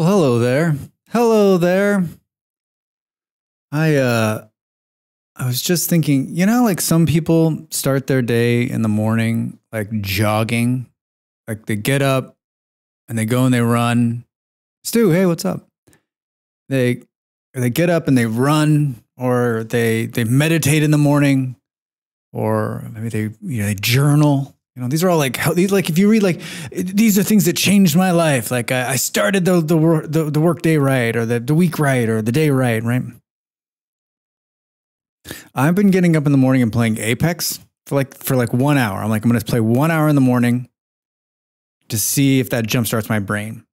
Well, hello there. Hello there. I uh I was just thinking, you know, like some people start their day in the morning like jogging. Like they get up and they go and they run. Stu, hey, what's up? They they get up and they run or they they meditate in the morning or maybe they you know they journal you know, these are all like these like if you read like these are things that changed my life. Like I, I started the the work the, the work day right, or the, the week right, or the day right, right. I've been getting up in the morning and playing Apex for like for like one hour. I'm like I'm gonna play one hour in the morning to see if that jumpstarts my brain,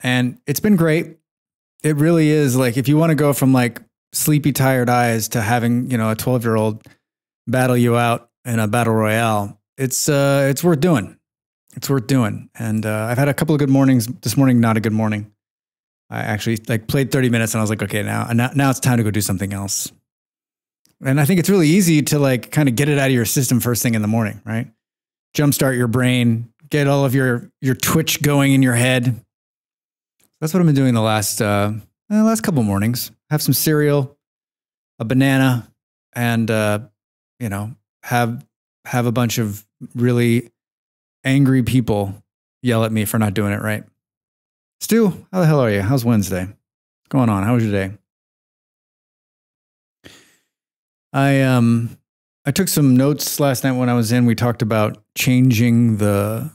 and it's been great. It really is like if you want to go from like sleepy, tired eyes to having you know a 12 year old battle you out in a battle royale it's uh, it's worth doing. It's worth doing. And uh, I've had a couple of good mornings. This morning, not a good morning. I actually like played 30 minutes and I was like, okay, now, now, now it's time to go do something else. And I think it's really easy to like kind of get it out of your system first thing in the morning, right? Jumpstart your brain, get all of your your twitch going in your head. That's what I've been doing the last uh, the last couple mornings. Have some cereal, a banana, and uh, you know, have have a bunch of really angry people yell at me for not doing it right. Stu, how the hell are you? How's Wednesday? What's going on? How was your day? I um I took some notes last night when I was in. We talked about changing the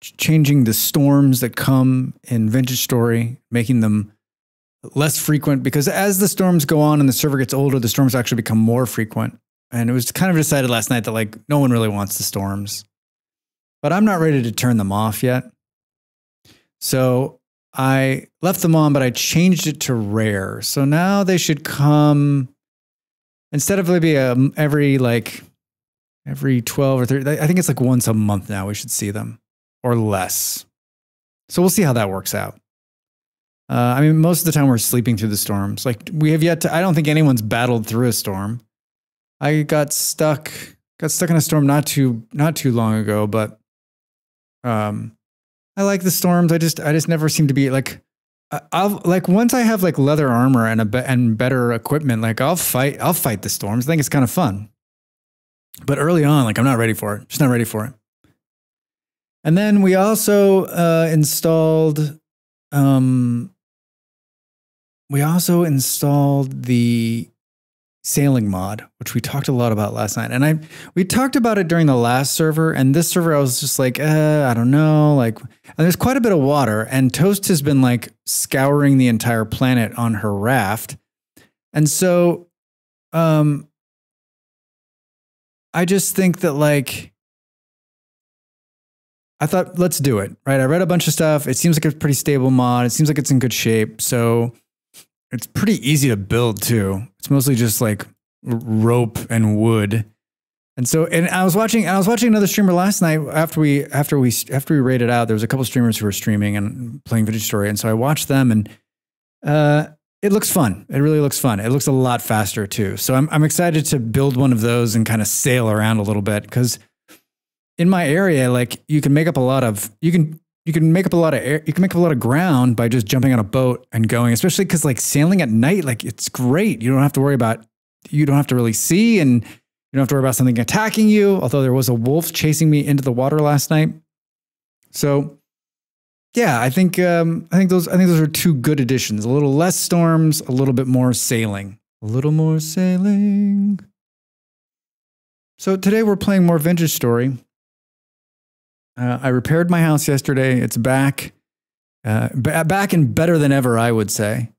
changing the storms that come in vintage story, making them less frequent because as the storms go on and the server gets older, the storms actually become more frequent. And it was kind of decided last night that like no one really wants the storms. But I'm not ready to turn them off yet. So I left them on, but I changed it to rare. So now they should come instead of maybe um, every like every 12 or 30, I think it's like once a month now we should see them or less. So we'll see how that works out. Uh, I mean, most of the time we're sleeping through the storms. Like we have yet to, I don't think anyone's battled through a storm. I got stuck got stuck in a storm not too not too long ago, but um I like the storms. I just I just never seem to be like I'll like once I have like leather armor and a be- and better equipment, like I'll fight I'll fight the storms. I think it's kind of fun. But early on, like I'm not ready for it. Just not ready for it. And then we also uh, installed um we also installed the sailing mod, which we talked a lot about last night. And I we talked about it during the last server, and this server I was just like, uh, I don't know, like and there's quite a bit of water, and Toast has been like scouring the entire planet on her raft. And so um I just think that like I thought let's do it, right? I read a bunch of stuff. It seems like a pretty stable mod. It seems like it's in good shape. So it's pretty easy to build too. It's mostly just like rope and wood. And so, and I was watching, I was watching another streamer last night after we, after we, after we rated out. There was a couple streamers who were streaming and playing Vintage Story, and so I watched them, and uh, it looks fun. It really looks fun. It looks a lot faster too. So I'm, I'm excited to build one of those and kind of sail around a little bit because in my area, like you can make up a lot of, you can you can make up a lot of air, you can make up a lot of ground by just jumping on a boat and going, especially because like sailing at night, like it's great. You don't have to worry about, you don't have to really see and you don't have to worry about something attacking you. Although there was a wolf chasing me into the water last night. So yeah, I think, um, I think those, I think those are two good additions. A little less storms, a little bit more sailing, a little more sailing. So today we're playing more vintage story. Uh, I repaired my house yesterday. It's back, uh, back and better than ever, I would say.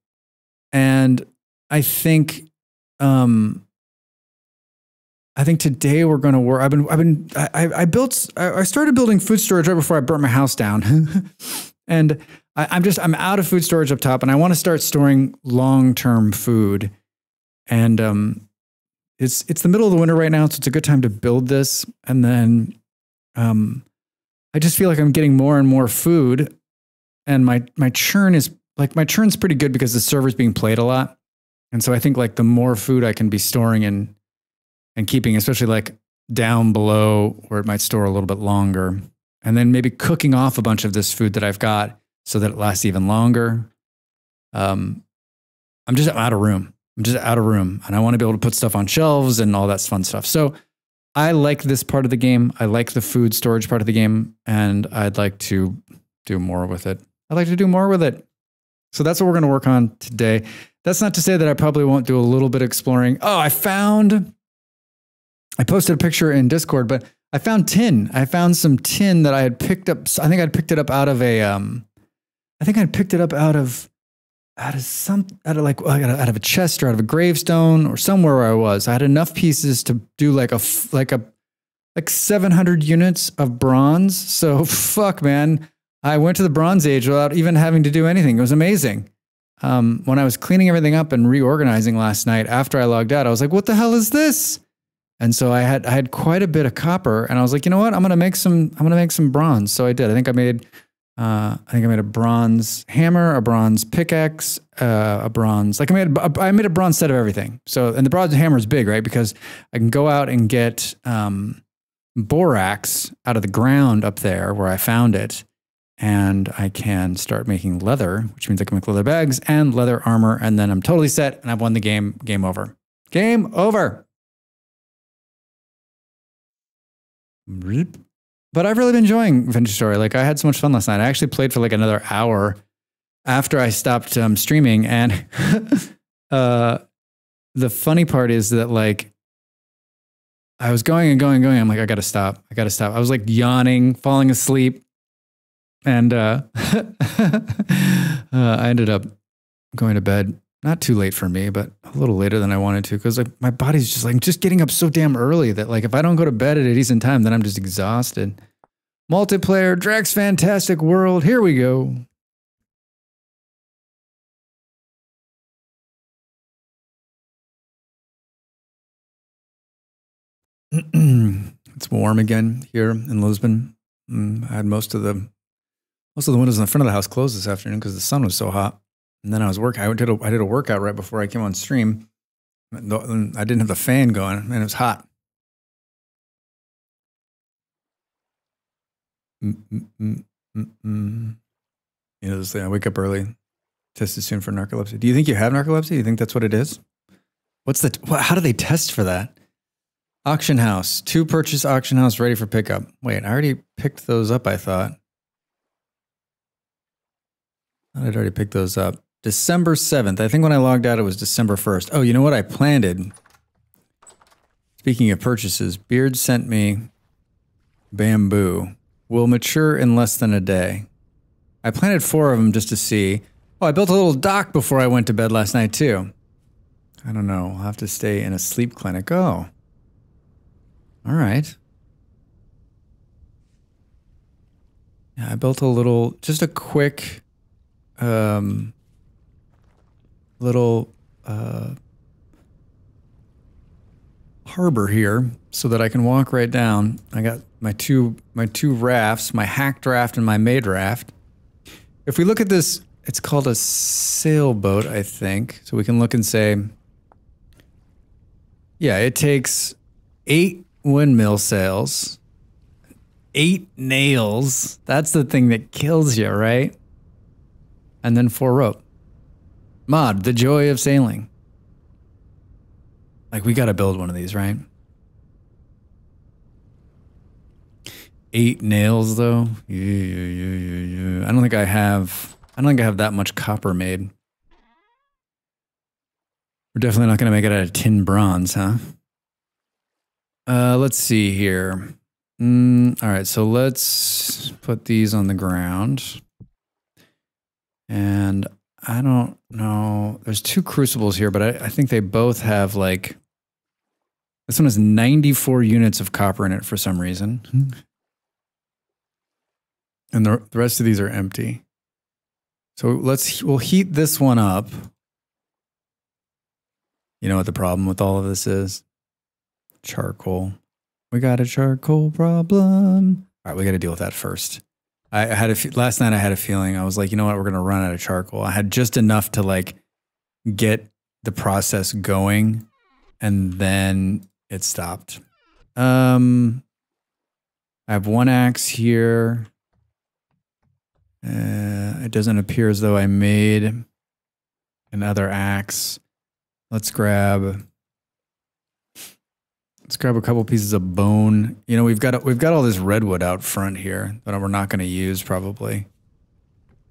And I think, um, I think today we're going to work. I've been, I've been, I, I built, I started building food storage right before I burnt my house down, and I, I'm just, I'm out of food storage up top, and I want to start storing long term food. And um, it's it's the middle of the winter right now, so it's a good time to build this. And then, um, I just feel like I'm getting more and more food, and my my churn is like my churn's pretty good because the server's being played a lot, and so I think like the more food I can be storing and and keeping, especially like down below where it might store a little bit longer, and then maybe cooking off a bunch of this food that I've got so that it lasts even longer. Um, I'm just out of room. I'm just out of room, and I want to be able to put stuff on shelves and all that fun stuff. So I like this part of the game. I like the food storage part of the game, and I'd like to do more with it. I'd like to do more with it. So that's what we're going to work on today. That's not to say that I probably won't do a little bit of exploring. Oh, I found, I posted a picture in Discord, but I found tin. I found some tin that I had picked up. I think I'd picked it up out of a, um, I think I'd picked it up out of, out of some, out of like, out of a chest or out of a gravestone or somewhere where I was. I had enough pieces to do like a, like a, like 700 units of bronze. So fuck, man. I went to the Bronze Age without even having to do anything. It was amazing. Um, when I was cleaning everything up and reorganizing last night after I logged out, I was like, "What the hell is this?" And so I had I had quite a bit of copper, and I was like, "You know what? I'm gonna make some. I'm gonna make some bronze." So I did. I think I made. Uh, I think I made a bronze hammer, a bronze pickaxe, uh, a bronze. Like I made, a, I made a bronze set of everything. So, and the bronze hammer is big, right? Because I can go out and get um, borax out of the ground up there where I found it, and I can start making leather, which means I can make leather bags and leather armor, and then I'm totally set and I've won the game. Game over. Game over. But I've really been enjoying Vintage Story. Like I had so much fun last night. I actually played for like another hour after I stopped um, streaming, and uh, the funny part is that like I was going and going and going. I'm like, I gotta stop. I gotta stop. I was like yawning, falling asleep and uh, uh, I ended up going to bed not too late for me, but a little later than I wanted to because like, my body's just like just getting up so damn early that like if I don't go to bed at a decent time, then I'm just exhausted. Multiplayer, Dracs Fantastic World, here we go. it's warm again here in Lisbon. Mm, I had most of the most of the windows in the front of the house closed this afternoon because the sun was so hot. And then I was working. I did a, I did a workout right before I came on stream. I didn't have the fan going, and it was hot. Mm, mm, mm, you know, this thing, I wake up early, tested soon for narcolepsy. Do you think you have narcolepsy? Do you think that's what it is? What's the, how do they test for that? Auction house, two purchase auction house ready for pickup. Wait, I already picked those up, I thought. I'd already picked those up. December 7th. I think when I logged out, it was December 1st. Oh, you know what? I planted. Speaking of purchases, Beard sent me bamboo. Will mature in less than a day. I planted four of them just to see. Oh, I built a little dock before I went to bed last night, too. I don't know. I'll have to stay in a sleep clinic. Oh. All right. Yeah, I built a little, just a quick um, little uh, harbor here so that I can walk right down. I got my two my two rafts, my hack draft and my made raft. If we look at this, it's called a sailboat, I think. So we can look and say, yeah, it takes eight windmill sails, eight nails. That's the thing that kills you, right? and then four rope. Mod, the joy of sailing. Like we got to build one of these, right? Eight nails though. I don't think I have. I don't think I have that much copper made. We're definitely not going to make it out of tin bronze, huh? Uh, let's see here. Mm, all right, so let's put these on the ground. And I don't know. There's two crucibles here, but I, I think they both have like this one has 94 units of copper in it for some reason. Hmm. And the, the rest of these are empty. So let's we'll heat this one up. You know what the problem with all of this is? Charcoal. We got a charcoal problem. All right, we got to deal with that first. I had a last night. I had a feeling. I was like, you know what? We're gonna run out of charcoal. I had just enough to like get the process going, and then it stopped. Um, I have one axe here. Uh, it doesn't appear as though I made another axe. Let's grab. Let's grab a couple pieces of bone. You know, we've got we've got all this redwood out front here that we're not going to use probably.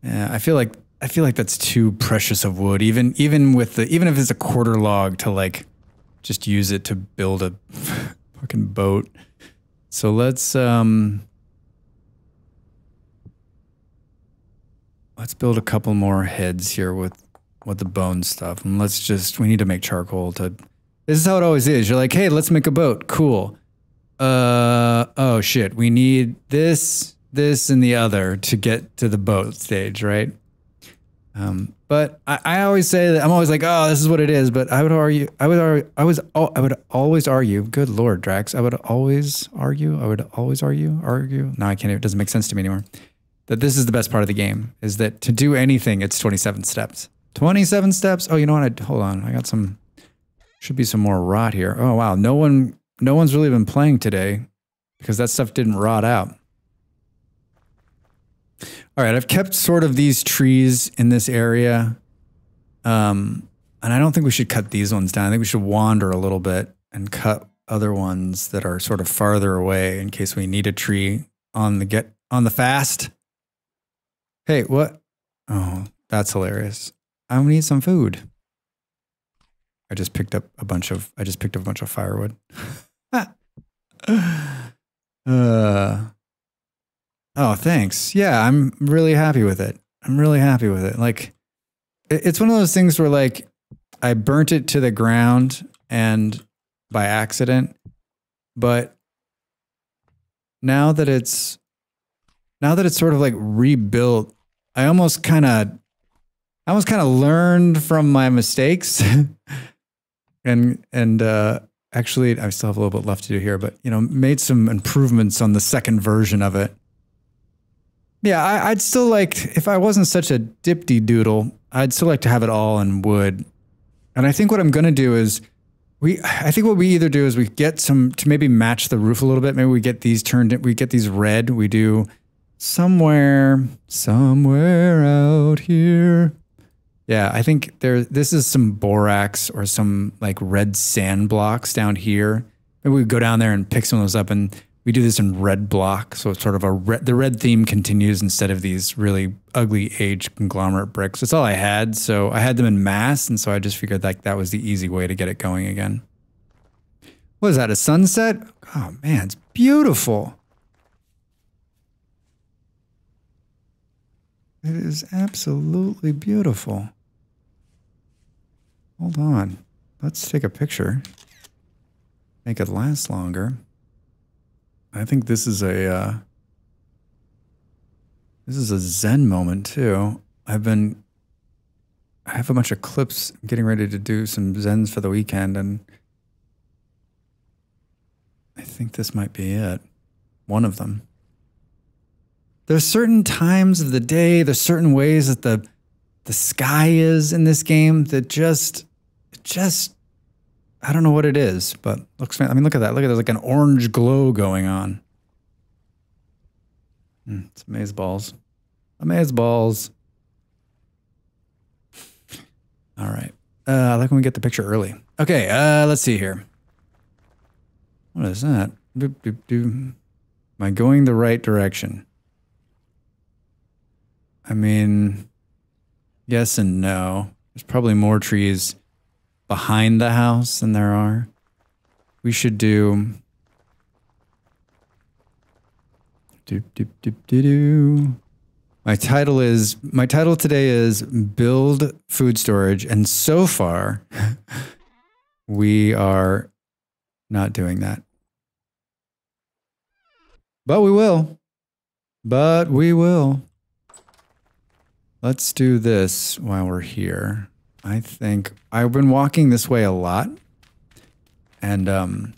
Yeah, I feel like I feel like that's too precious of wood. Even even with the even if it's a quarter log to like just use it to build a fucking boat. So let's um let's build a couple more heads here with with the bone stuff. And let's just we need to make charcoal to This is how it always is. You're like, "Hey, let's make a boat." Cool. Uh oh shit. We need this this and the other to get to the boat stage, right? Um, but I, I, always say that I'm always like, oh, this is what it is. But I would argue, I would argue, I was, I would always argue. Good Lord, Dracs, I would always argue. I would always argue, argue. No, I can't. It doesn't make sense to me anymore. That this is the best part of the game is that to do anything, it's 27 steps. 27 steps. Oh, you know what? I, hold on. I got some. Should be some more rot here. Oh wow, no one, no one's really been playing today because that stuff didn't rot out. All right, I've kept sort of these trees in this area. Um, and I don't think we should cut these ones down. I think we should wander a little bit and cut other ones that are sort of farther away in case we need a tree on the get on the fast. Hey, what? Oh, that's hilarious. I need some food. I just picked up a bunch of I just picked up a bunch of firewood. uh Oh, thanks. Yeah, I'm really happy with it. I'm really happy with it. Like, it's one of those things where, like, I burnt it to the ground and by accident, but now that it's now that it's sort of like rebuilt, I almost kind of I almost kind of learned from my mistakes and and uh actually I still have a little bit left to do here, but you know, made some improvements on the second version of it yeah, I, would still like if I wasn't such a dipty doodle, I'd still like to have it all in wood. And I think what I'm gonna do is we I think what we either do is we get some to maybe match the roof a little bit. Maybe we get these turned we get these red. We do somewhere somewhere out here. Yeah, I think there this is some borax or some like red sand blocks down here. Maybe we go down there and pick some of those up and we do this in red block, so it's sort of a red, the red theme continues instead of these really ugly aged conglomerate bricks. That's all I had, so I had them in mass, and so I just figured like that was the easy way to get it going again. What is that? A sunset? Oh man, it's beautiful. It is absolutely beautiful. Hold on. Let's take a picture. Make it last longer. I think this is a uh, this is a zen moment too. I've been I have a bunch of clips getting ready to do some zens for the weekend and I think this might be it. One of them. There's certain times of the day, there's certain ways that the the sky is in this game that just just I don't know what it is, but looks. I mean, look at that. Look at there's like an orange glow going on. Mm, it's amaze balls. Amaze balls. All right. Uh, I like when we get the picture early. Okay. Uh, let's see here. What is that? Doop, doop, doop. Am I going the right direction? I mean, yes and no. There's probably more trees behind the house than there are. We should do. Doop, doop, doop, doo, doo. My title is my title today is build food storage, and so far we are not doing that. But we will. But we will. Let's do this while we're here. I think I've been walking this way a lot. And um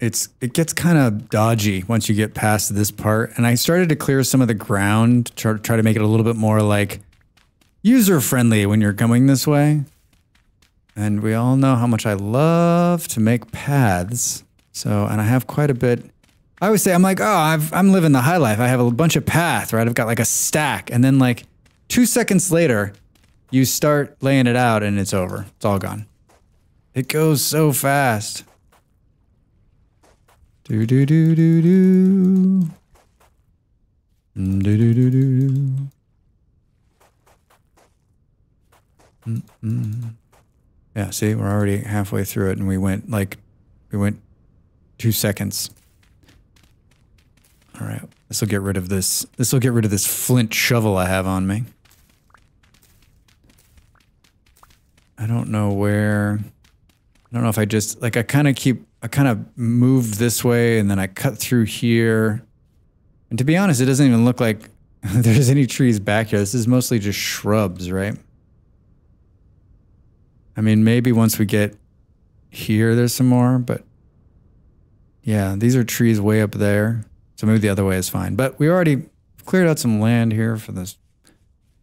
it's it gets kind of dodgy once you get past this part. And I started to clear some of the ground to try, try to make it a little bit more like user friendly when you're coming this way. And we all know how much I love to make paths. So, and I have quite a bit I always say, I'm like, oh, I've, I'm living the high life. I have a bunch of path, right? I've got like a stack. And then like two seconds later, you start laying it out and it's over. It's all gone. It goes so fast. Do do do do do. Do do do do do. Mm-mm. Yeah, see, we're already halfway through it and we went like we went two seconds. All right, this will get rid of this. This will get rid of this flint shovel I have on me. I don't know where. I don't know if I just like I kind of keep I kind of move this way and then I cut through here. And to be honest, it doesn't even look like there's any trees back here. This is mostly just shrubs, right? I mean, maybe once we get here, there's some more, but yeah, these are trees way up there. So maybe the other way is fine. But we already cleared out some land here for this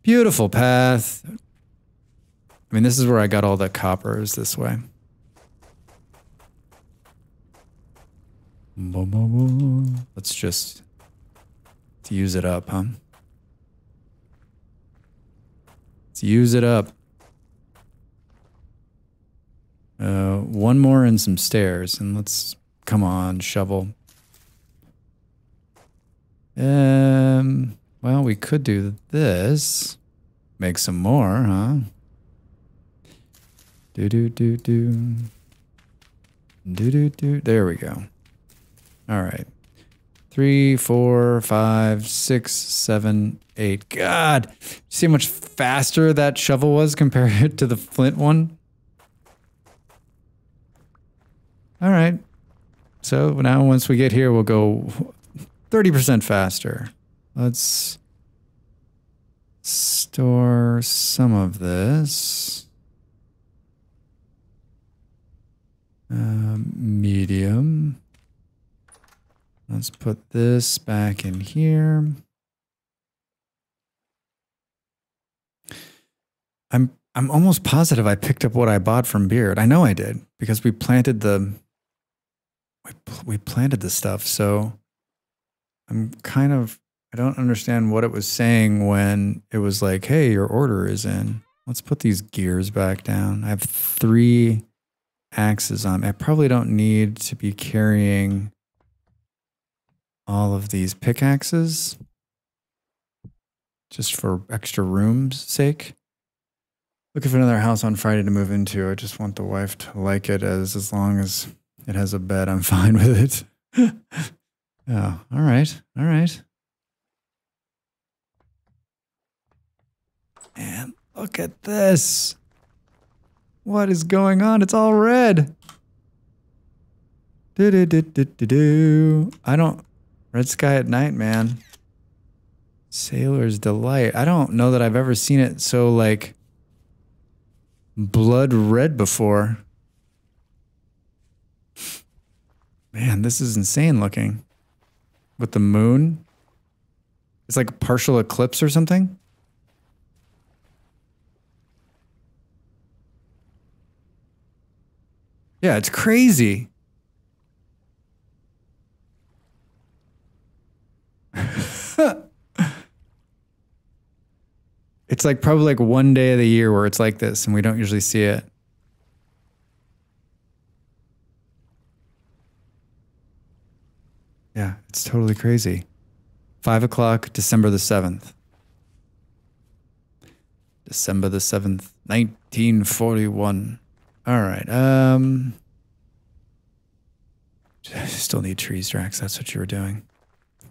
beautiful path. I mean, this is where I got all the copper is this way. Let's just use it up, huh? Let's use it up. Uh, one more and some stairs, and let's come on, shovel. Um, well, we could do this. Make some more, huh? Do do do do. Do do do. There we go. All right. Three, four, five, six, seven, eight. God, see how much faster that shovel was compared to the flint one? All right. So now once we get here, we'll go 30% faster. Let's store some of this. Um, medium. Let's put this back in here. I'm I'm almost positive I picked up what I bought from Beard. I know I did because we planted the we we planted the stuff. So I'm kind of I don't understand what it was saying when it was like, "Hey, your order is in." Let's put these gears back down. I have 3 axes on. I probably don't need to be carrying all of these pickaxes just for extra room's sake. Looking for another house on Friday to move into. I just want the wife to like it as as long as it has a bed. I'm fine with it. Oh, all right, all right. And look at this. What is going on? It's all red. Do do do do do do. I don't. Red sky at night, man. Sailor's delight. I don't know that I've ever seen it so like blood red before. Man, this is insane looking. With the moon. It's like a partial eclipse or something. Yeah, it's crazy. it's like probably like one day of the year where it's like this and we don't usually see it. Yeah, it's totally crazy. Five o'clock, December the 7th. December the 7th, 1941. All right. Um, still need trees, Dracs. That's what you were doing.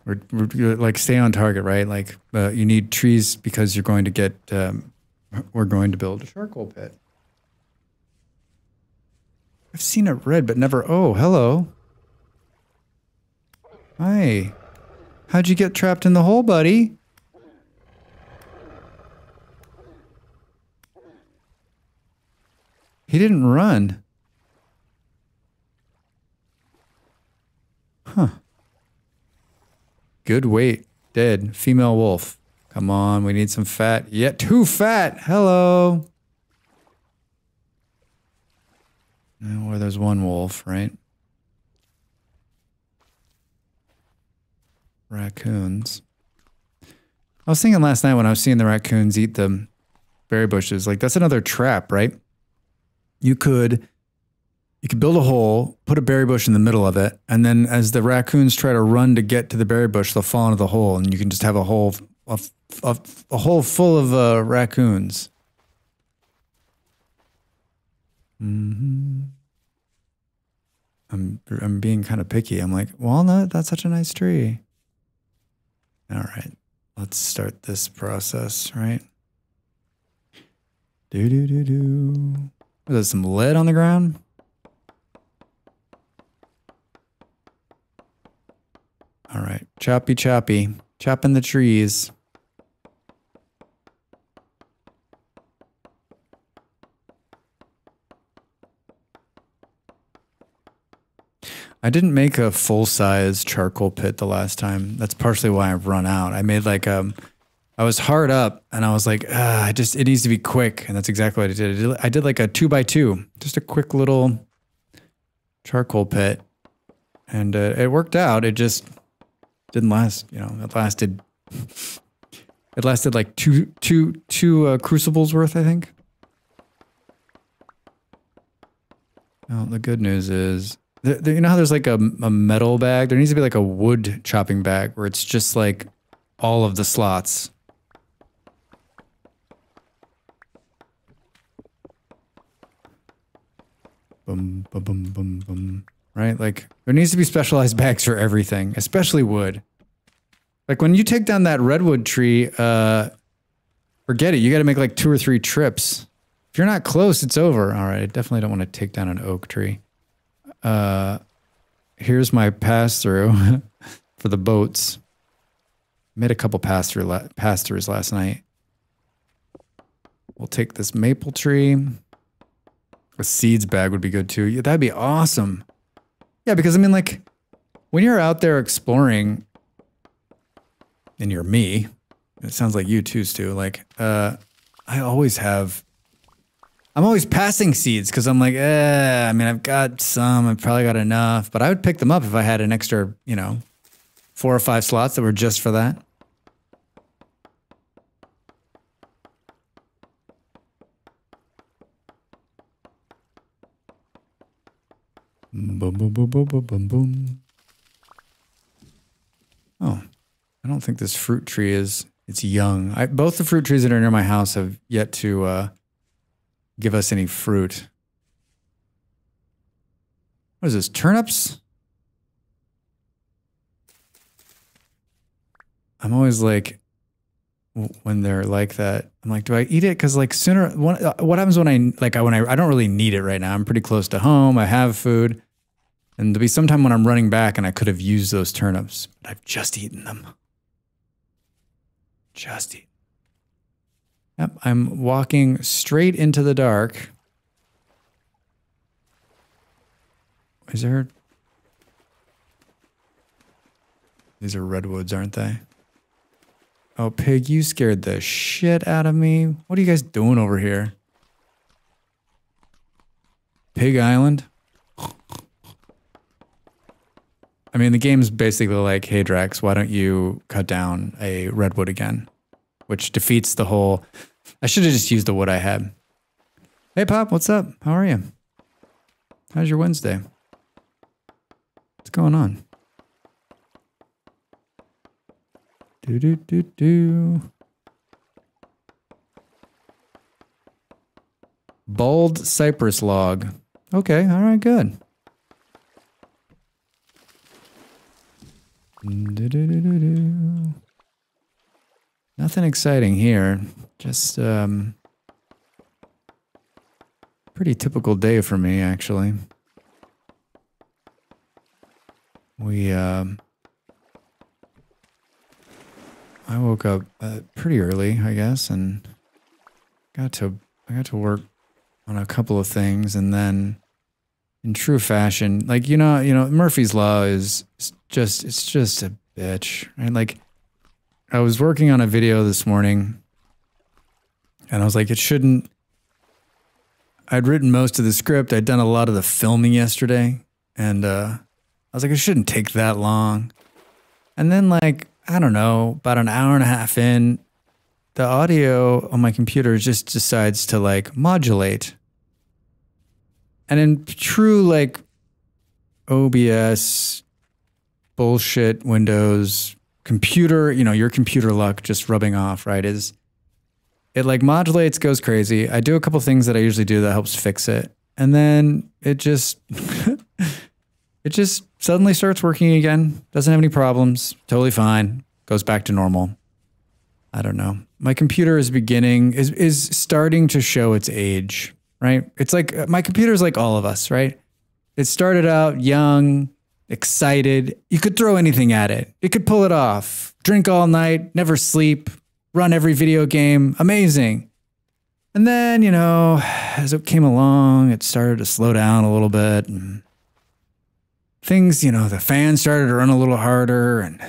We're, we're like stay on target, right? Like uh, you need trees because you're going to get. Um, we're going to build a charcoal pit. I've seen it red, but never. Oh, hello. Hi. How'd you get trapped in the hole, buddy? He didn't run. Huh. Good weight. Dead. Female wolf. Come on, we need some fat. Yet too fat. Hello. Where there's one wolf, right? Raccoons. I was thinking last night when I was seeing the raccoons eat the berry bushes, like that's another trap, right? You could you could build a hole, put a berry bush in the middle of it, and then as the raccoons try to run to get to the berry bush, they'll fall into the hole, and you can just have a hole a, a, a hole full of uh, raccoons. Mm-hmm. I'm I'm being kind of picky. I'm like, walnut, that's such a nice tree. All right, let's start this process, right? Do do do do. There's some lead on the ground. All right, choppy choppy, chopping the trees. I didn't make a full size charcoal pit the last time. That's partially why I've run out. I made like um, I was hard up and I was like, ah, I just it needs to be quick, and that's exactly what I did. I did, I did like a two by two, just a quick little charcoal pit, and uh, it worked out. It just didn't last. You know, it lasted. It lasted like two two two uh, crucibles worth, I think. Well, the good news is the, the, you know how there's like a, a metal bag? There needs to be like a wood chopping bag where it's just like all of the slots. Boom, boom, boom, boom, boom. Right? Like there needs to be specialized bags for everything, especially wood. Like when you take down that redwood tree, uh, forget it. You got to make like two or three trips. If you're not close, it's over. All right. I definitely don't want to take down an oak tree uh, here's my pass through for the boats. Made a couple pass through la- pass throughs last night. We'll take this maple tree. A seeds bag would be good too. Yeah, that'd be awesome. Yeah, because I mean, like, when you're out there exploring, and you're me, it sounds like you too, Stu. Like, uh, I always have I'm always passing seeds because I'm like, eh, I mean, I've got some, I've probably got enough, but I would pick them up if I had an extra, you know, four or five slots that were just for that. Boom, boom, boom, boom, boom, boom, boom. Oh, I don't think this fruit tree is, it's young. I, both the fruit trees that are near my house have yet to, uh, give us any fruit. What is this? Turnips? I'm always like, when they're like that, I'm like, do I eat it? Because like sooner, uh, what happens when I like I when I I don't really need it right now. I'm pretty close to home. I have food, and there'll be some time when I'm running back and I could have used those turnips, but I've just eaten them. Just eaten. Yep, I'm walking straight into the dark. Is there... These are redwoods, aren't they? Oh, pig, you scared the shit out of me. What are you guys doing over here? Pig Island? I mean, the game's basically like, hey, Dracs, why don't you cut down a redwood again? Which defeats the whole I should have just used the wood I had. Hey, Pop, what's up? How are you? How's your Wednesday? What's going on? Do do do do. Bald cypress log. Okay, all right, good. Do, do, do, do, do. Nothing exciting here. Just um, pretty typical day for me, actually. We um, I woke up uh, pretty early, I guess, and got to I got to work on a couple of things, and then in true fashion, like you know, you know, Murphy's Law is just it's just a bitch, right? Like I was working on a video this morning and I was like, it shouldn't. I'd written most of the script. I'd done a lot of the filming yesterday. And uh, I was like, it shouldn't take that long. And then, like, I don't know, about an hour and a half in, the audio on my computer just decides to like modulate. And in true, like, OBS bullshit Windows computer, you know, your computer luck just rubbing off, right? Is it like modulates, goes crazy. I do a couple things that I usually do that helps fix it. And then it just it just suddenly starts working again. Doesn't have any problems. Totally fine. Goes back to normal. I don't know. My computer is beginning is is starting to show its age, right? It's like my computer is like all of us, right? It started out young, excited. You could throw anything at it. It could pull it off. Drink all night, never sleep, run every video game. Amazing. And then, you know, as it came along, it started to slow down a little bit. And things, you know, the fans started to run a little harder and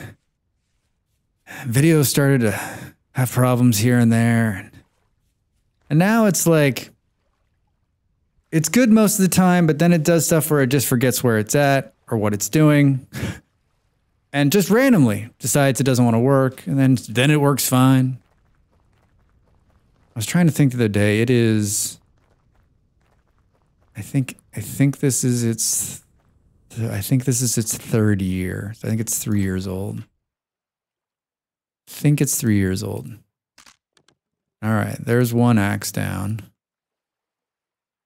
videos started to have problems here and there. And now it's like, it's good most of the time, but then it does stuff where it just forgets where it's at or what it's doing and just randomly decides it doesn't want to work and then then it works fine. I was trying to think the other day. It is I think I think this is its I think this is its third year. I think it's 3 years old. I think it's 3 years old. All right, there's one axe down.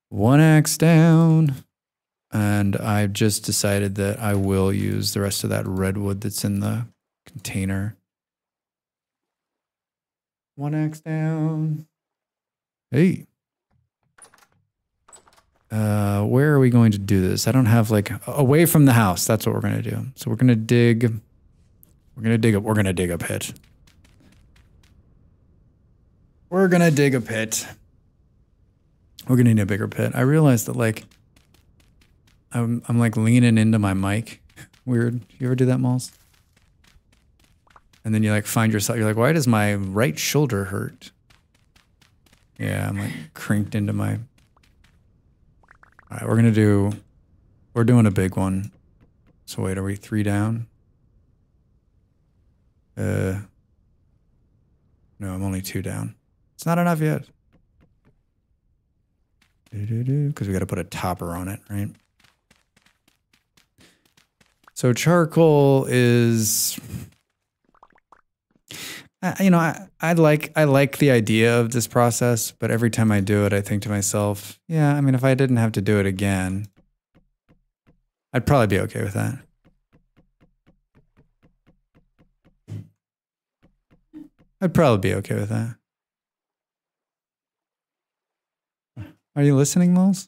One axe down. And I've just decided that I will use the rest of that redwood that's in the container. One axe down. Hey. Uh, where are we going to do this? I don't have like away from the house. That's what we're going to do. So we're going to dig. We're going to dig up. We're going to dig a pit. We're going to dig a pit. We're going to need a bigger pit. I realized that like I'm I'm like leaning into my mic. Weird. You ever do that, Malls? And then you like find yourself. You're like, why does my right shoulder hurt? Yeah, I'm like cranked into my. All right, we're gonna do. We're doing a big one. So wait, are we three down? Uh. No, I'm only two down. It's not enough yet. Because we got to put a topper on it, right? So charcoal is, you know, I, I like I like the idea of this process, but every time I do it, I think to myself, yeah, I mean, if I didn't have to do it again, I'd probably be okay with that. I'd probably be okay with that. Are you listening, Moles?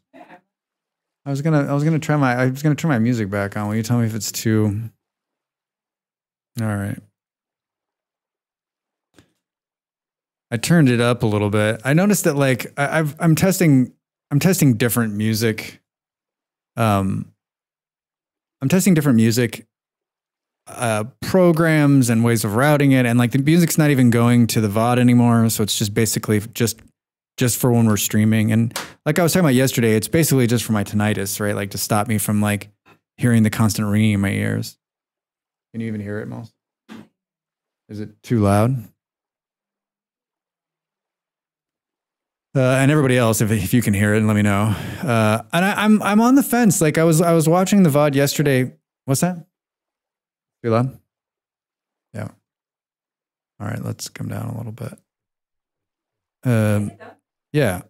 I was gonna I was gonna try my I was gonna turn my music back on. Will you tell me if it's too all right. I turned it up a little bit. I noticed that like I, I've I'm testing I'm testing different music. Um I'm testing different music uh, programs and ways of routing it, and like the music's not even going to the VOD anymore, so it's just basically just just for when we're streaming. And like I was talking about yesterday, it's basically just for my tinnitus, right? Like to stop me from like hearing the constant ringing in my ears. Can you even hear it, Mouse? Is it too loud? Uh, and everybody else, if, if you can hear it, let me know. Uh, and I, am I'm, I'm on the fence. Like I was I was watching the VOD yesterday. What's that? Too loud? Yeah. All right, let's come down a little bit. Um, yeah.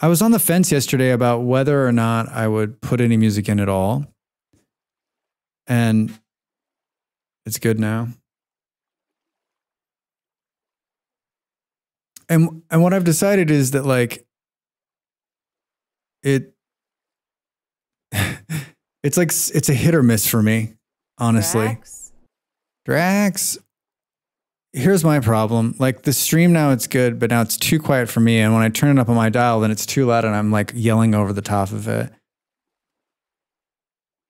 I was on the fence yesterday about whether or not I would put any music in at all. And it's good now. And and what I've decided is that like it it's like it's a hit or miss for me, honestly. Dracs, Dracs here's my problem. Like the stream now, it's good, but now it's too quiet for me. And when I turn it up on my dial, then it's too loud and I'm like yelling over the top of it.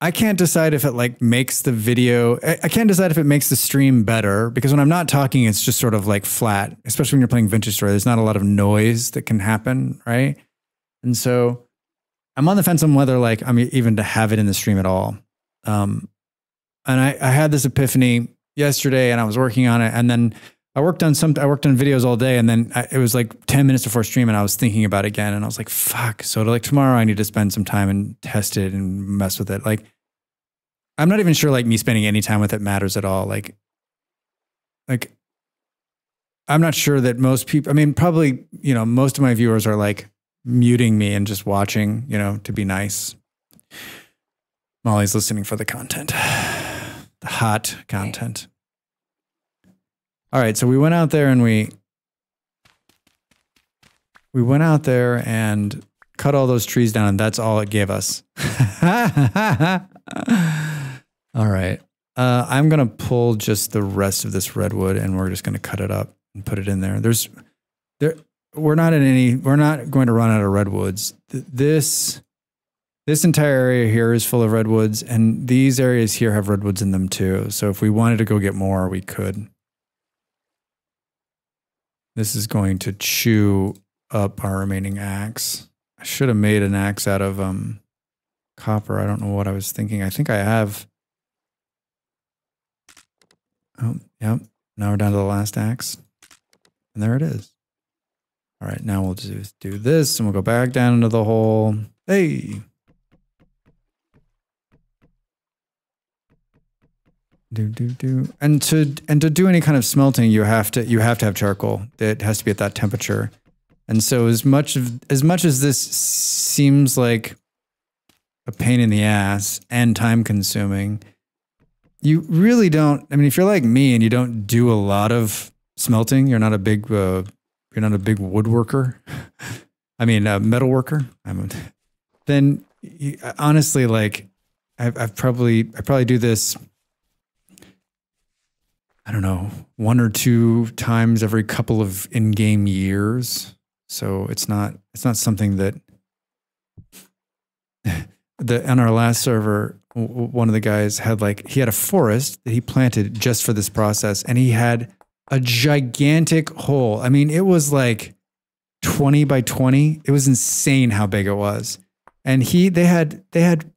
I can't decide if it like makes the video, I can't decide if it makes the stream better because when I'm not talking, it's just sort of like flat, especially when you're playing Vintage Story. There's not a lot of noise that can happen, right? And so I'm on the fence on whether like I'm even to have it in the stream at all. Um, and I, I had this epiphany yesterday and I was working on it. And then I worked on some, I worked on videos all day. And then I, it was like 10 minutes before stream and I was thinking about it again. And I was like, fuck. So like tomorrow I need to spend some time and test it and mess with it. Like, I'm not even sure like me spending any time with it matters at all. Like, like, I'm not sure that most people, I mean, probably, you know, most of my viewers are like muting me and just watching, you know, to be nice. Molly's listening for the content, the hot content. All right, so we went out there and we we went out there and cut all those trees down, and that's all it gave us. all right, uh, I'm gonna pull just the rest of this redwood, and we're just gonna cut it up and put it in there. There's there we're not in any we're not going to run out of redwoods. This this entire area here is full of redwoods, and these areas here have redwoods in them too. So if we wanted to go get more, we could. This is going to chew up our remaining axe. I should have made an axe out of um, copper. I don't know what I was thinking. I think I have. Oh, yep. Now we're down to the last axe. And there it is. All right, now we'll just do this and we'll go back down into the hole. Hey. Do do do. And to and to do any kind of smelting, you have to you have to have charcoal. It has to be at that temperature. And so as much of as much as this seems like a pain in the ass and time consuming, you really don't. I mean, if you're like me and you don't do a lot of smelting, you're not a big uh, you're not a big woodworker. I mean, a metal worker. I'm. Then you, honestly, like I've, I've probably I probably do this I don't know, one or two times every couple of in-game years. So it's not it's not something that the on our last server one of the guys had like he had a forest that he planted just for this process and he had a gigantic hole. I mean, it was like 20 by 20. It was insane how big it was. And he they had they had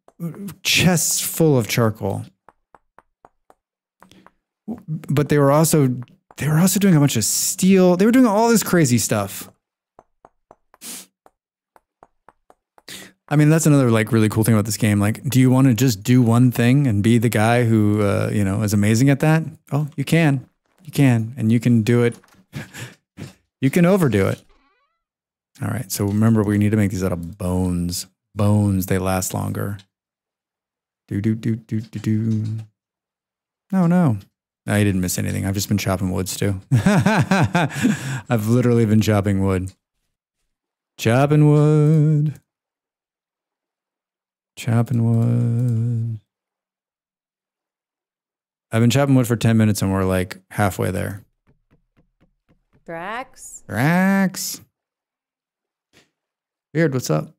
chests full of charcoal but they were also they were also doing a bunch of steel. They were doing all this crazy stuff. I mean, that's another like really cool thing about this game. Like, do you want to just do one thing and be the guy who uh, you know is amazing at that? Oh, you can, you can, and you can do it. you can overdo it. All right. So remember, we need to make these out of bones. Bones, they last longer. Do do do do do do. No, no. I didn't miss anything. I've just been chopping woods too. I've literally been chopping wood. Chopping wood. Chopping wood. I've been chopping wood for 10 minutes and we're like halfway there. Dracs? Dracs. Weird, what's up?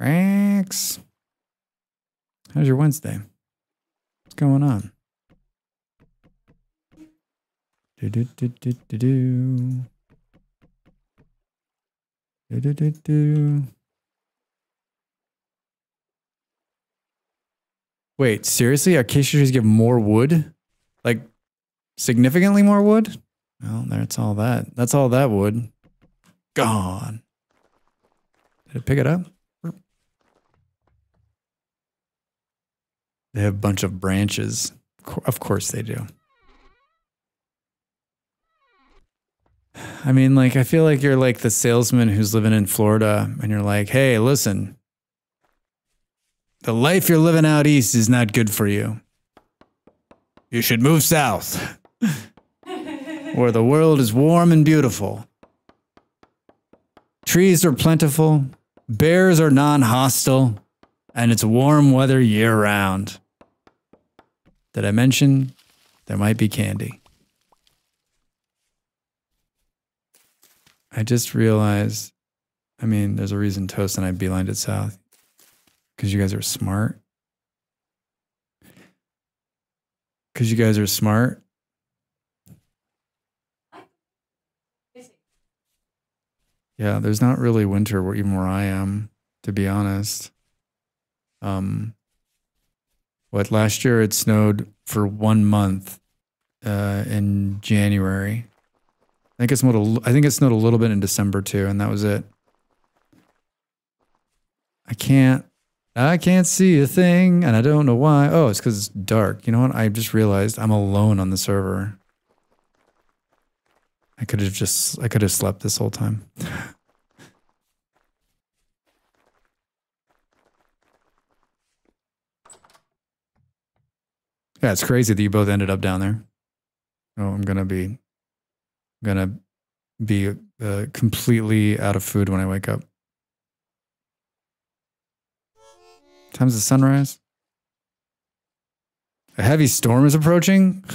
Dracs. How's your Wednesday? What's going on? Do do do do do do. Do do do. Wait, seriously? Acacia trees give more wood? Like significantly more wood? Well, that's all that. That's all that wood. Gone. Did it pick it up? They have a bunch of branches. Of course they do. I mean, like, I feel like you're like the salesman who's living in Florida and you're like, hey, listen, the life you're living out east is not good for you. You should move south, where the world is warm and beautiful. Trees are plentiful, bears are non hostile, and it's warm weather year round. Did I mention there might be candy? I just realized, I mean, there's a reason Toast and I beelined it south because you guys are smart. Because you guys are smart. Yeah, there's not really winter where even where I am, to be honest. Um, what last year it snowed for one month uh, in January. I think it snowed. A, I think it snowed a little bit in December too, and that was it. I can't. I can't see a thing, and I don't know why. Oh, it's because it's dark. You know what? I just realized I'm alone on the server. I could have just. I could have slept this whole time. Yeah, it's crazy that you both ended up down there. Oh, I'm gonna be, gonna be uh, completely out of food when I wake up. Time's the sunrise. A heavy storm is approaching.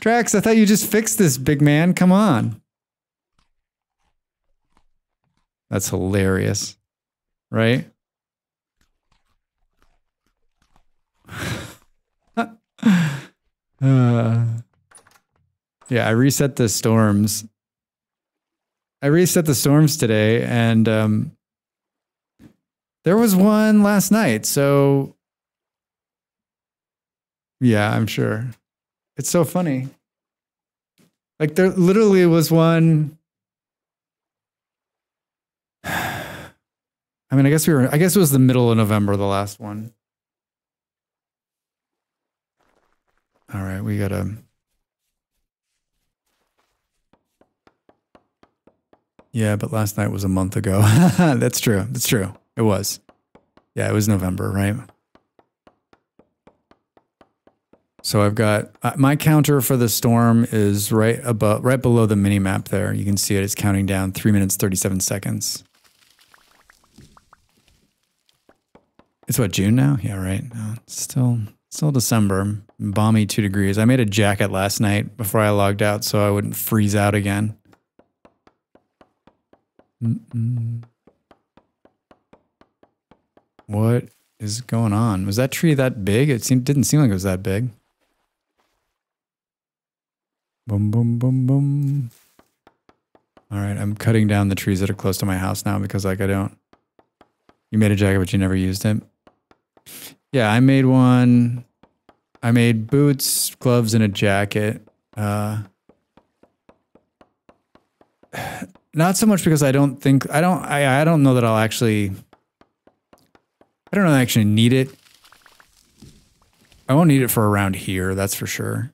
Dracs, I thought you just fixed this, big man. Come on. That's hilarious, right? Uh, yeah, I reset the storms. I reset the storms today, and um, there was one last night. So, yeah, I'm sure. It's so funny. Like there literally was one. I mean, I guess we were. I guess it was the middle of November, the last one. All right, we gotta. Yeah, but last night was a month ago. That's true. That's true. It was. Yeah, it was November, right? So I've got uh, my counter for the storm is right above, right below the mini map there. You can see it. It's counting down three minutes, 37 seconds. It's what, June now? Yeah, right. No, still, still December. Balmy two degrees. I made a jacket last night before I logged out so I wouldn't freeze out again. Mm -mm. What is going on? Was that tree that big? It seemed didn't seem like it was that big. Boom, boom, boom, boom. All right, I'm cutting down the trees that are close to my house now because like I don't. You made a jacket, but you never used it. Yeah, I made one. I made boots, gloves, and a jacket. Uh, not so much because I don't think I don't I, I don't know that I'll actually I don't know I actually need it. I won't need it for around here, that's for sure.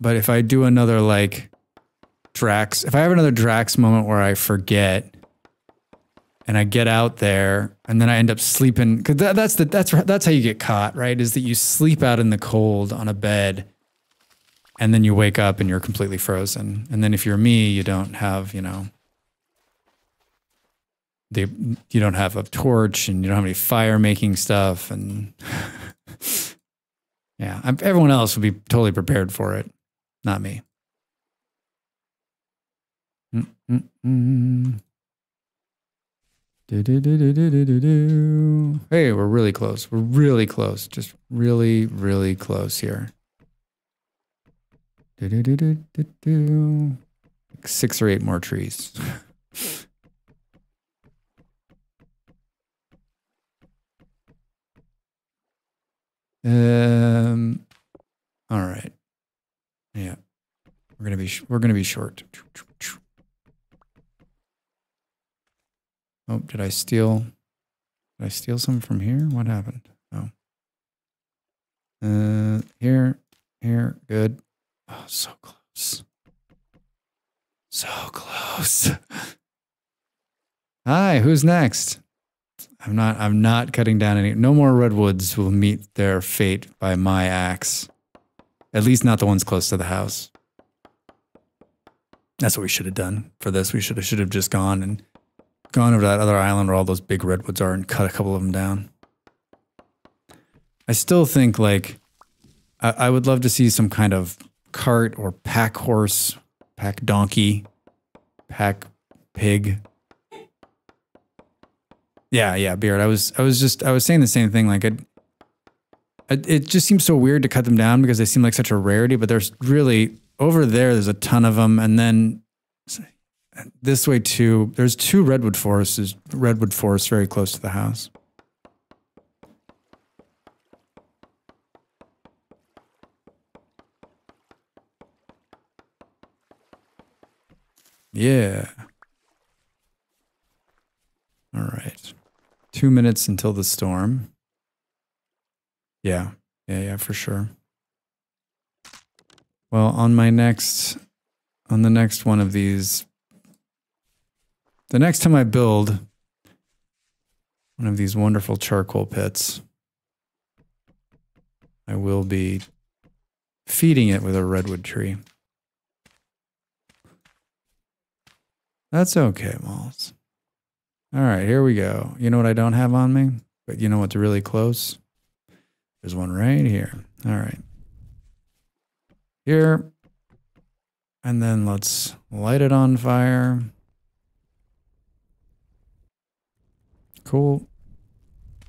But if I do another like Dracs, if I have another Dracs moment where I forget and I get out there and then I end up sleeping because that, that's the that's that's how you get caught, right? Is that you sleep out in the cold on a bed and then you wake up and you're completely frozen. And then if you're me, you don't have, you know, they you don't have a torch and you don't have any fire making stuff and yeah, I'm, everyone else would be totally prepared for it, not me. Hey, we're really close. We're really close. Just really, really close here. Six or eight more trees. um. All right. Yeah, we're gonna be we're gonna be short. Oh, did I steal? Did I steal some from here? What happened? Oh. Uh, here, here, good. Oh, so close. So close. Hi, who's next? I'm not I'm not cutting down any no more redwoods will meet their fate by my axe. At least not the ones close to the house. That's what we should have done for this. We should have should have just gone and gone over to that other island where all those big redwoods are and cut a couple of them down. I still think like I, I would love to see some kind of cart or pack horse, pack donkey, pack pig. Yeah, yeah, beard. I was I was just I was saying the same thing. Like it, it just seems so weird to cut them down because they seem like such a rarity. But there's really over there. There's a ton of them, and then this way too. There's two redwood forests. Redwood forests very close to the house. Yeah. All right. Two minutes until the storm. Yeah. Yeah, yeah, for sure. Well, on my next, on the next one of these, the next time I build one of these wonderful charcoal pits, I will be feeding it with a redwood tree. That's okay, Malls. All right, here we go. You know what I don't have on me? But you know what's really close? There's one right here. All right. Here. And then let's light it on fire. Cool.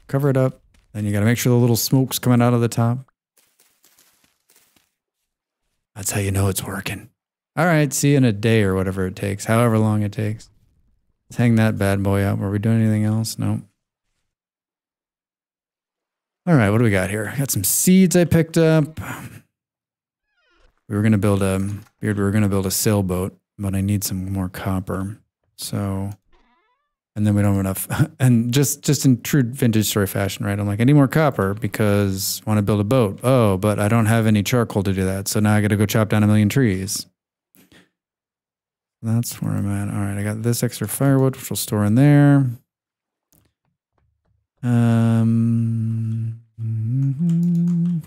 Cover it up. Then you got to make sure the little smoke's coming out of the top. That's how you know it's working. All right, see you in a day or whatever it takes, however long it takes. Let's hang that bad boy up. Were we doing anything else? No. All right, what do we got here? Got some seeds I picked up. We were gonna build a beard. We were gonna build a sailboat, but I need some more copper. So, and then we don't have enough. And just just in true vintage story fashion, right? I'm like, I need more copper because I want to build a boat. Oh, but I don't have any charcoal to do that. So now I got to go chop down a million trees. That's where I'm at. All right, I got this extra firewood, which we'll store in there. Um. mhm.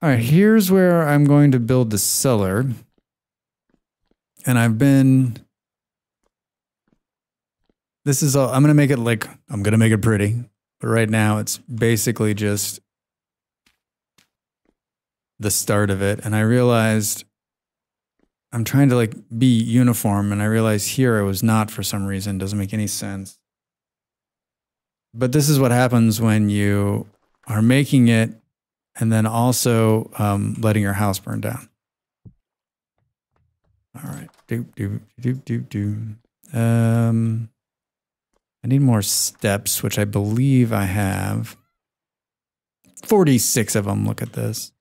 All right, here's where I'm going to build the cellar. And I've been. This is all. I'm going to make it like. I'm going to make it pretty. But right now, it's basically just the start of it and i realized i'm trying to like be uniform and i realized here i was not for some reason doesn't make any sense. But this is what happens when you are making it and then also um, letting your house burn down. All right. Do do do do do. Um i need more steps which i believe i have. 46 of them look at this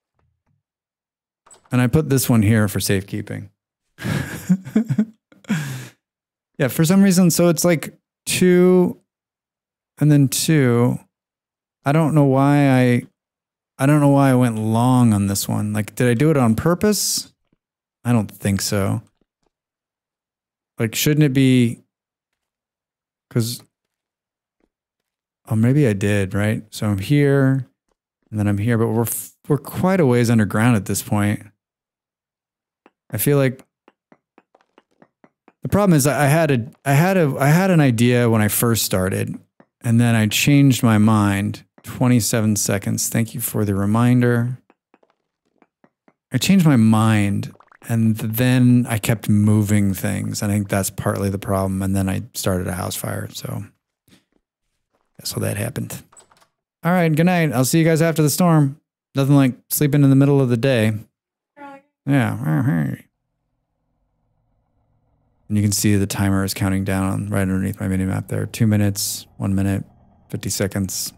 and I put this one here for safekeeping. yeah, for some reason. So it's like two and then two. I don't know why I I don't know why I went long on this one. Like, did I do it on purpose? I don't think so. Like, shouldn't it be because oh maybe I did, right? So I'm here and then I'm here, but we're we're quite a ways underground at this point. I feel like the problem is I had a I had a I had an idea when I first started, and then I changed my mind. 27 seconds. Thank you for the reminder. I changed my mind and then I kept moving things. I think that's partly the problem. And then I started a house fire. So so that happened. All right, good night. I'll see you guys after the storm. Nothing like sleeping in the middle of the day. Yeah. And you can see the timer is counting down right underneath my mini map there. Two minutes, one minute, 50 seconds.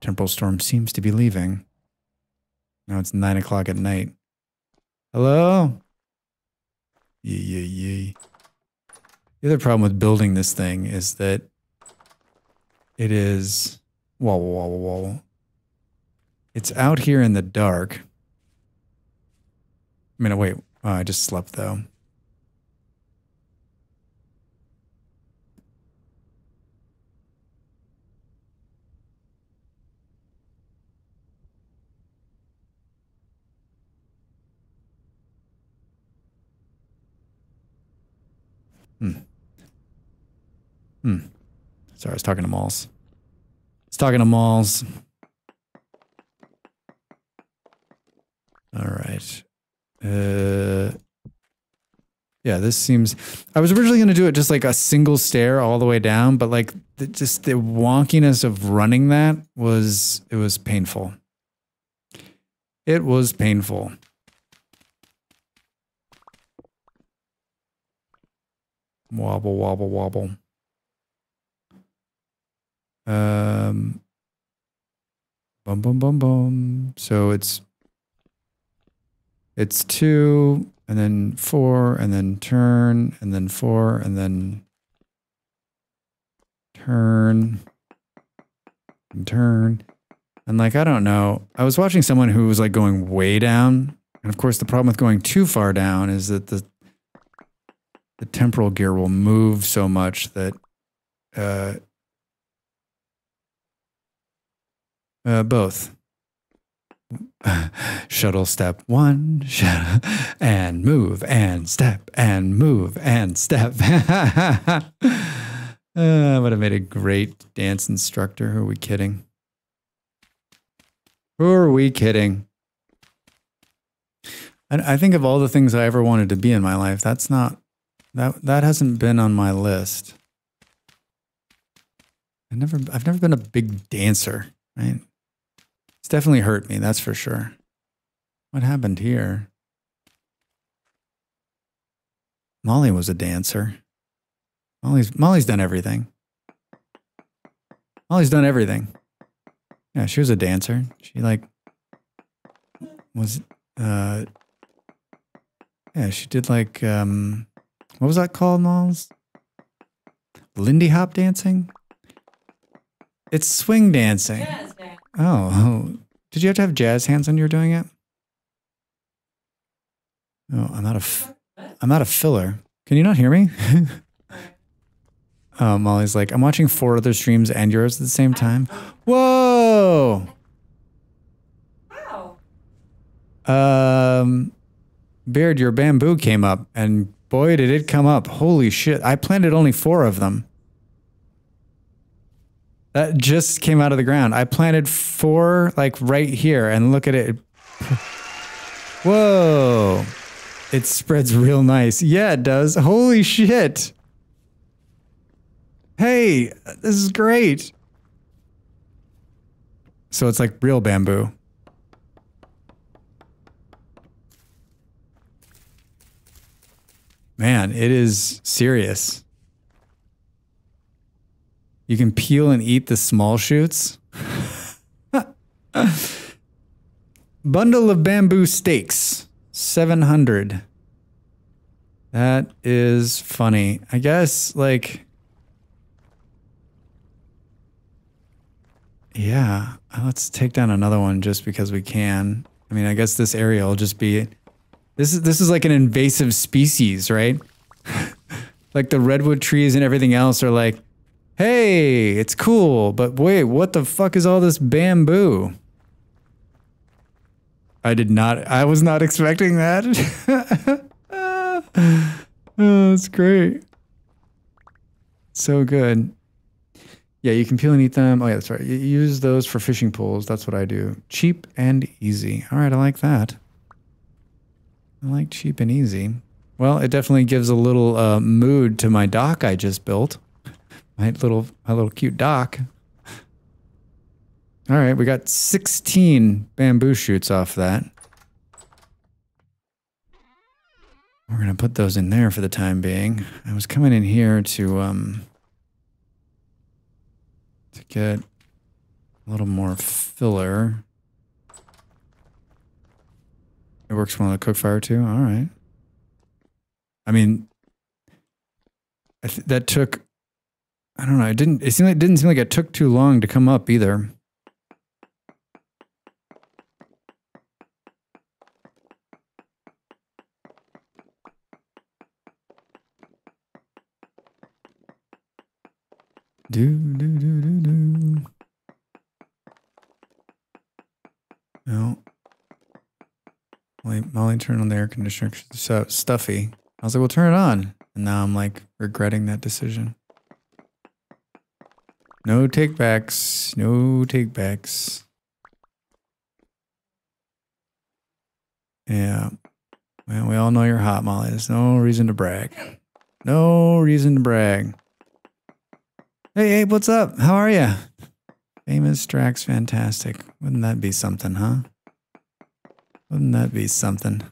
Temporal storm seems to be leaving. Now it's nine o'clock at night. Hello? Yee, yee, yee. The other problem with building this thing is that it is. Whoa, whoa, whoa, whoa. It's out here in the dark. I mean, wait. Oh, I just slept though. Hmm. Hmm. Sorry, I was talking to Malls. I was talking to Malls. All right. Uh, yeah, this seems. I was originally going to do it just like a single stair all the way down, but like the, just the wonkiness of running that was it was painful. It was painful. Wobble, wobble, wobble. Um, bum, bum, bum, bum. So it's It's two, and then four, and then turn, and then four, and then turn, and turn. And like, I don't know. I was watching someone who was like going way down. And of course, the problem with going too far down is that the the temporal gear will move so much that uh, uh both shuttle step one and move and step and move and step. Uh, I would have made a great dance instructor. Who are we kidding? Who are we kidding? And I think of all the things I ever wanted to be in my life that's not that that hasn't been on my list. I never I've never been a big dancer right it's definitely hurt me, that's for sure. What happened here? Molly was a dancer. Molly's Molly's done everything. Molly's done everything. Yeah, she was a dancer. She like was uh yeah, she did like um what was that called, Malls? Lindy hop dancing? It's swing dancing. Oh, oh, did you have to have jazz hands when you were doing it? Oh, I'm not a, f- I'm not a filler. Can you not hear me? oh, Molly's like, I'm watching four other streams and yours at the same time. Whoa. Wow. Um, Beard, your bamboo came up, and boy, did it come up! Holy shit! I planted only four of them. That just came out of the ground. I planted four like right here and look at it. Whoa. It spreads real nice. Yeah, it does. Holy shit. Hey, this is great. So it's like real bamboo. Man, it is serious. You can peel and eat the small shoots. Bundle of bamboo steaks, 700. That is funny. I guess, like, yeah, let's take down another one just because we can. I mean, I guess this area will just be. This is this is like an invasive species, right? like the redwood trees and everything else are like hey, it's cool, but wait, what the fuck is all this bamboo? I did not, I was not expecting that. oh, that's great. So good. Yeah, you can peel and eat them. Oh, yeah, that's right. You use those for fishing poles. That's what I do. Cheap and easy. All right, I like that. I like cheap and easy. Well, it definitely gives a little uh, mood to my dock I just built. My little, my little cute dock. All right, we got 16 bamboo shoots off that. We're going to put those in there for the time being. I was coming in here to, um, to get a little more filler. It works well on the cook fire too. All right. I mean, I th that took I don't know. It didn't. It seemed like it didn't seem like it took too long to come up either. Do do do do do. No. Molly, Molly turned on the air conditioner. It's so stuffy. I was like, "Well, turn it on." And now I'm like regretting that decision. No takebacks. No takebacks. Yeah. Well, we all know you're hot, Molly. There's no reason to brag. No reason to brag. Hey, Abe, what's up? How are you? Famous Dracs Fantastic. Wouldn't that be something, huh? Wouldn't that be something?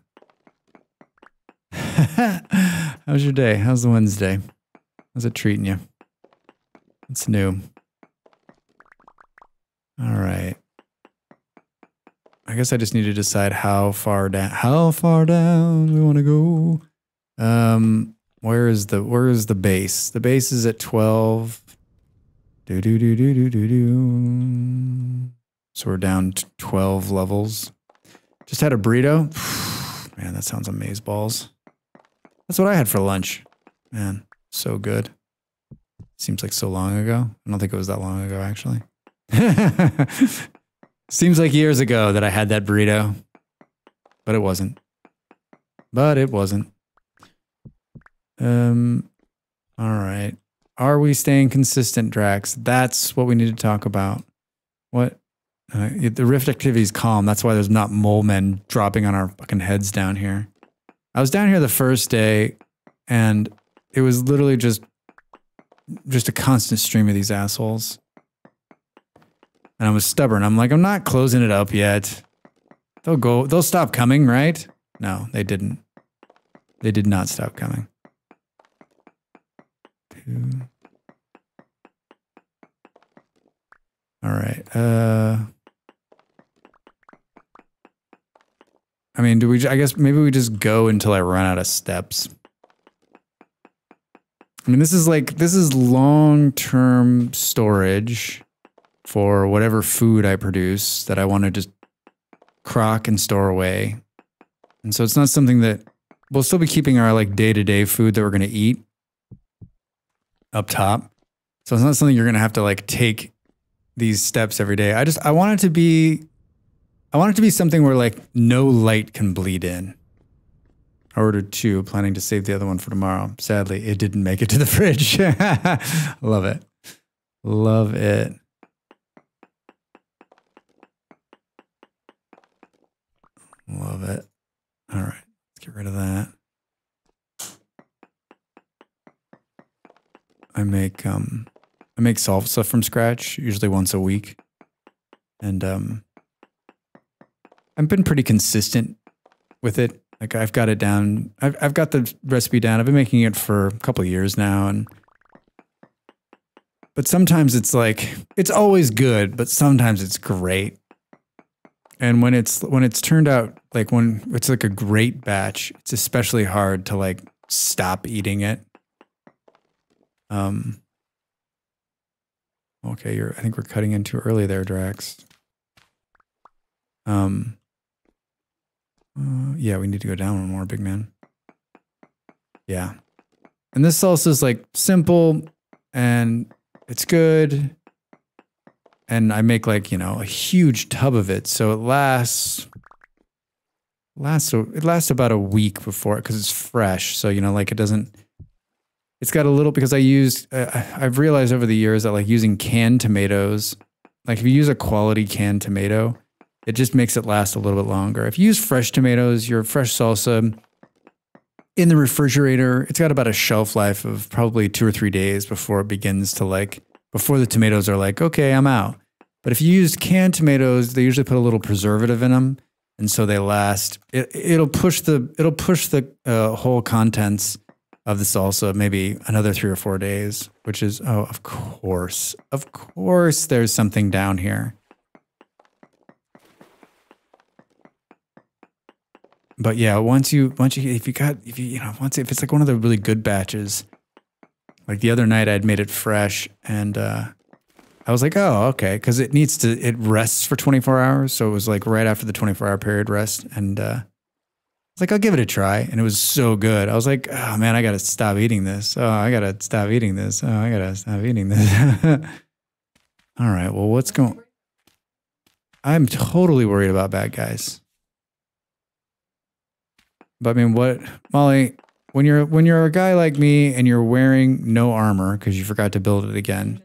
How's your day? How's the Wednesday? How's it treating you? It's new. All right. I guess I just need to decide how far down how far down we want to go. Um where is the where is the base? The base is at 12. Do do do do do do do. So we're down to 12 levels. Just had a burrito. Man, that sounds amaze balls. That's what I had for lunch. Man, so good. Seems like so long ago. I don't think it was that long ago, actually. Seems like years ago that I had that burrito, but it wasn't. But it wasn't. Um, all right. Are we staying consistent, Dracs? That's what we need to talk about. What? Uh, the rift activity is calm. That's why there's not mole men dropping on our fucking heads down here. I was down here the first day, and it was literally just just a constant stream of these assholes. And I was stubborn. I'm like, I'm not closing it up yet. They'll go. They'll stop coming, right? No, they didn't. They did not stop coming. All right. Uh. I mean, do we? I guess maybe we just go until I run out of steps. I mean, this is like this is long-term storage for whatever food I produce that I want to just crock and store away. And so it's not something that we'll still be keeping our like day-to-day food that we're going to eat up top. So it's not something you're going to have to like take these steps every day. I just I want it to be I want it to be something where like no light can bleed in. I ordered two, planning to save the other one for tomorrow. Sadly, it didn't make it to the fridge. Love it. Love it. Love it. All right, let's get rid of that. I make um I make salsa from scratch, usually once a week. And um I've been pretty consistent with it. Like I've got it down. I've I've got the recipe down. I've been making it for a couple years now and but sometimes it's like it's always good, but sometimes it's great. And when it's when it's turned out like when it's like a great batch, it's especially hard to like stop eating it. Um Okay, you're I think we're cutting in too early there, Dracs. Um uh, yeah, we need to go down one more, big man. Yeah. And this salsa is like simple and it's good. And I make like, you know, a huge tub of it. So it lasts lasts it lasts about a week before it because it's fresh. So, you know, like it doesn't it's got a little because I used uh, I've realized over the years that like using canned tomatoes, like if you use a quality canned tomato, it just makes it last a little bit longer. If you use fresh tomatoes, your fresh salsa in the refrigerator, it's got about a shelf life of probably two or three days before it begins to like, before the tomatoes are like, okay, I'm out. But if you use canned tomatoes, they usually put a little preservative in them. And so they last, it, it'll push the, it'll push the uh, whole contents of the salsa maybe another three or four days, which is, oh, of course, of course, there's something down here. but yeah, once you once you if you got if you you know once if it's like one of the really good batches, like the other night I'd made it fresh and uh, I was like, oh okay, because it needs to it rests for 24 hours, so it was like right after the 24 hour period rest, and uh, I was like, I'll give it a try, and it was so good. I was like, oh man, I gotta stop eating this. Oh, I gotta stop eating this. Oh, I gotta stop eating this. All right, well, what's going? I'm totally worried about bad guys. But I mean, what, Molly? When you're when you're a guy like me and you're wearing no armor because you forgot to build it again.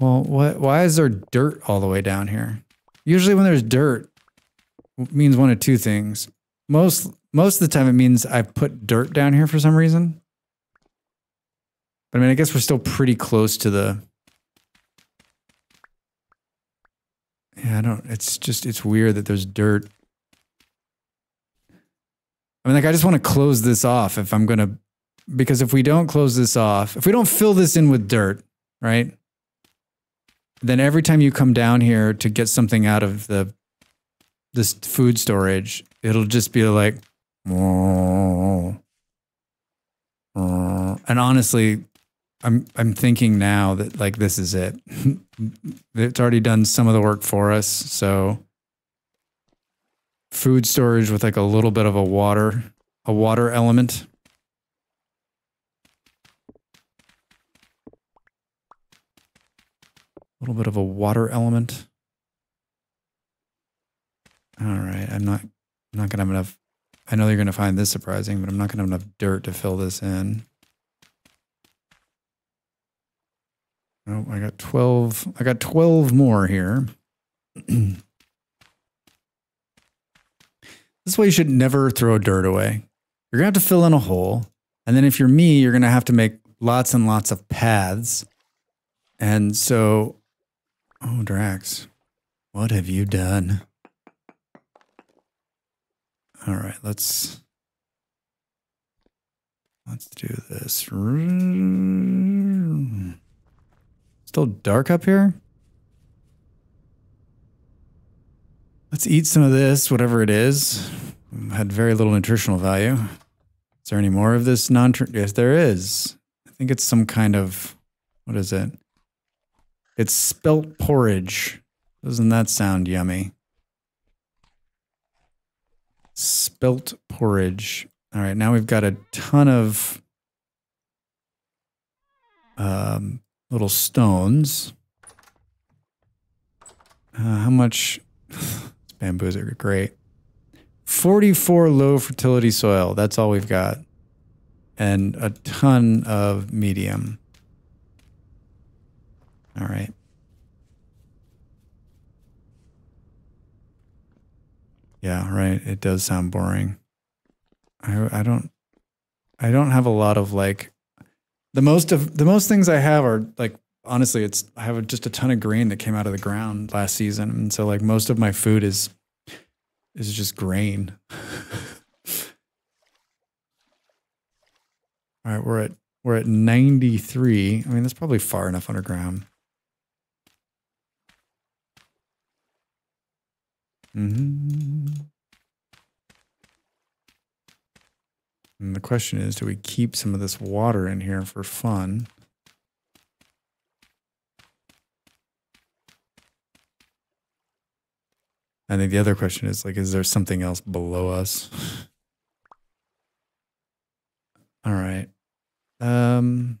Well, what? Why is there dirt all the way down here? Usually, when there's dirt, means one of two things. Most most of the time, it means I put dirt down here for some reason. But I mean, I guess we're still pretty close to the. Yeah, I don't. It's just it's weird that there's dirt I mean, like, I just want to close this off if I'm going to, because if we don't close this off, if we don't fill this in with dirt, right? Then every time you come down here to get something out of the this food storage, it'll just be like, and honestly, I'm I'm thinking now that like this is it. it's already done some of the work for us, so food storage with like a little bit of a water a water element. A little bit of a water element. All right, I'm not I'm not gonna have enough. I know you're gonna find this surprising, but I'm not gonna have enough dirt to fill this in. Oh, I got 12. I got 12 more here. this way you should never throw dirt away. You're going to have to fill in a hole. And then if you're me, you're going to have to make lots and lots of paths. And so, oh, Dracs, what have you done? All right, let's let's do this. Still dark up here? Let's eat some of this, whatever it is. Had very little nutritional value. Is there any more of this non? Yes, there is. I think it's some kind of what is it? It's spelt porridge. Doesn't that sound yummy? Spelt porridge. All right, now we've got a ton of um, little stones. Uh, how much? bamboos are great. 44 low fertility soil. That's all we've got. And a ton of medium. All right. Yeah, right. It does sound boring. I I don't I don't have a lot of like the most of the most things I have are like honestly, it's I have just a ton of grain that came out of the ground last season, and so like most of my food is is just grain. All right, we're at we're at 93. I mean, that's probably far enough underground. Mm-hmm. And the question is, do we keep some of this water in here for fun? I think the other question is like, is there something else below us? All right. Um,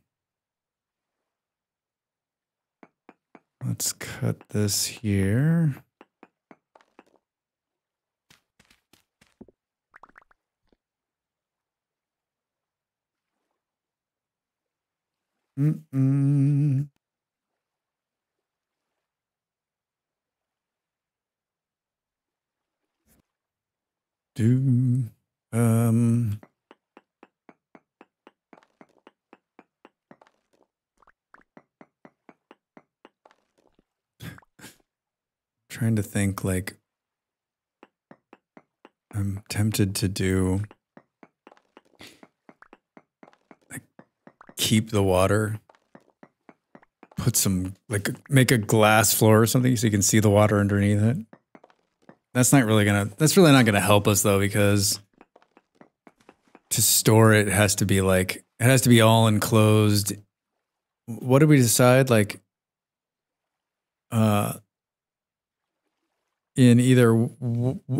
let's cut this here. Do um trying to think like I'm tempted to do keep the water. Put some like make a glass floor or something so you can see the water underneath it. That's not really gonna that's really not gonna help us though because to store it, has to be like it has to be all enclosed. What did we decide? Like uh in either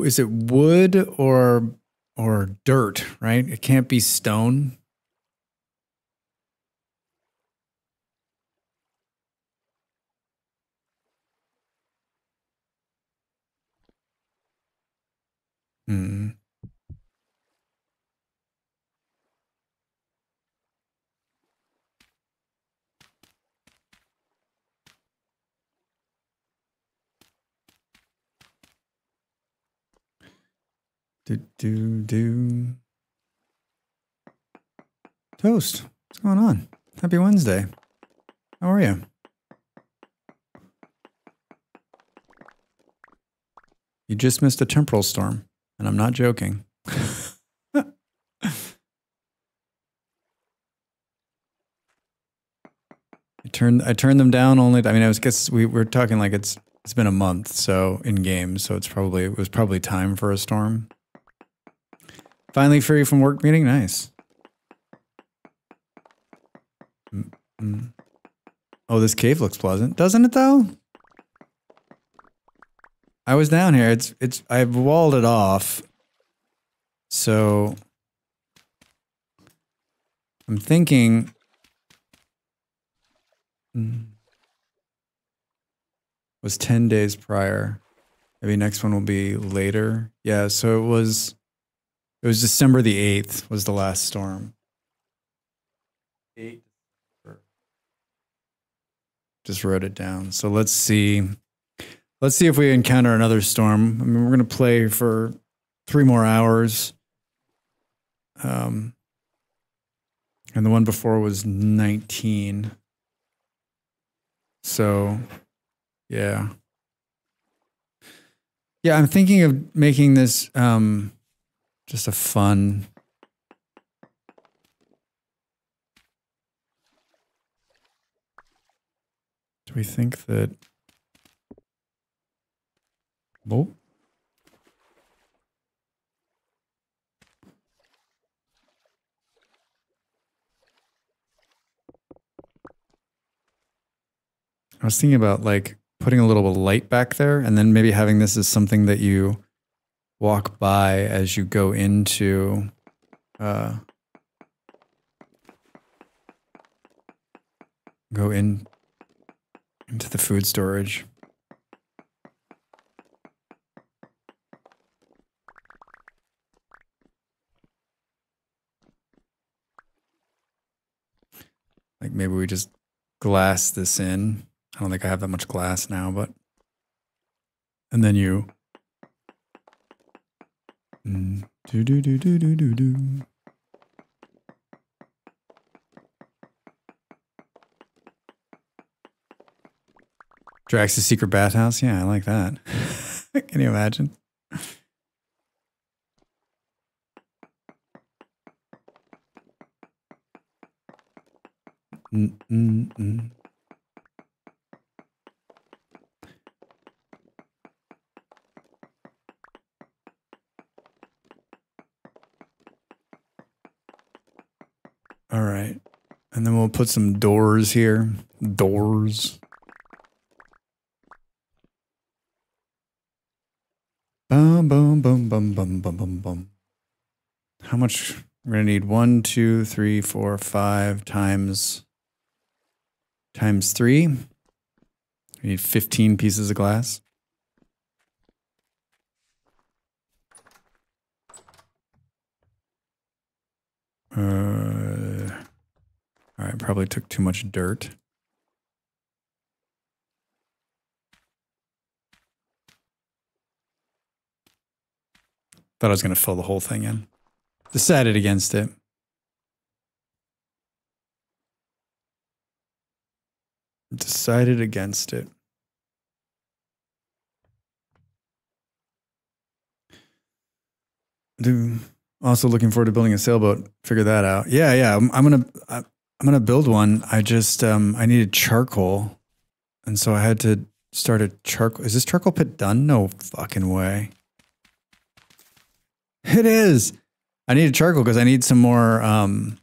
is it wood or or dirt, right? It can't be stone. Mm. Do do do. Toast. What's going on? Happy Wednesday. How are you? You just missed a temporal storm. And I'm not joking. it turned I turned them down only. I mean, I was guess we we're talking like it's it's been a month so in game, so it's probably it was probably time for a storm. Finally free from work meeting, nice. Mm -mm. Oh, this cave looks pleasant, doesn't it though? I was down here. It's it's I've walled it off. So I'm thinking hmm, was 10 days prior. Maybe next one will be later. Yeah, so it was it was December the 8th was the last storm. 8 just wrote it down. So let's see. Let's see if we encounter another storm. I mean, we're going to play for three more hours. Um, and the one before was 19. So, yeah. Yeah, I'm thinking of making this um, just a fun. Do we think that Oh. I was thinking about like putting a little light back there and then maybe having this as something that you walk by as you go into uh, go in into the food storage. Like maybe we just glass this in. I don't think I have that much glass now, but and then you mm, do do do do do do do. Dracs's secret bathhouse. Yeah, I like that. Can you imagine? Mm, mm, mm. All right. And then we'll put some doors here. Doors. Boom, boom, boom, boom, boom, boom, boom, boom. How much? We're going to need one, two, three, four, five times times three. We need 15 pieces of glass. Uh, all right, probably took too much dirt. Thought I was going to fill the whole thing in. Decided against it. Decided against it. Also looking forward to building a sailboat. Figure that out. Yeah, yeah. I'm, I'm gonna I'm gonna build one. I just um I needed charcoal, and so I had to start a charcoal. Is this charcoal pit done? No fucking way. It is. I needed charcoal because I need some more. Um,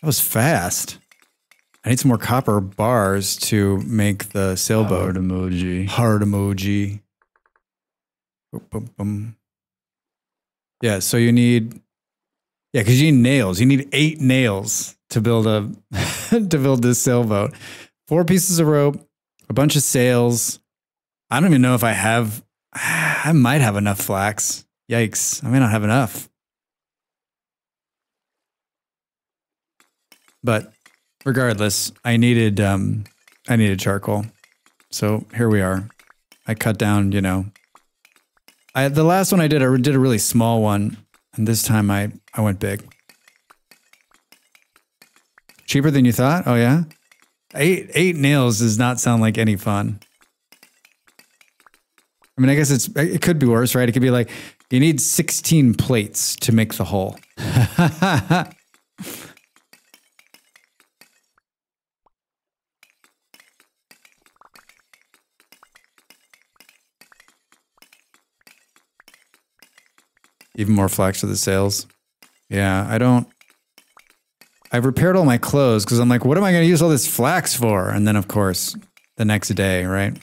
that was fast. I need some more copper bars to make the sailboat. Heart emoji. Heart emoji. Boom, boom, boom. Yeah, so you need yeah, because you need nails. You need eight nails to build a to build this sailboat. Four pieces of rope, a bunch of sails. I don't even know if I have I might have enough flax. Yikes. I may not have enough. But regardless, I needed um, I needed charcoal. So here we are. I cut down, you know. I the last one I did, I did a really small one, and this time I I went big. Cheaper than you thought? Oh yeah, eight eight nails does not sound like any fun. I mean, I guess it's it could be worse, right? It could be like you need sixteen plates to make the hole. Even more flax to the sails. Yeah, I don't. I've repaired all my clothes because I'm like, what am I going to use all this flax for? And then, of course, the next day, right?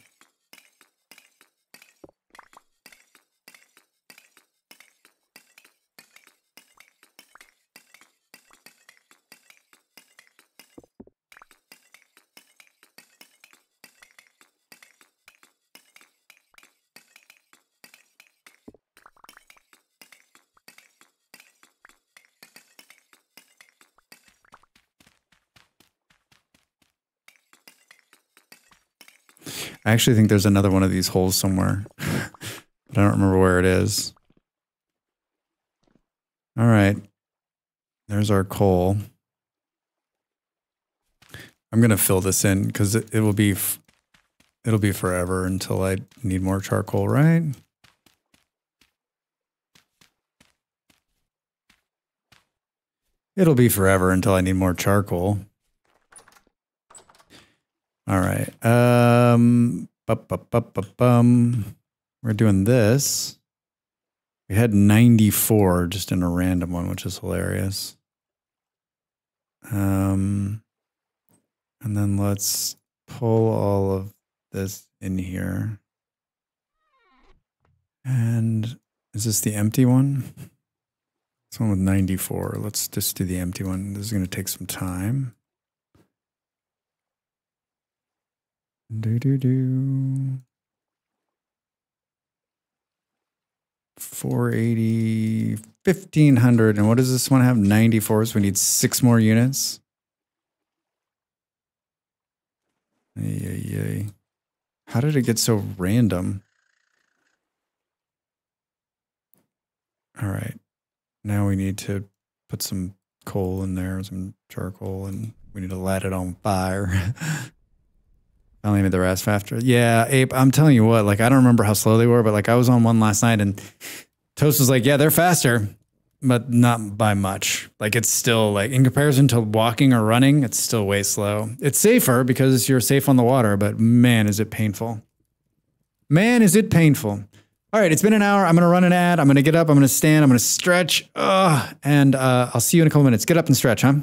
I actually think there's another one of these holes somewhere. But I don't remember where it is. All right. There's our coal. I'm going to fill this in because it, it will be it'll be forever until I need more charcoal, right? It'll be forever until I need more charcoal. All right. Um, bum. We're doing this. We had 94 just in a random one, which is hilarious. Um, and then let's pull all of this in here. And is this the empty one? This one with 94. Let's just do the empty one. This is going to take some time. Do do do. 480, 1500. And what does this one have? 94. So we need six more units. Ay, ay, ay. How did it get so random? All right. Now we need to put some coal in there, some charcoal, and we need to light it on fire. Finally made the rest faster. Yeah, Ape, I'm telling you what, like I don't remember how slow they were, but like I was on one last night and Toast was like, yeah, they're faster, but not by much. Like it's still like in comparison to walking or running, it's still way slow. It's safer because you're safe on the water, but man, is it painful. Man, is it painful. All right, it's been an hour. I'm gonna run an ad. I'm gonna get up. I'm gonna stand. I'm gonna stretch. Ugh, and uh, I'll see you in a couple minutes. Get up and stretch, huh?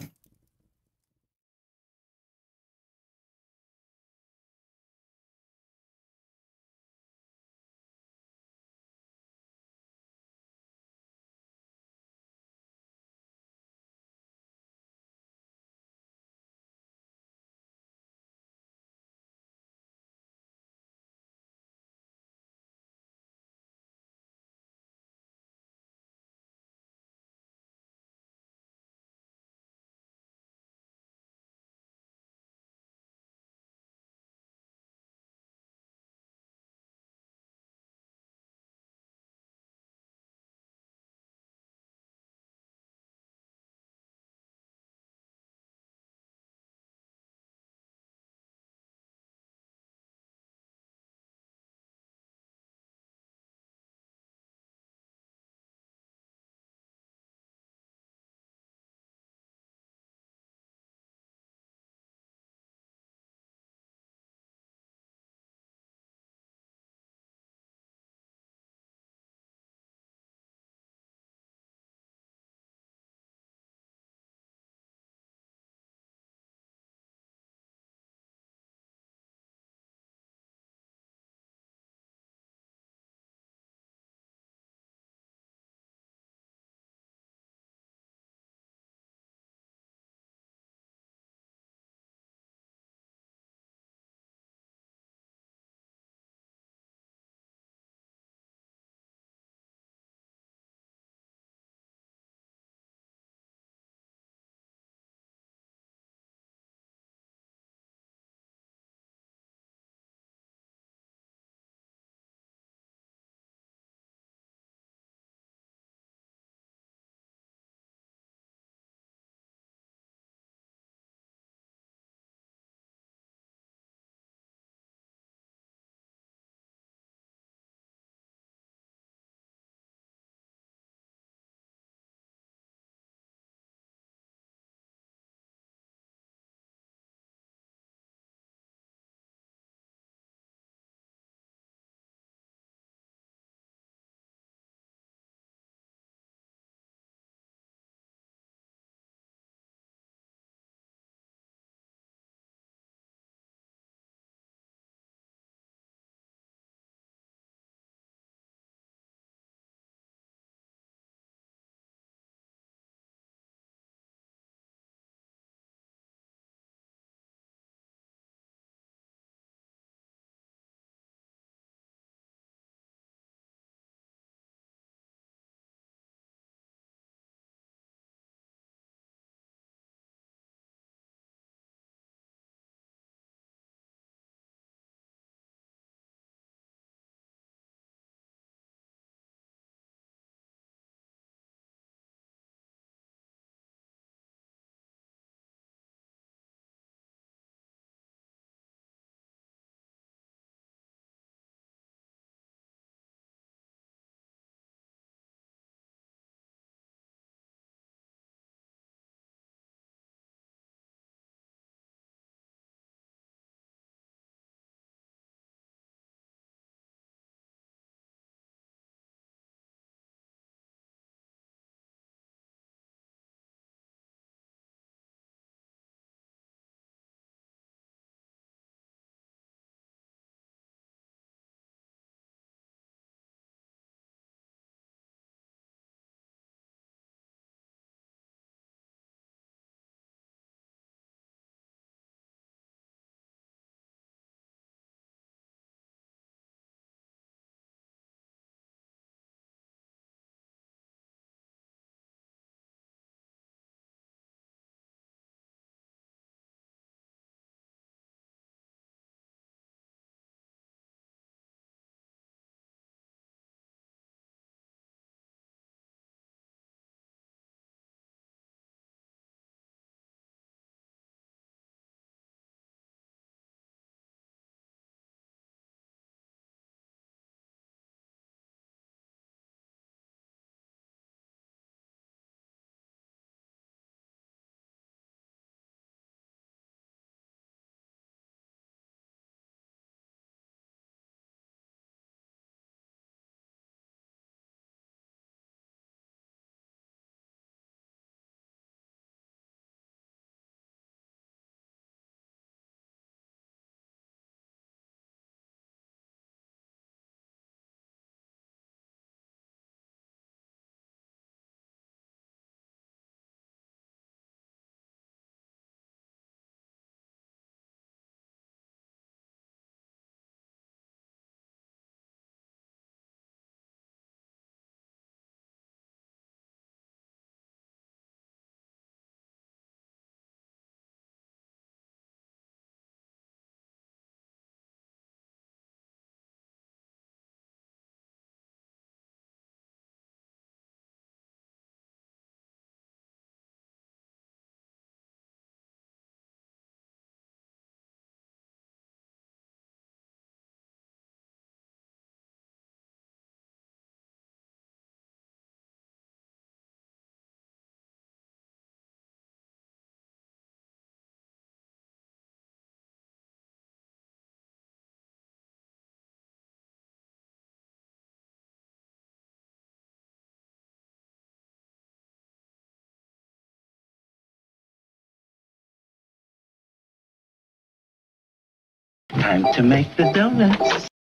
Time to make the donuts.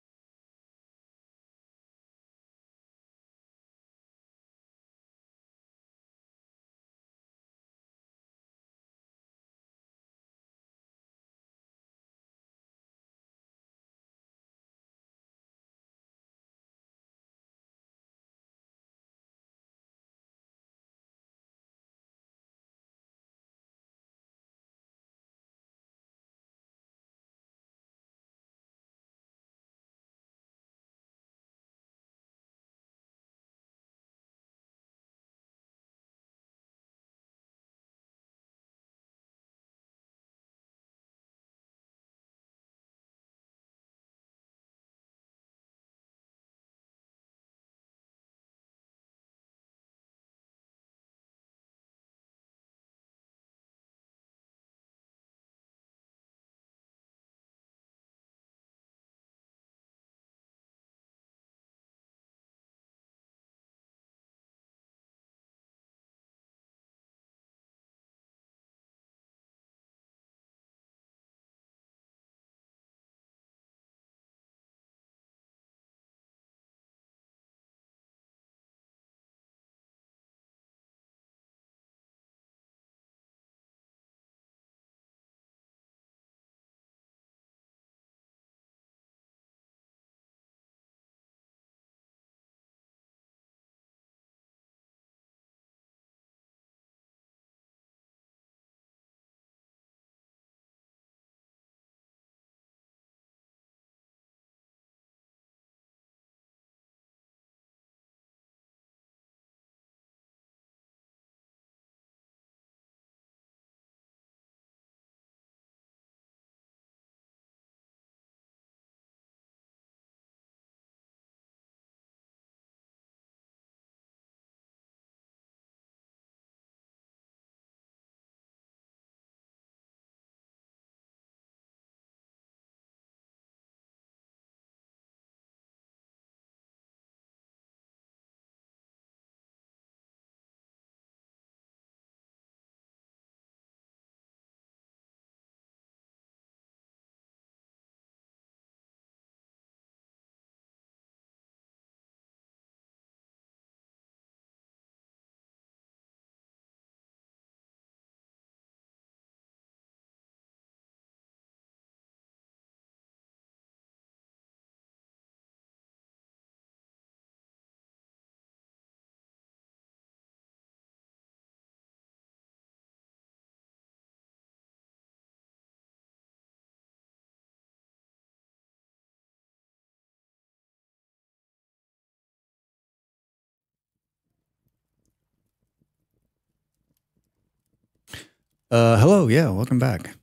Uh, hello. Yeah, welcome back.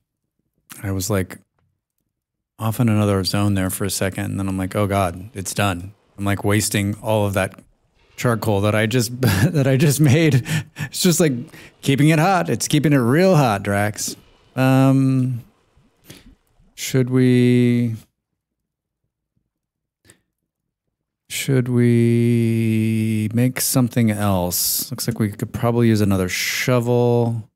I was like off in another zone there for a second, and then I'm like, oh god, it's done. I'm like wasting all of that charcoal that I just that I just made. It's just like keeping it hot. It's keeping it real hot, Dracs. Um, should we? Should we make something else? Looks like we could probably use another shovel.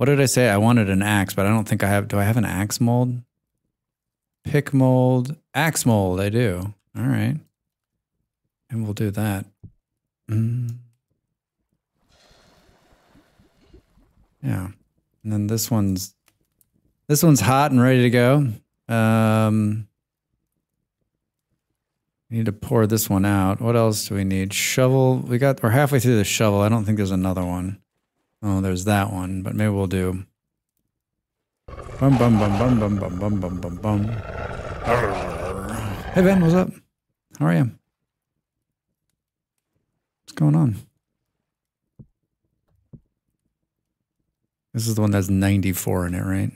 What did I say? I wanted an axe, but I don't think I have. Do I have an axe mold? Pick mold, axe mold. I do. All right. And we'll do that. Mm. Yeah. And then this one's this one's hot and ready to go. Um we need to pour this one out. What else do we need? Shovel. We got we're halfway through the shovel. I don't think there's another one. Oh, there's that one, but maybe we'll do bum bum bum bum bum bum bum bum bum bum. Hey Ben, what's up? How are you? What's going on? This is the one that's 94 in it, right?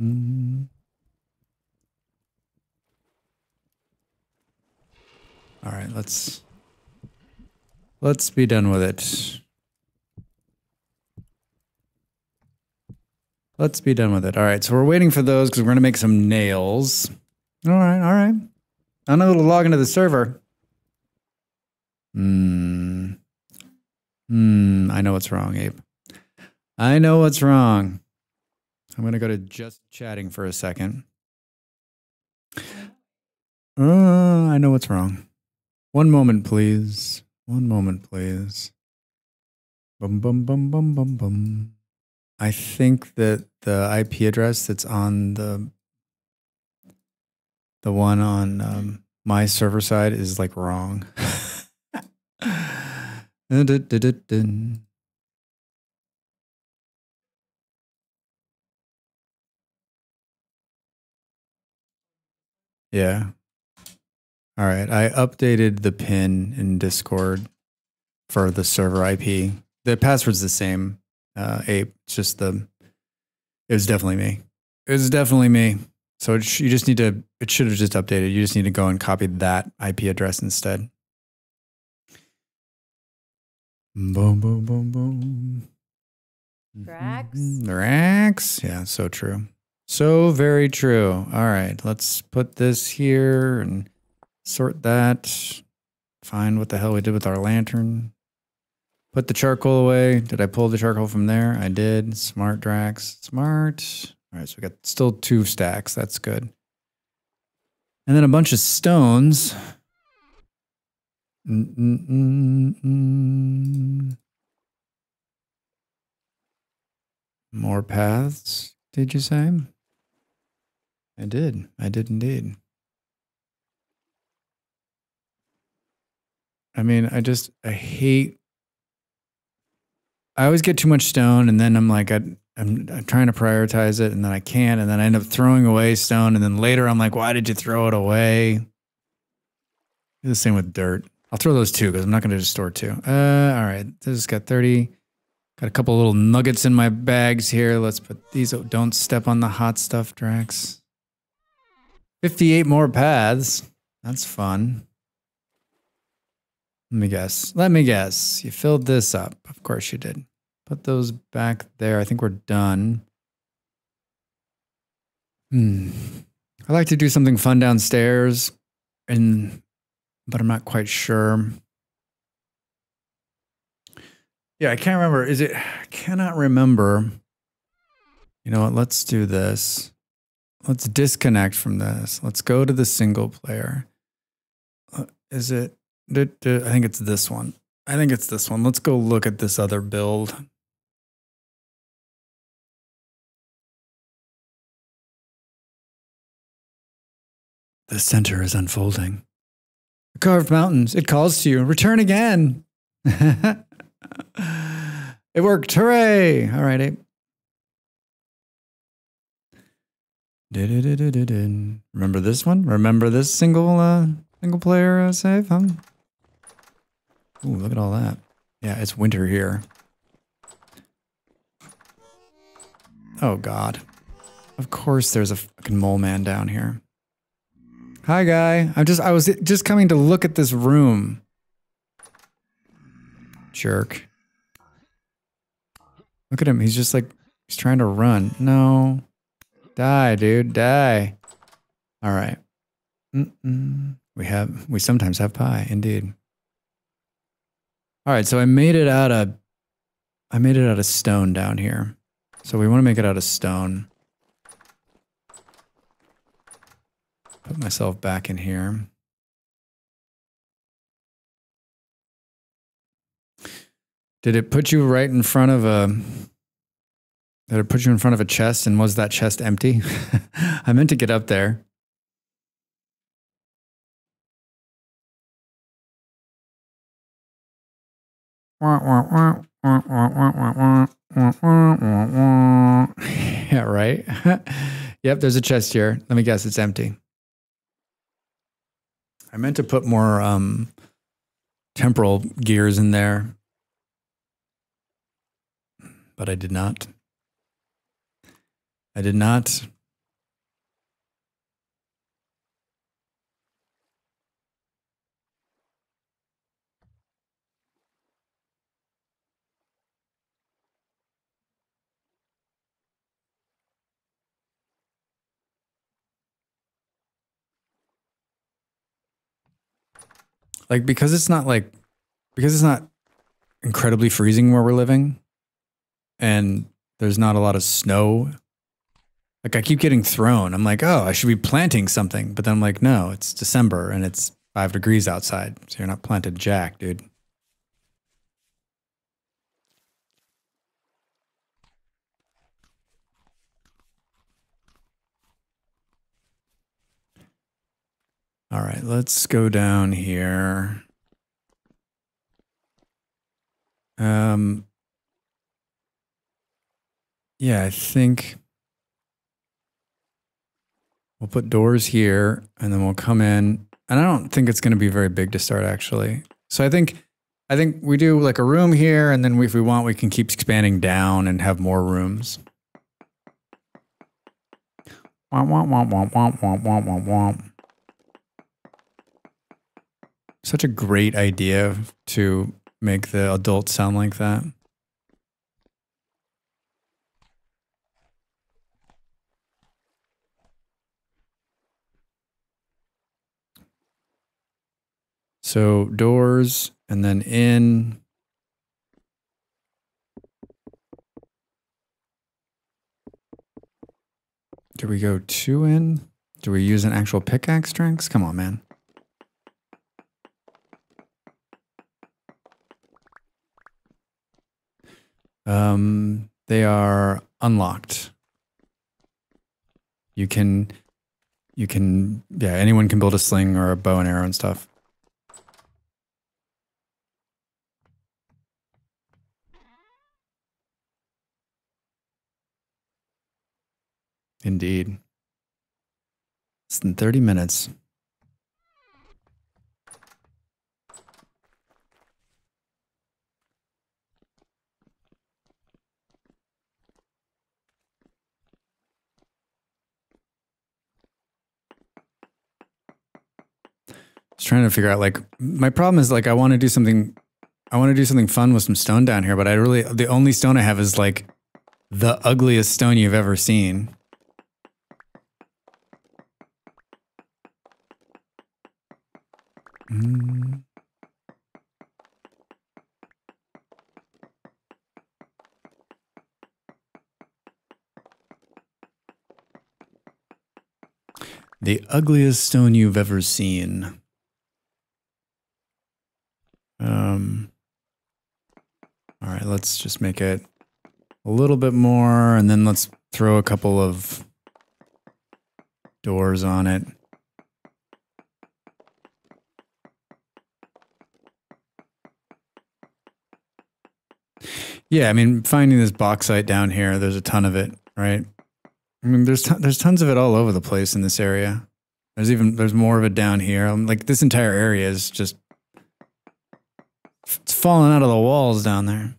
Mm. All right, let's let's be done with it. Let's be done with it. All right, so we're waiting for those because we're going to make some nails. All right, all right. I'm going to log into the server. Hmm. Hmm. I know what's wrong, Abe. I know what's wrong. I'm going to go to just chatting for a second. Uh, I know what's wrong. One moment, please. One moment, please. Bum, bum, bum, bum, bum, bum. I think that the IP address that's on the the one on um, my server side is like wrong. Yeah. All right. I updated the pin in Discord for the server IP. The password's the same. Uh, ape. It's just the. It was definitely me. It was definitely me. So it sh- you just need to. It should have just updated. You just need to go and copy that IP address instead. Boom, boom, boom, boom. Dracs? Dracs. Yeah, so true. So very true. All right, let's put this here and sort that. Find what the hell we did with our lantern. Put the charcoal away. Did I pull the charcoal from there? I did. Smart Dracs. Smart. All right, so we got still two stacks. That's good. And then a bunch of stones. Mm, mm, mm, mm. More paths, did you say? I did. I did indeed. I mean, I just, I hate, I always get too much stone and then I'm like, I, I'm, I'm trying to prioritize it and then I can't. And then I end up throwing away stone. And then later I'm like, why did you throw it away? The same with dirt. I'll throw those two because I'm not going to just store two. Uh, all right. This has got 30. Got a couple little nuggets in my bags here. Let's put these. Oh, don't step on the hot stuff, Dracs. 58 more paths. That's fun. Let me guess. Let me guess. You filled this up. Of course you did. Put those back there. I think we're done. Hmm. I like to do something fun downstairs, and but I'm not quite sure. Yeah, I can't remember. Is it? I cannot remember. You know what? Let's do this. Let's disconnect from this. Let's go to the single player. Uh, Is it? I think it's this one. I think it's this one. Let's go look at this other build. The center is unfolding. The carved mountains, it calls to you. Return again. it worked. Hooray. All right, Abe. Remember this one? Remember this single uh, single player uh, save? Huh? Ooh, look at all that. Yeah, it's winter here. Oh God. Of course there's a fucking mole man down here. Hi guy. I'm just I was just coming to look at this room. Jerk. Look at him. He's just like he's trying to run. No. Die, dude. Die. All right. Mm-mm. We have we sometimes have pie, indeed. All right, so I made it out of I made it out of stone down here. So we want to make it out of stone. Put myself back in here. Did it put you right in front of a did it put you in front of a chest and was that chest empty? I meant to get up there. Yeah, right. yep, there's a chest here. Let me guess, it's empty. I meant to put more um, temporal gears in there, but I did not. I did not. Like because it's not like because it's not incredibly freezing where we're living and there's not a lot of snow Like I keep getting thrown. I'm like, oh, I should be planting something. But then I'm like, no, it's December and it's five degrees outside. So you're not planted jack, dude. All right, let's go down here. Um, yeah, I think we'll put doors here and then we'll come in. And I don't think it's going to be very big to start actually. So I think I think we do like a room here, and then we, if we want, we can keep expanding down and have more rooms. Womp, womp, womp, womp, womp, womp, womp, womp. Such a great idea to make the adult sound like that. So doors and then in. Do we go two in? Do we use an actual pickaxe strengths? Come on, man. Um, they are unlocked. You can, you can, yeah, anyone can build a sling or a bow and arrow and stuff. Indeed. It's in 30 minutes. Was trying to figure out like my problem is like I want to do something I want to do something fun with some stone down here, but I really the only stone I have is like the ugliest stone you've ever seen. Mm. The ugliest stone you've ever seen. Um, all right, let's just make it a little bit more, and then let's throw a couple of doors on it. Yeah, I mean, finding this bauxite down here, there's a ton of it, right? I mean, there's there's tons of it all over the place in this area. There's even there's more of it down here. I'm, like this entire area is just it's falling out of the walls down there.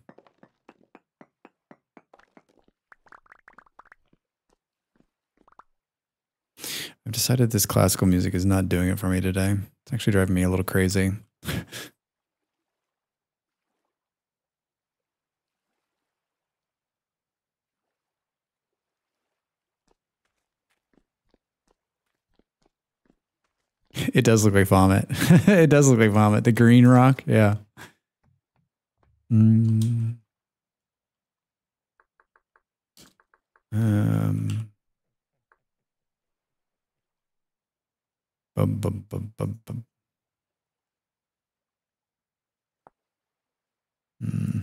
I've decided this classical music is not doing it for me today. It's actually driving me a little crazy. it does look like vomit. it does look like vomit. The green rock, yeah. Mm. Um. Bum, bum, bum, bum, bum. Mm.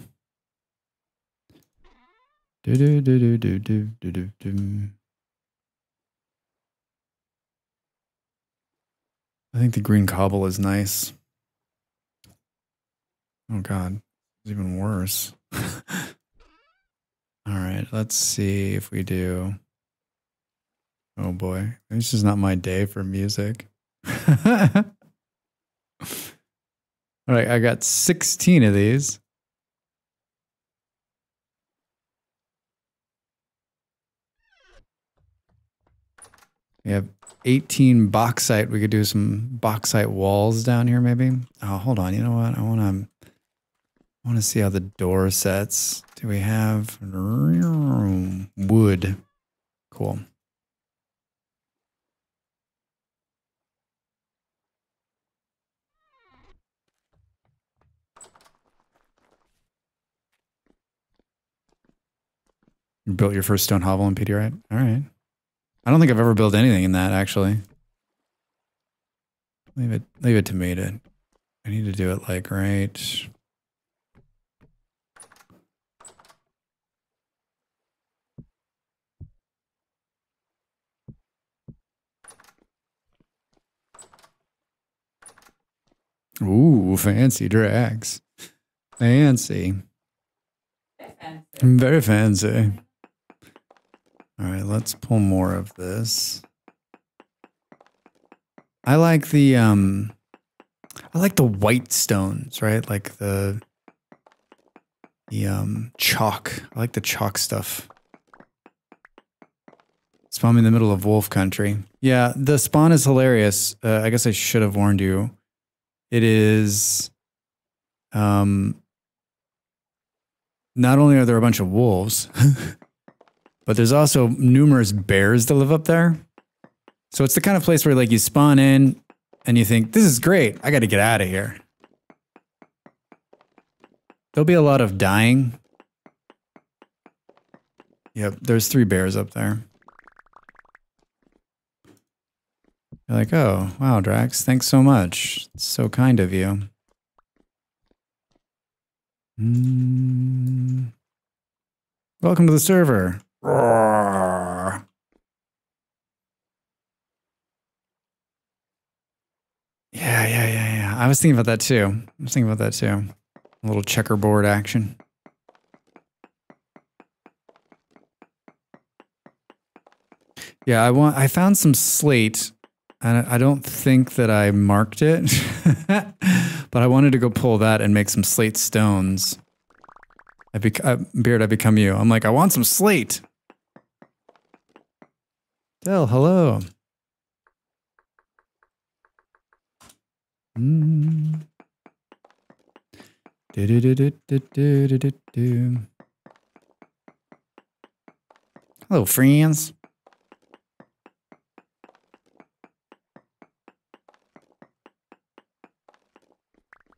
Do do do do do do do do do. I think the green cobble is nice. Oh god, it's even worse. All right, let's see if we do. Oh boy, this is not my day for music. All right, I got 16 of these. We have 18 bauxite. We could do some bauxite walls down here, maybe. Oh, hold on. You know what? I want to. I want to see how the door sets. Do we have wood? Cool. You built your first stone hovel in peridotite? All right. I don't think I've ever built anything in that actually. Leave it leave it to me to I need to do it like right. Ooh, fancy drags. Fancy. Very fancy. All right, let's pull more of this. I like the um I like the white stones, right? Like the the um chalk. I like the chalk stuff. Spawn me in the middle of wolf country. Yeah, the spawn is hilarious. Uh, I guess I should have warned you. It is um not only are there a bunch of wolves, but there's also numerous bears that live up there. So it's the kind of place where like you spawn in and you think, this is great. I got to get out of here. There'll be a lot of dying. Yep, there's three bears up there. You're like, oh, wow, Dracs, thanks so much. It's so kind of you. Mm. Welcome to the server. Roar. Yeah, yeah, yeah, yeah. I was thinking about that too. I was thinking about that too. A little checkerboard action. Yeah, I want. I found some slate, and I don't think that I marked it, but I wanted to go pull that and make some slate stones. I bec- uh, Beard, I become you. I'm like, I want some slate. Del, hello. Hello, friends.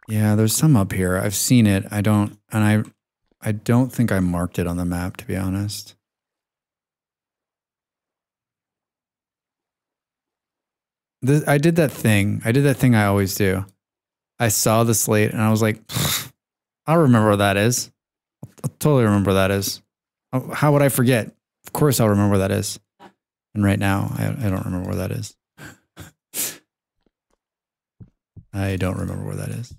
Yeah, there's some up here. I've seen it. I don't, and I, I don't think I marked it on the map, to be honest. I did that thing. I did that thing I always do. I saw the slate and I was like, I remember what that is. I'll totally remember what that is. Oh, How would I forget? Of course, I'll remember what that is. And right now, I, I don't remember where that is. I don't remember where that is.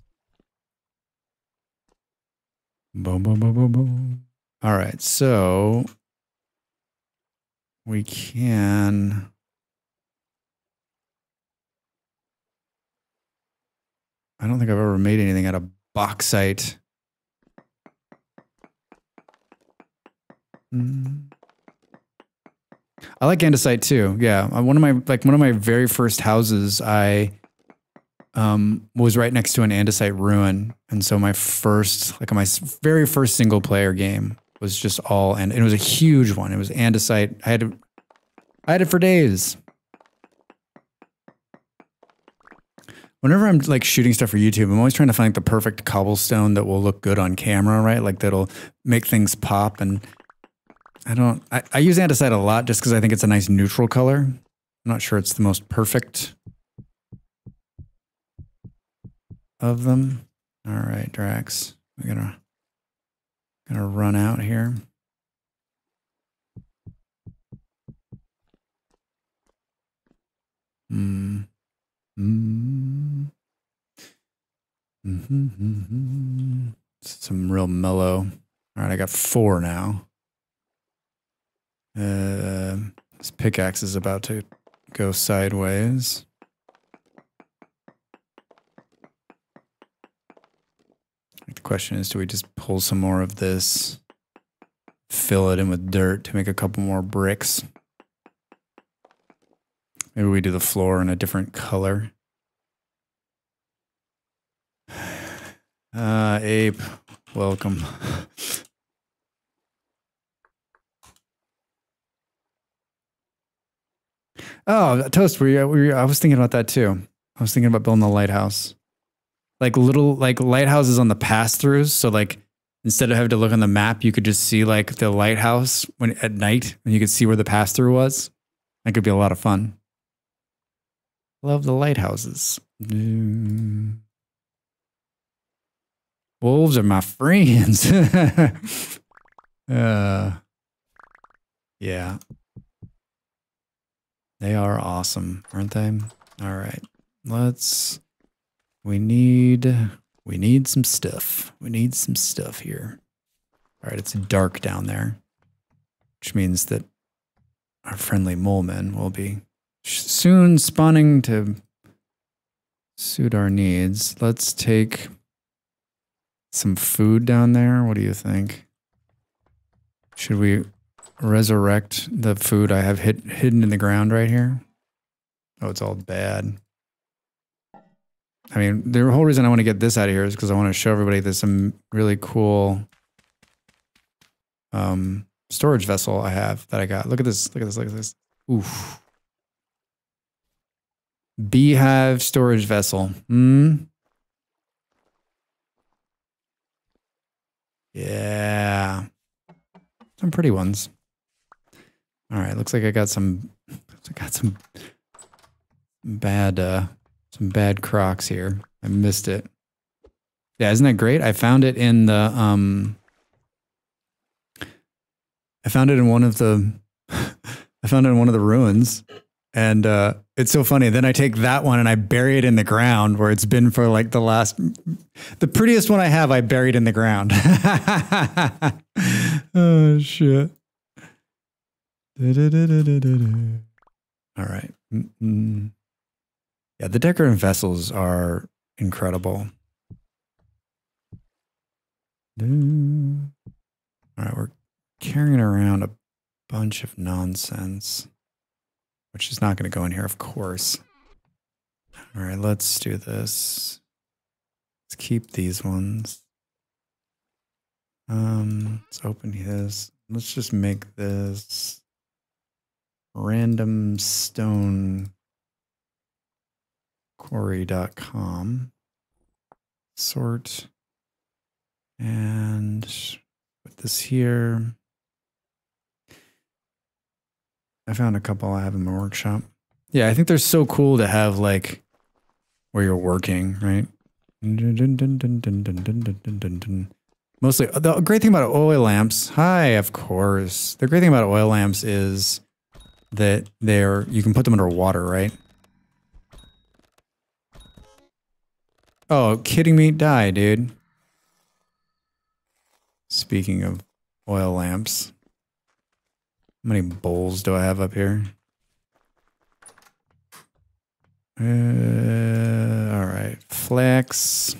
Boom, boom, boom, boom, boom. All right, so we can. I don't think I've ever made anything out of bauxite. Mm. I like andesite too. Yeah, Uh, one of my like one of my very first houses, I um, was right next to an andesite ruin, and so my first like my very first single player game was just all and it was a huge one. It was andesite. I had to, I had it for days. Whenever I'm like shooting stuff for YouTube, I'm always trying to find the perfect cobblestone that will look good on camera, right? Like that'll make things pop. And I don't, I, I use andesite a lot just because I think it's a nice neutral color. I'm not sure it's the most perfect of them. All right, Dracs, we're gonna gonna run out here. Hmm. Mm. Mhm. Some real mellow. All right, I got four now. Uh, this pickaxe is about to go sideways. Question is do we just pull some more of this, fill it in with dirt to make a couple more bricks? Maybe we do the floor in a different color. Uh, Ape, welcome. Oh, Toast, we, we, I was thinking about that too. I was thinking about building a lighthouse. Like little, like lighthouses on the pass throughs. So, like, instead of having to look on the map, you could just see like the lighthouse when at night and you could see where the pass through was. That could be a lot of fun. Love the lighthouses. Mm. Wolves are my friends. uh, yeah. They are awesome, aren't they? All right. Let's we need we need some stuff. We need some stuff here. All right, it's dark down there, which means that our friendly mole men will be soon spawning to suit our needs. Let's take some food down there. What do you think? Should we resurrect the food I have hid, hidden in the ground right here? Oh, it's all bad. I mean, the whole reason I want to get this out of here is because I want to show everybody this some really cool um, storage vessel I have that I got. Look at this. Look at this. Look at this. Oof. Beehive storage vessel. Hmm. Yeah. Some pretty ones. All right. Looks like I got some. I got some bad. uh Some bad crocks here. I missed it. Yeah, isn't that great? I found it in the um I found it in one of the I found it in one of the ruins. And uh, it's so funny. Then I take that one and I bury it in the ground where it's been for like the last the prettiest one I have I buried in the ground. oh shit. All right. Mm-mm. Yeah, the decorative vessels are incredible. All right, we're carrying around a bunch of nonsense, which is not going to go in here, of course. All right, let's do this. Let's keep these ones. Um, let's open his. Let's just make this random stone quarry.com sort and put this here. I found a couple I have in my workshop. Yeah, I think they're so cool to have like where you're working, right? Mostly, the great thing about oil lamps, hi, of course. The great thing about oil lamps is that they're, you can put them under water, right? Oh, kidding me? Die, dude. Speaking of oil lamps, how many bowls do I have up here? Uh, all right, flax.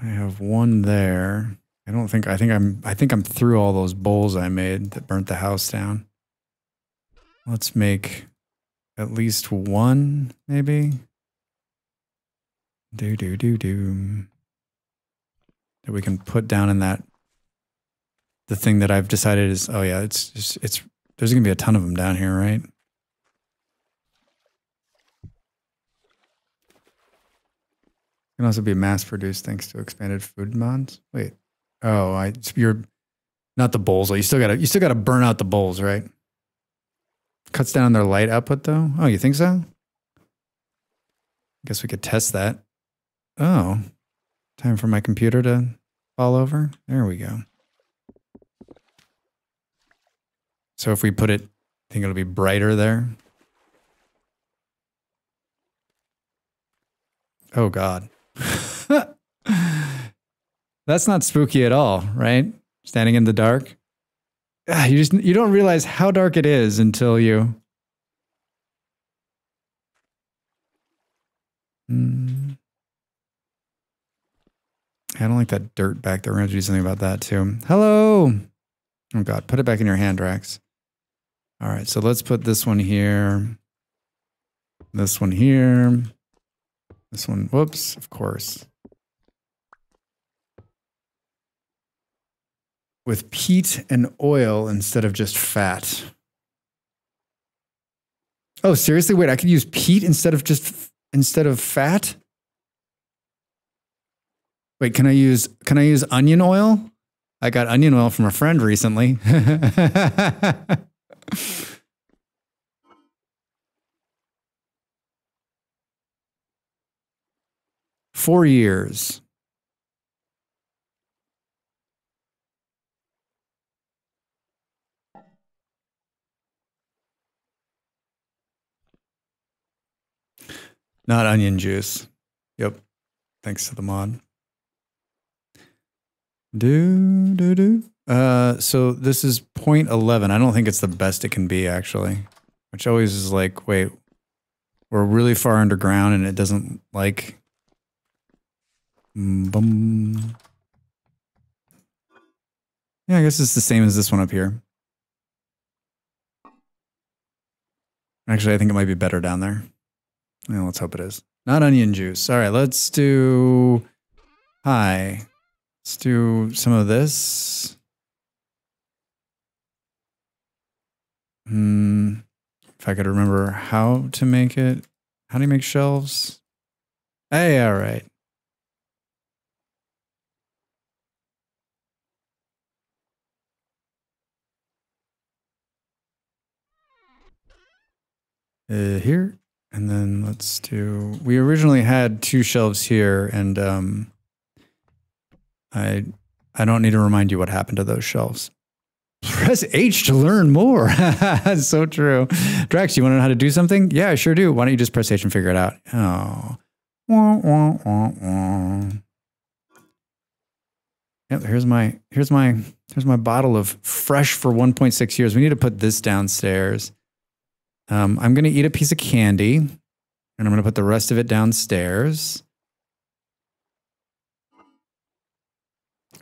I have one there. I don't think I think I'm I think I'm through all those bowls I made that burnt the house down. Let's make at least one, maybe. Do do do do. That we can put down in that. The thing that I've decided is, oh yeah, it's just, it's there's gonna be a ton of them down here, right? Can also be mass produced thanks to expanded food mods. Wait, oh, I you're not the bowls. You still gotta you still gotta burn out the bowls, right? Cuts down their light output though. Oh, you think so? Guess we could test that. Oh, time for my computer to fall over. There we go. So if we put it, I think it'll be brighter there. Oh God. That's not spooky at all, right? Standing in the dark. Ah, you just you don't realize how dark it is until you. Mm. I don't like that dirt back there. We're going to do something about that too. Hello. Oh God, put it back in your hand, Rex. All right, so let's put this one here. This one here. This one, whoops, of course. With peat and oil instead of just fat. Oh, seriously? Wait, I could use peat instead of just instead of fat? wait, can I use can I use onion oil? I got onion oil from a friend recently. Four years. Not onion juice. Yep. Thanks to the mod. Do do do. Uh, so this is point eleven. I don't think it's the best it can be actually, which always is like, wait, we're really far underground and it doesn't like. Mm, Bum. Yeah, I guess it's the same as this one up here. Actually, I think it might be better down there. Yeah, let's hope it is. Not onion juice. All right, let's do. Hi. Let's do some of this. Hmm. If I could remember how to make it. How do you make shelves? Hey, all right. Uh, here. And then let's do. We originally had two shelves here, and um, I I don't need to remind you what happened to those shelves. Press H to learn more. That's so true. Dracs, you want to know how to do something? Yeah, I sure do. Why don't you just press H and figure it out? Oh. Wah, wah, wah, wah. Yep, here's my here's my here's my bottle of fresh for 1.6 years. We need to put this downstairs. Um, I'm gonna eat a piece of candy, and I'm gonna put the rest of it downstairs.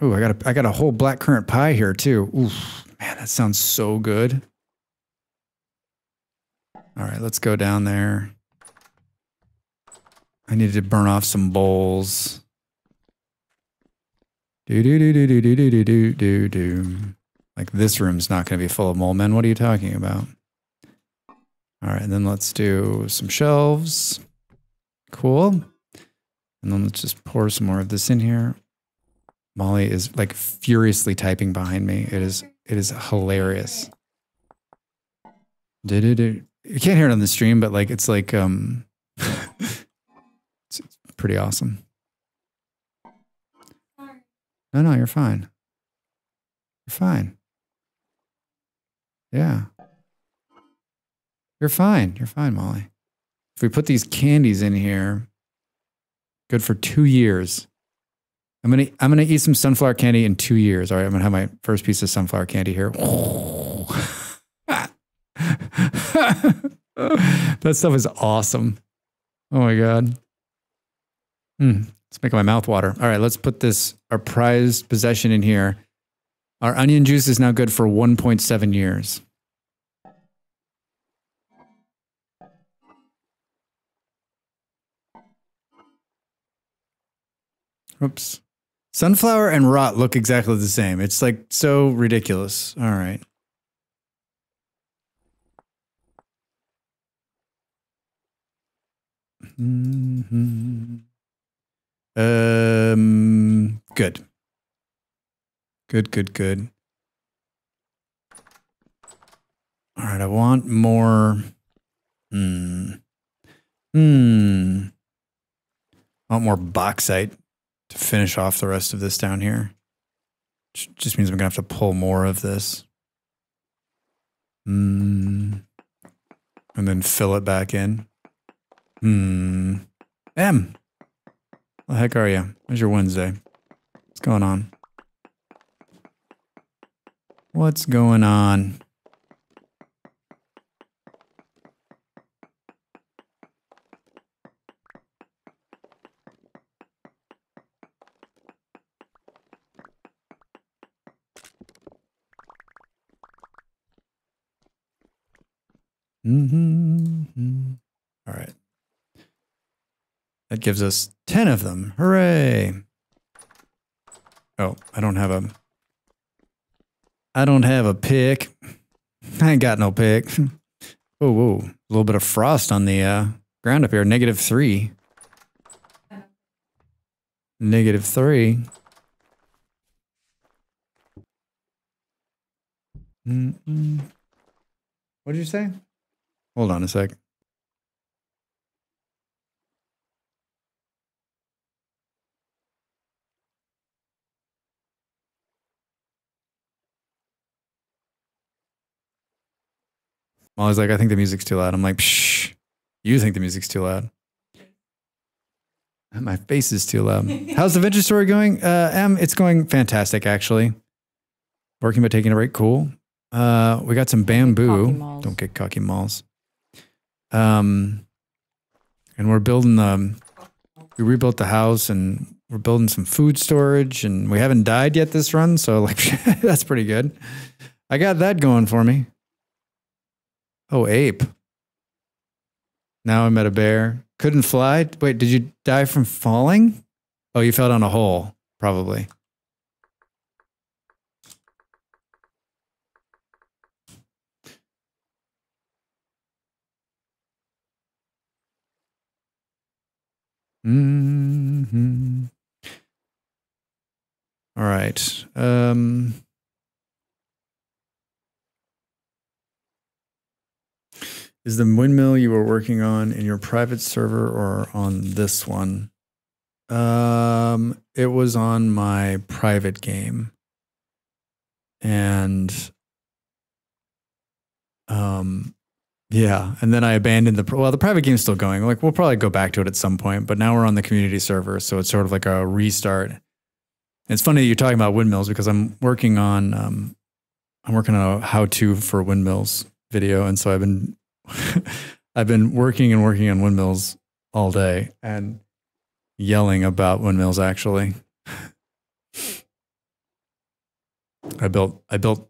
Ooh, I got a I got a whole black currant pie here too. Oof, man, that sounds so good. All right, let's go down there. I need to burn off some bowls. Do do do do do do do do do do. Like this room's not going to be full of mole men. What are you talking about? All right, then let's do some shelves. Cool. And then let's just pour some more of this in here. Molly is like furiously typing behind me. It is it is hilarious. You can't hear it on the stream, but like it's like um, it's, it's pretty awesome. No, no, you're fine. You're fine. Yeah. You're fine. You're fine, Molly. If we put these candies in here, good for two years. I'm gonna I'm gonna eat some sunflower candy in two years. All right, I'm gonna have my first piece of sunflower candy here. that stuff is awesome. Oh my god. Hmm. It's making my mouth water. All right, let's put this our prized possession in here. Our onion juice is now good for 1.7 years. Oops. Sunflower and rot look exactly the same. It's like so ridiculous. All right. Mhm. Um, good. Good, good, good. All right, I want more. Hmm. Hmm. I want more bauxite to finish off the rest of this down here. Which just means I'm gonna have to pull more of this. Hmm. And then fill it back in. Hmm. M. The heck are you? How's your Wednesday? What's going on? What's going on? Mm-hmm. All right. That gives us 10 of them. Hooray. Oh, I don't have a I don't have a pick. I ain't got no pick. Whoa, whoa. A little bit of frost on the uh, ground up here. Negative three. Negative three. Mm-mm. What did you say? Hold on a sec. Molly's like, I think the music's too loud. I'm like, Psh, you think the music's too loud. My face is too loud. How's the Vintage Story going? Uh, M, it's going fantastic, actually. Working but taking a break, cool. Uh, we got some bamboo. Don't get cocky malls. Um, and we're building the. We rebuilt the house and we're building some food storage and we haven't died yet this run, so like that's pretty good. I got that going for me. Oh, ape. Now I met a bear. Couldn't fly. Wait, did you die from falling? Oh, you fell down a hole, probably. Hmm All right. Um, is the windmill you were working on in your private server or on this one? Um, it was on my private game. And um yeah, and then I abandoned the well the private game's still going. Like we'll probably go back to it at some point, but now we're on the community server, so it's sort of like a restart. It's funny you're talking about windmills because I'm working on um I'm working on a how to for windmills video and so I've been I've been working and working on windmills all day and yelling about windmills actually. I built I built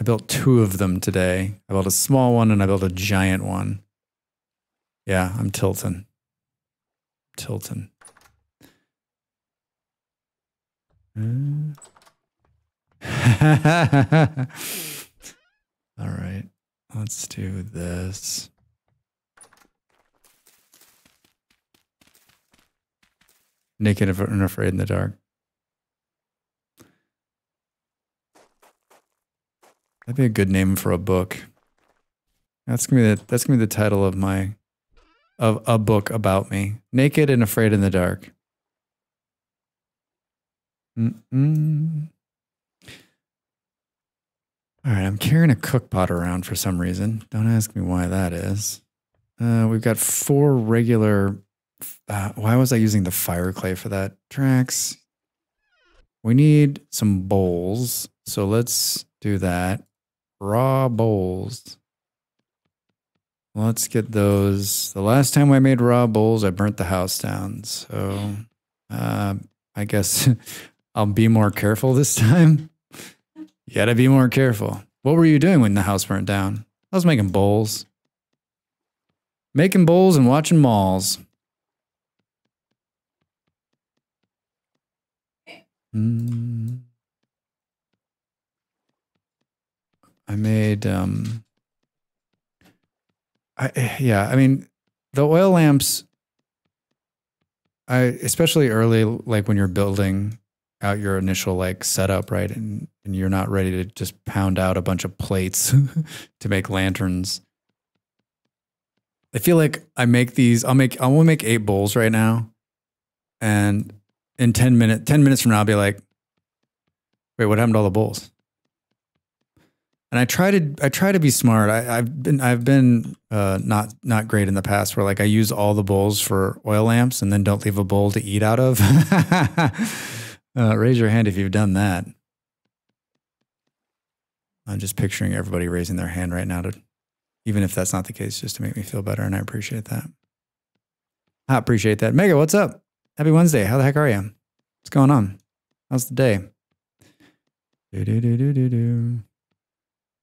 I built two of them today. I built a small one and I built a giant one. Yeah, I'm tilting. Tilting. Uh. All right. Let's do this. Naked and afraid in the dark. That'd be a good name for a book. That's gonna be the, that's gonna be the title of my of a book about me. Naked and afraid in the dark. Mm-mm. All right, I'm carrying a cook pot around for some reason. Don't ask me why that is. Uh, we've got four regular. Uh, why was I using the fire clay for that? Tracks. We need some bowls, so let's do that. Raw bowls. Let's get those. The last time I made raw bowls, I burnt the house down. So uh, I guess I'll be more careful this time. You gotta be more careful. What were you doing when the house burnt down? I was making bowls. Making bowls and watching malls. Mm. I made um I yeah, I mean the oil lamps I especially early like when you're building out your initial like setup, right? And and you're not ready to just pound out a bunch of plates to make lanterns. I feel like I make these I'll make I will make 8 bowls right now. And in 10 minutes 10 minutes from now I'll be like wait, what happened to all the bowls? And I try to I try to be smart. I, I've been I've been uh, not not great in the past where like I use all the bowls for oil lamps and then don't leave a bowl to eat out of. uh, raise your hand if you've done that. I'm just picturing everybody raising their hand right now to, even if that's not the case, just to make me feel better, and I appreciate that. I appreciate that. Mega, what's up? Happy Wednesday. How the heck are you? What's going on? How's the day? Do do do do do do.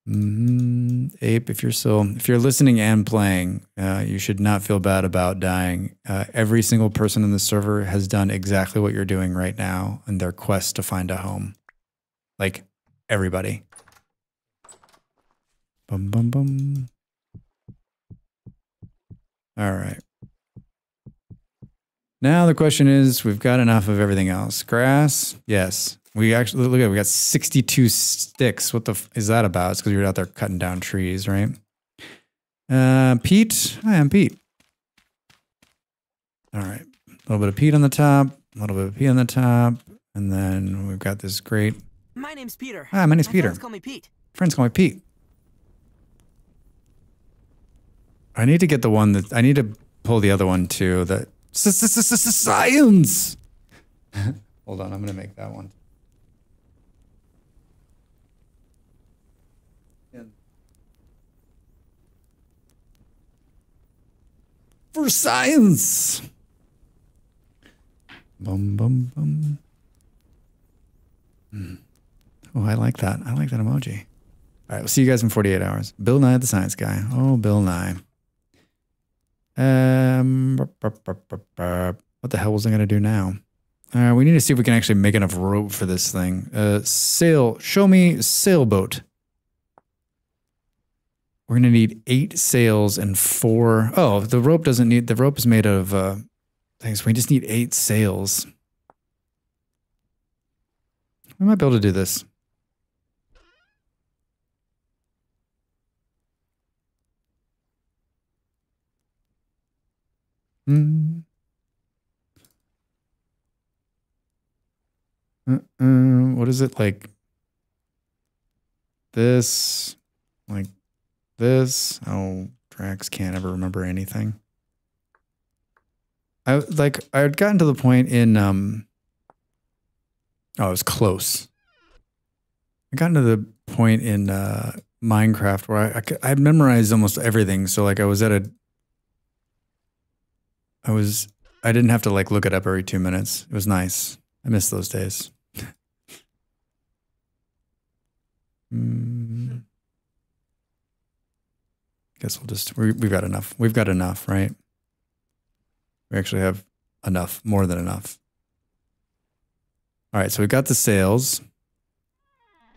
Hmm Ape, if you're still, if you're listening and playing, uh, you should not feel bad about dying. Uh, every single person in the server has done exactly what you're doing right now in their quest to find a home. Like everybody. Bum bum bum. All right. Now the question is, we've got enough of everything else. Grass, yes. We actually look at it, we got 62 sticks. What the f- is that about? It's because you're out there cutting down trees, right? Uh, Pete, hi, I'm Pete. All right, a little bit of Pete on the top, a little bit of peat on the top, and then we've got this great. My name's Peter. Hi, my name's Peter. Friends call me Pete. Friends call me Pete. I need to get the one that I need to pull the other one too. That science. Hold on, I'm gonna make that one. For science. Bum bum bum. Hmm. Oh, I like that. I like that emoji. All right, we'll see you guys in 48 hours. Bill Nye, the science guy. Oh, Bill Nye. Um, what the hell was I going to do now? Uh, we need to see if we can actually make enough rope for this thing. Uh, sail. Show me sailboat. We're going to need eight sails and four. Oh, the rope doesn't need. The rope is made of uh, things. We just need eight sails. We might be able to do this. Mm. Uh, what is it like? This, like this. Oh, Dracs can't ever remember anything. I like I had gotten to the point in um. Oh, it was close. I got to the point in uh, Minecraft where I, I I memorized almost everything. So like I was at a I was I didn't have to like look it up every two minutes. It was nice. I miss those days. mm. Guess we'll just we, we've got enough. We've got enough, right? We actually have enough, more than enough. All right, so we've got the sails,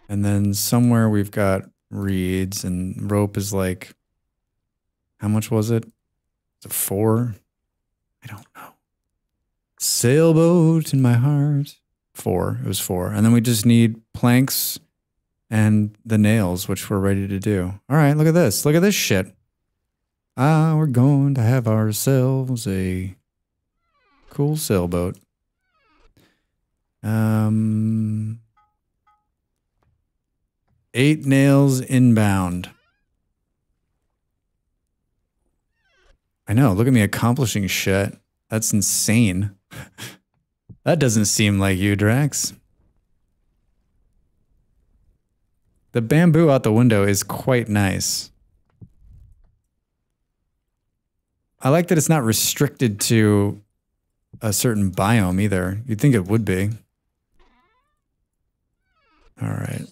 and then somewhere we've got reeds and rope is like. How much was it? it? Is it four? I don't know. Sailboat in my heart. Four. It was four. And then we just need planks and the nails, which we're ready to do. All right, look at this. Look at this shit. Ah, we're going to have ourselves a cool sailboat. Um, eight nails inbound. I know. Look at me accomplishing shit. That's insane. that doesn't seem like you, Dracs. The bamboo out the window is quite nice. I like that it's not restricted to a certain biome either. You'd think it would be. All right.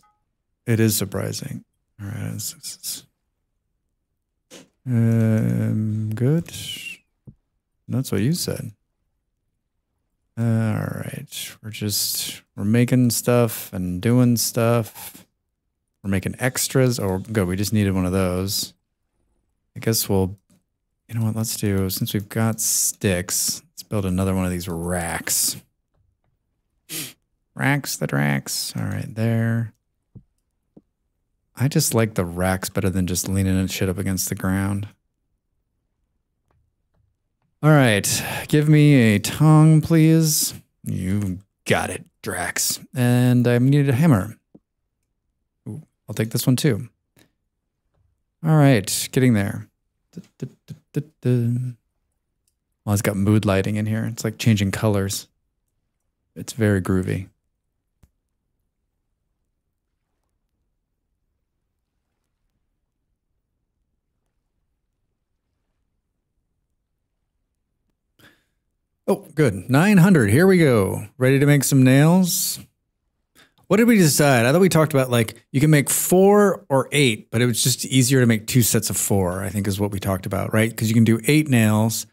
It is surprising. All right. It's, it's, um, good. That's what you said. All right. We're just, we're making stuff and doing stuff. We're making extras. Oh, good. We just needed one of those. I guess we'll, you know what? Let's do, since we've got sticks, let's build another one of these racks. Racks the racks. All right, there. I just like the racks better than just leaning and shit up against the ground. All right, give me a tongue, please. You got it, Dracs. And I need a hammer. I'll take this one too. All right, getting there. Well, it's got mood lighting in here. It's like changing colors. It's very groovy. Oh, good. 900. Here we go. Ready to make some nails? What did we decide? I thought we talked about like you can make four or eight, but it was just easier to make two sets of four, I think is what we talked about, right? Because you can do eight nails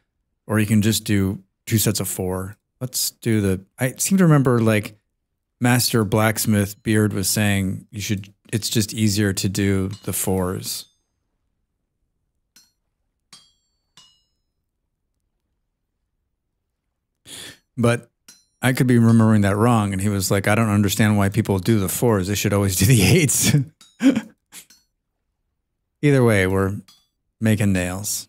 or you can just do two sets of four. Let's do the. I seem to remember like Master Blacksmith Beard was saying you should, it's just easier to do the fours. But I could be remembering that wrong. And he was like, I don't understand why people do the fours. They should always do the eights. Either way, we're making nails.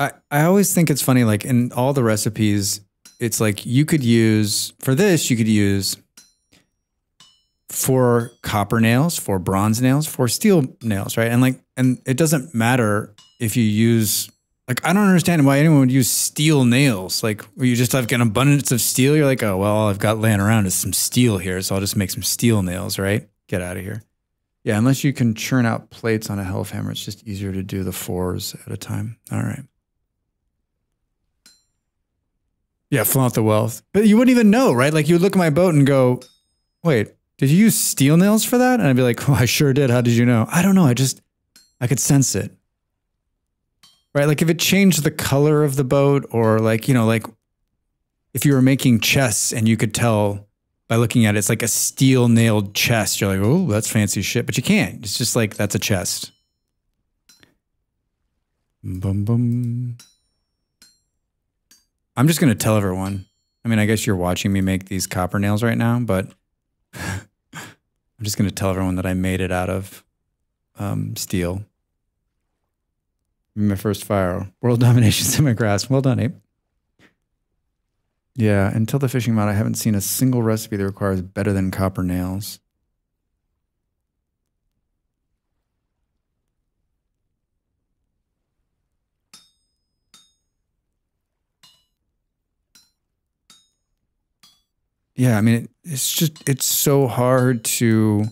I, I always think it's funny, like in all the recipes, it's like you could use, for this, you could use four copper nails, four bronze nails, four steel nails, right? And like, and it doesn't matter if you use like I don't understand why anyone would use steel nails. Like where you just have an abundance of steel. You're like, oh well, all I've got laying around is some steel here, so I'll just make some steel nails, right? Get out of here. Yeah, unless you can churn out plates on a helve hammer, it's just easier to do the fours at a time. All right. Yeah, flaunt the wealth. But you wouldn't even know, right? Like you would look at my boat and go, wait, did you use steel nails for that? And I'd be like, oh, I sure did. How did you know? I don't know. I just, I could sense it. Right? Like if it changed the color of the boat or like, you know, like if you were making chests and you could tell by looking at it, it's like a steel nailed chest. You're like, oh, that's fancy shit. But you can't. It's just like, that's a chest. Boom, boom. I'm just going to tell everyone. I mean, I guess you're watching me make these copper nails right now, but I'm just going to tell everyone that I made it out of um, steel. My first fire. World domination semi-grass. Well done, Ape. Yeah, until the fishing mod, I haven't seen a single recipe that requires better than copper nails. Yeah, I mean, it, it's just, it's so hard to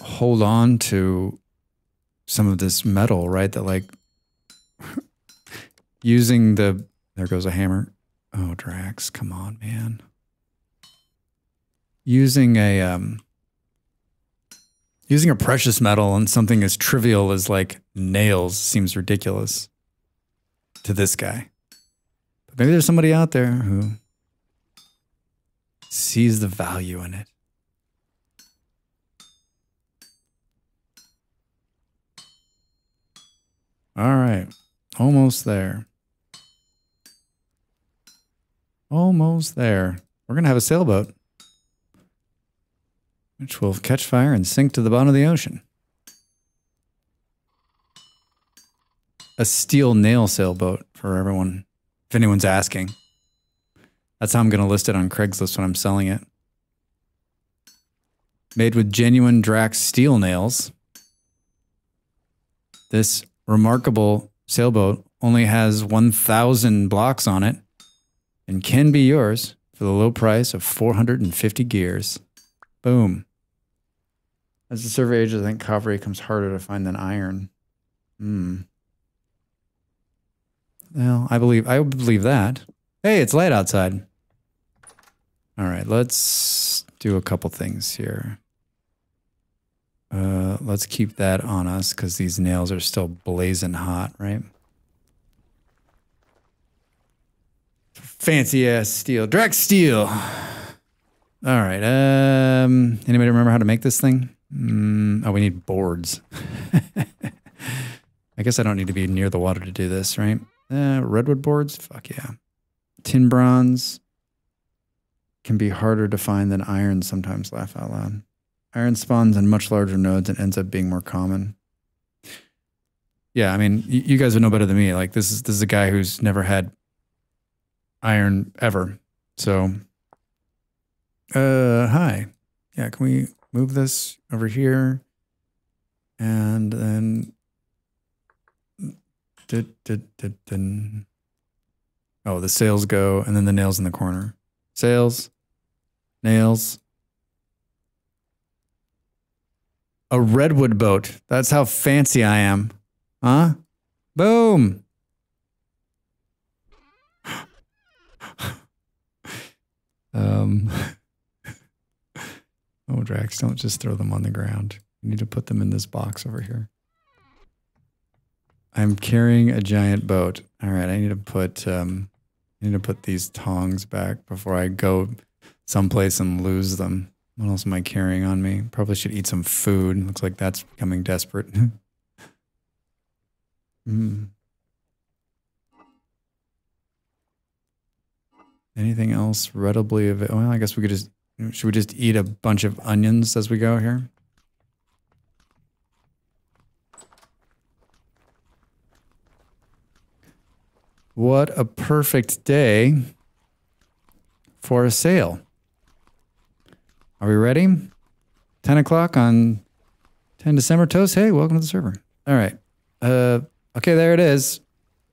hold on to some of this metal, right? That like using the there goes a hammer. Oh, Dracs, come on, man. Using a um using a precious metal on something as trivial as like nails seems ridiculous to this guy. But maybe there's somebody out there who sees the value in it. All right. Almost there. Almost there. We're going to have a sailboat, which will catch fire and sink to the bottom of the ocean. A steel nail sailboat for everyone, if anyone's asking. That's how I'm going to list it on Craigslist when I'm selling it. Made with genuine Dracs steel nails. This remarkable sailboat only has 1,000 blocks on it and can be yours for the low price of 450 gears. Boom. As the server ages, I think copper comes harder to find than iron. Hmm. Well, I believe I believe that. Hey, it's light outside. All right, let's do a couple things here. Uh, let's keep that on us because these nails are still blazing hot, right? Fancy ass steel. Dracs steel. All right. Um, anybody remember how to make this thing? Mm, oh, we need boards. I guess I don't need to be near the water to do this, right? Uh, redwood boards? Fuck yeah. Tin bronze can be harder to find than iron sometimes laugh out loud. Iron spawns in much larger nodes and ends up being more common. Yeah, I mean, you guys would know better than me. Like this is this is a guy who's never had iron ever. So uh hi. Yeah, can we move this over here? And then did, did, did, did. Oh, the sails go and then the nails in the corner. Sails, nails. A redwood boat. That's how fancy I am. Huh? Boom. um Oh, Dracs, don't just throw them on the ground. You need to put them in this box over here. I'm carrying a giant boat. All right, I need to put um I need to put these tongs back before I go someplace and lose them. What else am I carrying on me? Probably should eat some food. Looks like that's becoming desperate. mm. Anything else readily available? Well, I guess we could just, should we just eat a bunch of onions as we go here? What a perfect day for a sail. Are we ready? 10 o'clock on 10 December. Toast, hey, welcome to the server. All right. Uh, okay, there it is.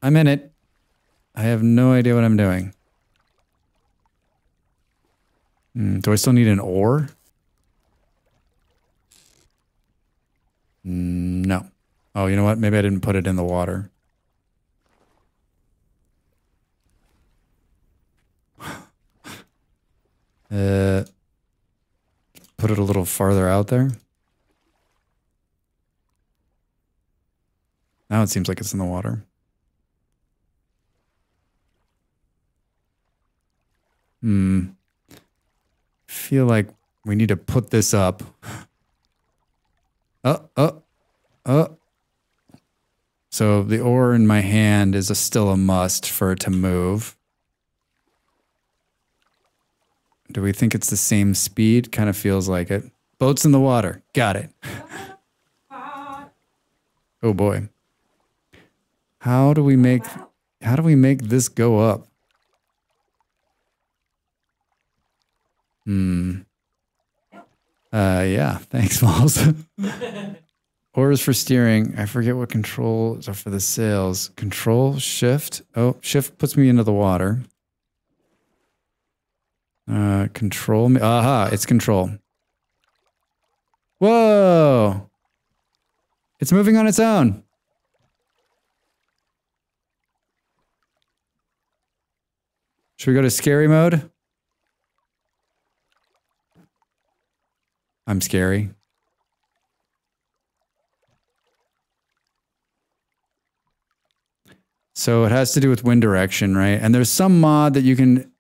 I'm in it. I have no idea what I'm doing. Hmm, do I still need an oar? Mm, No. Oh, you know what? Maybe I didn't put it in the water. Uh, put it a little farther out there. Now it seems like it's in the water. Hmm. Feel like we need to put this up. Oh, oh, oh. So the oar in my hand is a, still a must for it to move. Do we think it's the same speed? Kind of feels like it. Boats in the water. Got it. oh boy. How do we make how do we make this go up? Hmm. Uh yeah, thanks, Malls. Oars for steering. I forget what controls are for the sails. Control, shift. Oh, shift puts me into the water. Uh, control me. Aha, it's control. Whoa! It's moving on its own. Should we go to scary mode? I'm scary. So it has to do with wind direction, right? And there's some mod that you can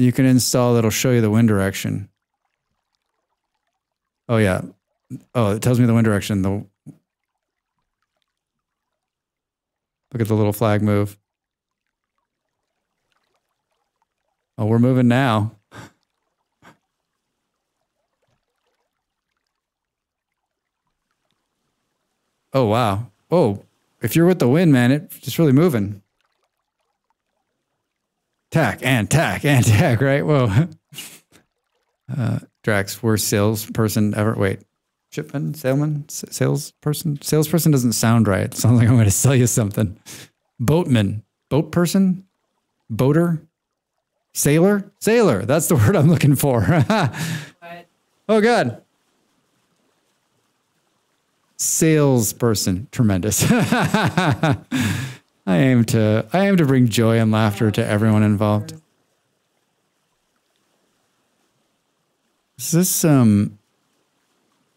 you can install that'll show you the wind direction. Oh yeah. Oh, it tells me the wind direction. The Look at the little flag move. Oh, we're moving now. Oh wow. Oh, if you're with the wind, man, it's just really moving. Tack and tack and tack, right? Whoa. Uh, Dracs, worst salesperson ever. Wait, shipman, salesman, S- salesperson. Salesperson doesn't sound right. It sounds like I'm going to sell you something. Boatman, boat person, boater, sailor, sailor. That's the word I'm looking for. oh God. Salesperson, tremendous. I aim to I aim to bring joy and laughter to everyone involved. Is this um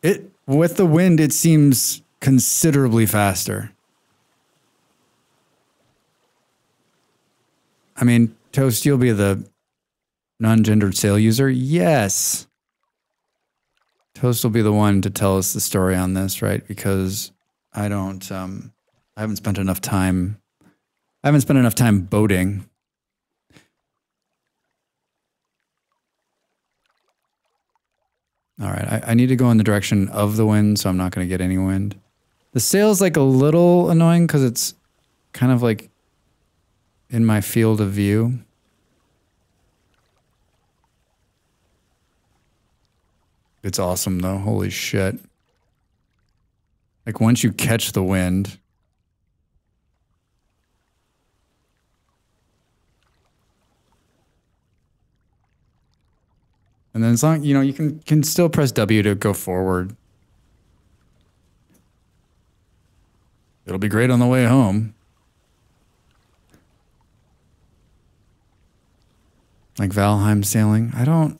it with the wind it seems considerably faster. I mean, Toast, you'll be the non-gendered sail user. Yes. Toast will be the one to tell us the story on this, right? Because I don't um I haven't spent enough time I haven't spent enough time boating. All right, I, I need to go in the direction of the wind, so I'm not going to get any wind. The sail's like a little annoying because it's kind of like in my field of view. It's awesome though. Holy shit. Like once you catch the wind, and then as long you know you can can still press W to go forward. It'll be great on the way home. Like Valheim sailing. I don't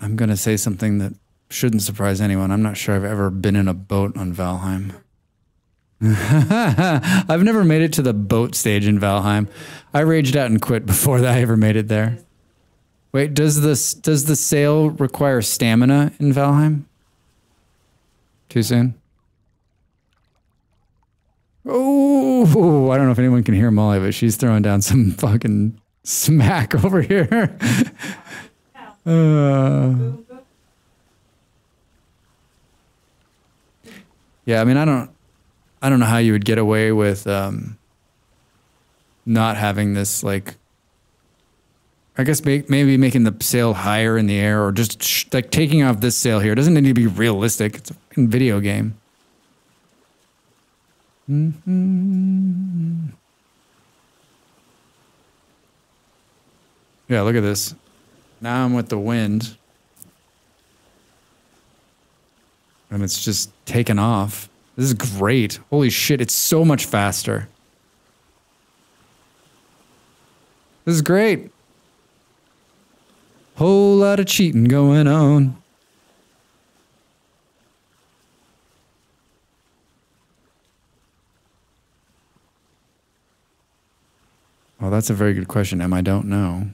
I'm going to say something that shouldn't surprise anyone. I'm not sure I've ever been in a boat on Valheim. I've never made it to the boat stage in Valheim. I raged out and quit before I ever made it there. Wait, does this does the sail require stamina in Valheim? Too soon? Oh, I don't know if anyone can hear Molly, but she's throwing down some fucking smack over here. Uh, yeah, I mean, I don't, I don't know how you would get away with um, not having this like I guess maybe making the sail higher in the air or just like taking off this sail here. It doesn't need to be realistic. It's a video game. Mhm. Yeah, look at this. Now I'm with the wind. And it's just taken off. This is great. Holy shit, it's so much faster. This is great. Whole lot of cheating going on. Well, that's a very good question, Em. I don't know.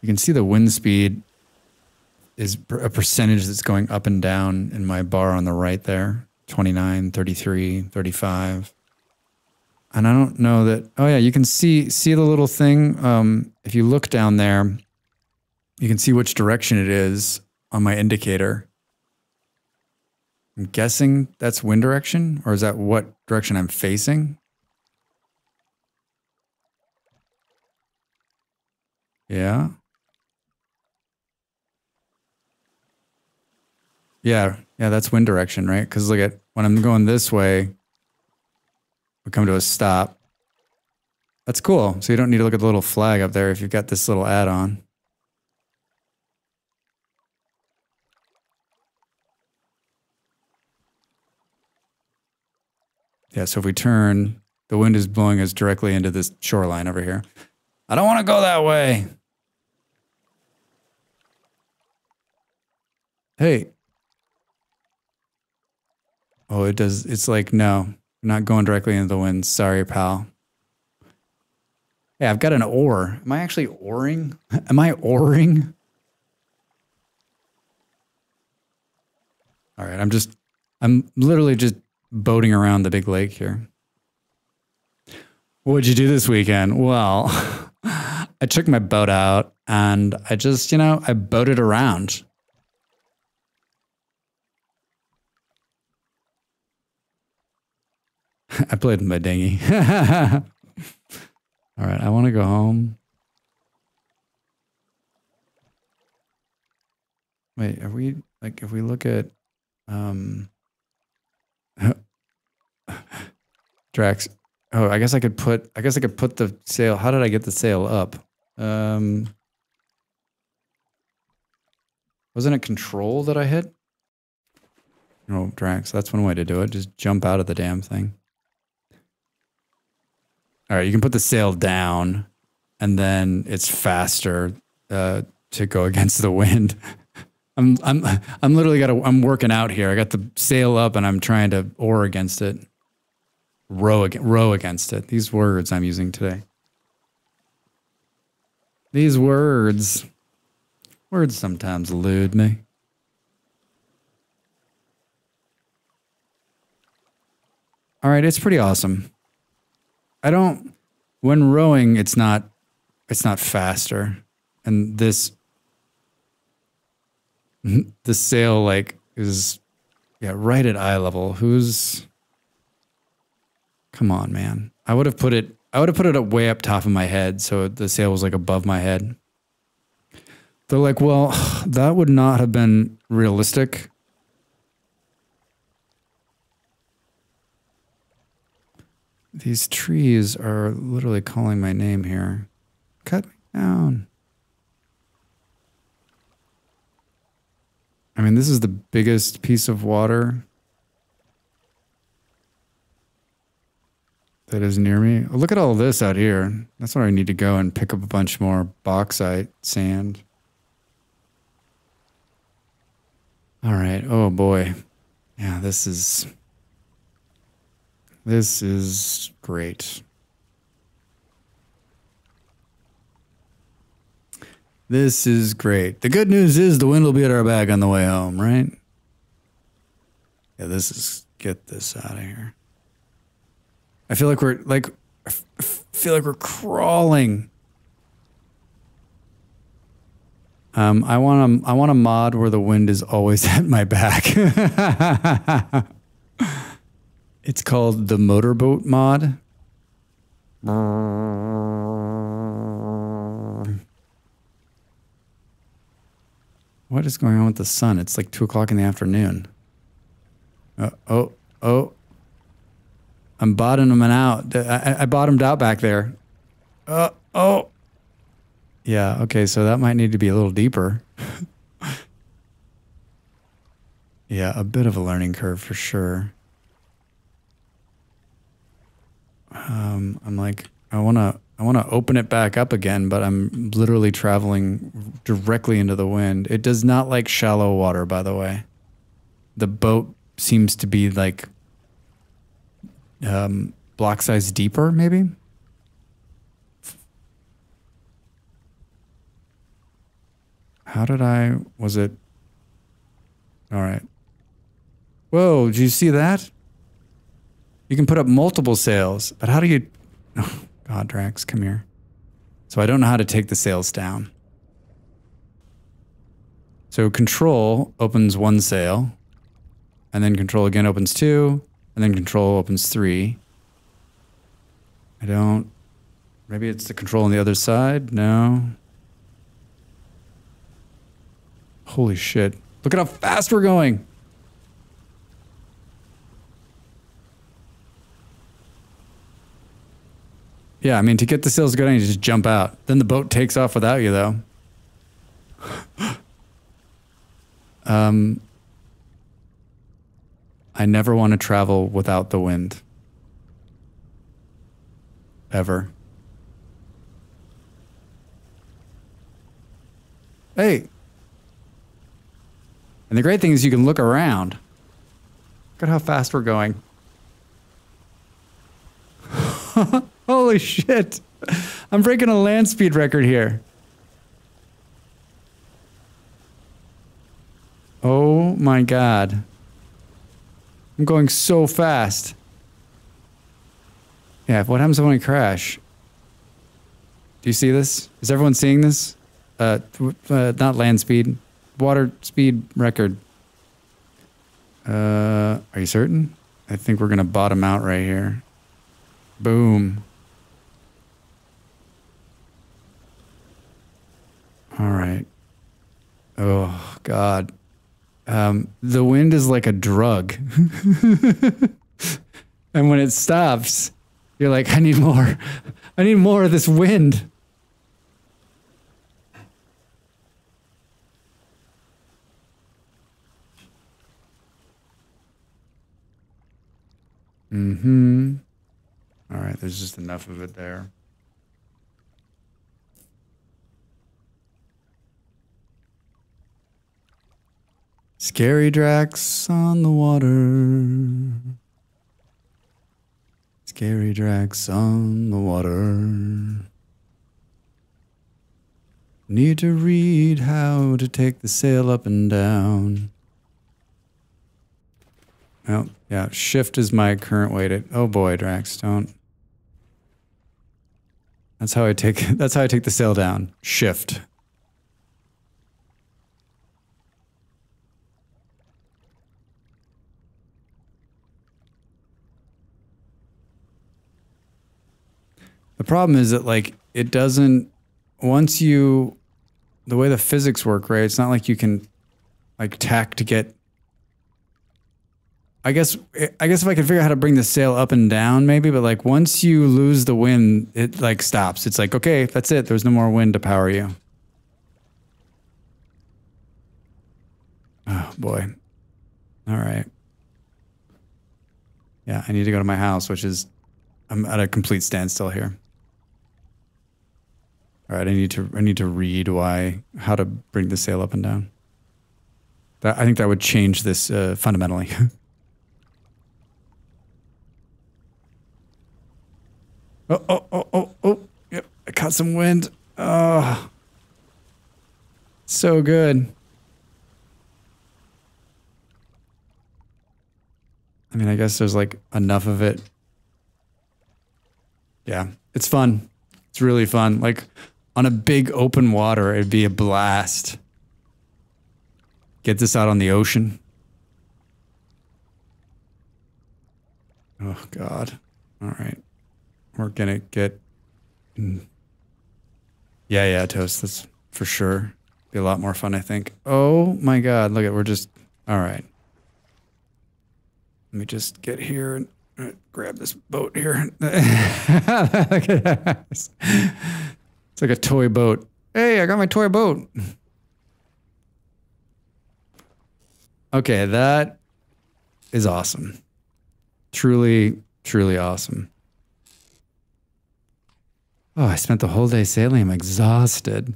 You can see the wind speed is a percentage that's going up and down in my bar on the right there 29, 33, 35. And I don't know that. Oh, yeah, you can see see the little thing. Um, if you look down there, you can see which direction it is on my indicator. I'm guessing that's wind direction, or is that what direction I'm facing? Yeah. Yeah, yeah, that's wind direction, right? Because look at when I'm going this way, we come to a stop. That's cool. So you don't need to look at the little flag up there if you've got this little add-on. Yeah, so if we turn, the wind is blowing us directly into this shoreline over here. I don't want to go that way. Hey. Oh, it does. It's like, no, not going directly into the wind. Sorry, pal. Hey, I've got an oar. Am I actually oaring? Am I oaring? All right, I'm just, I'm literally just boating around the big lake here. What'd you do this weekend? Well, I took my boat out and I just, you know, I boated around. I played with my dinghy. All right, I want to go home. Wait, are we like if we look at um Dracs Oh, I guess I could put I guess I could put the sail. How did I get the sail up? Um Wasn't it control that I hit? No, Dracs, that's one way to do it. Just jump out of the damn thing. All right, you can put the sail down and then it's faster uh, to go against the wind. I'm I'm I'm literally got I'm working out here. I got the sail up and I'm trying to oar against it. Row ag- row against it. These words I'm using today. These words words sometimes elude me. All right, it's pretty awesome. I don't when rowing it's not it's not faster. And this the sail like is yeah, right at eye level. Who's Come on, man. I would have put it I would have put it up way up top of my head so the sail was like above my head. They're like, "Well, that would not have been realistic." These trees are literally calling my name here. Cut me down. I mean, this is the biggest piece of water that is near me. Look at all this out here. That's where I need to go and pick up a bunch more bauxite sand. All right. Oh boy. Yeah, this is this is great. This is great. The good news is the wind will be at our back on the way home, right? Yeah, this is get this out of here. I feel like we're like I feel like we're crawling. Um, I want to I want a mod where the wind is always at my back. It's called the motorboat mod. What is going on with the sun? It's like two o'clock in the afternoon. Uh, oh, oh. I'm bottoming them out. I, I bottomed out back there. Uh, oh. Yeah, okay, so that might need to be a little deeper. yeah, a bit of a learning curve for sure. Um, I'm like, I want to I want to open it back up again, but I'm literally traveling directly into the wind. It does not like shallow water, by the way. The boat seems to be like um, block size deeper, maybe. How did I? Was it? All right. Whoa! Did you see that? You can put up multiple sails, but how do you? Oh, God, Dracs, come here. So I don't know how to take the sails down. So control opens one sail, and then control again opens two, and then control opens three. I don't. Maybe it's the control on the other side? No. Holy shit. Look at how fast we're going. Yeah, I mean, to get the sails going, you just jump out. Then the boat takes off without you, though. um, I never want to travel without the wind. Ever. Hey. And the great thing is you can look around. Look at how fast we're going. Holy shit. I'm breaking a land speed record here. Oh my god. I'm going so fast. Yeah, what happens when I crash? Do you see this? Is everyone seeing this? Uh, uh not land speed, water speed record. Uh, are you certain? I think we're gonna bottom out right here. Boom. All right. Oh God. Um, the wind is like a drug. and when it stops, you're like, I need more. I need more of this wind. Mm-hmm. All right, there's just enough of it there. Scary Dracs on the water. Scary Dracs on the water. Need to read how to take the sail up and down. Well, yeah, shift is my current way to. Oh boy, Dracs, don't. That's how I take. That's how I take the sail down. Shift. The problem is that like it doesn't once you the way the physics work, right? It's not like you can like tack to get I guess I guess if I could figure out how to bring the sail up and down maybe, but like once you lose the wind, it like stops. It's like, okay, that's it. There's no more wind to power you. Oh boy. All right. Yeah, I need to go to my house, which is I'm at a complete standstill here. All right, I need to I need to read why how to bring the sail up and down. That I think that would change this uh, fundamentally. oh oh oh oh oh! Yep, I caught some wind. Oh, so good. I mean, I guess there's like enough of it. Yeah, it's fun. It's really fun. Like on a big open water, it'd be a blast. Get this out on the ocean. Oh, God. All right. We're going to get. Yeah, yeah, Toast. That's for sure. Be a lot more fun, I think. Oh my god, look at we're just all right. Let me just get here and uh, grab this boat here. like a toy boat. Hey, I got my toy boat. Okay, that is awesome. Truly, truly awesome. Oh, I spent the whole day sailing. I'm exhausted.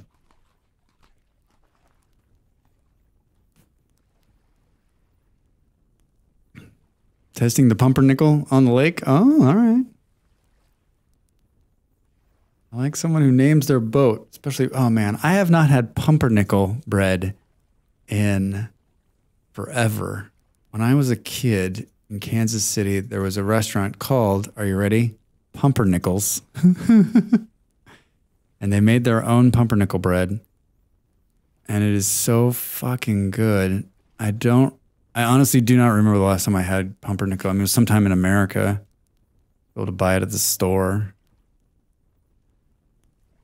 Testing the pumpernickel on the lake. Oh, all right. I like someone who names their boat, especially. Oh man, I have not had pumpernickel bread in forever. When I was a kid in Kansas City, there was a restaurant called, are you ready? Pumpernickels. and they made their own pumpernickel bread. And it is so fucking good. I don't, I honestly do not remember the last time I had pumpernickel. I mean, it was sometime in America. Able to buy it at the store.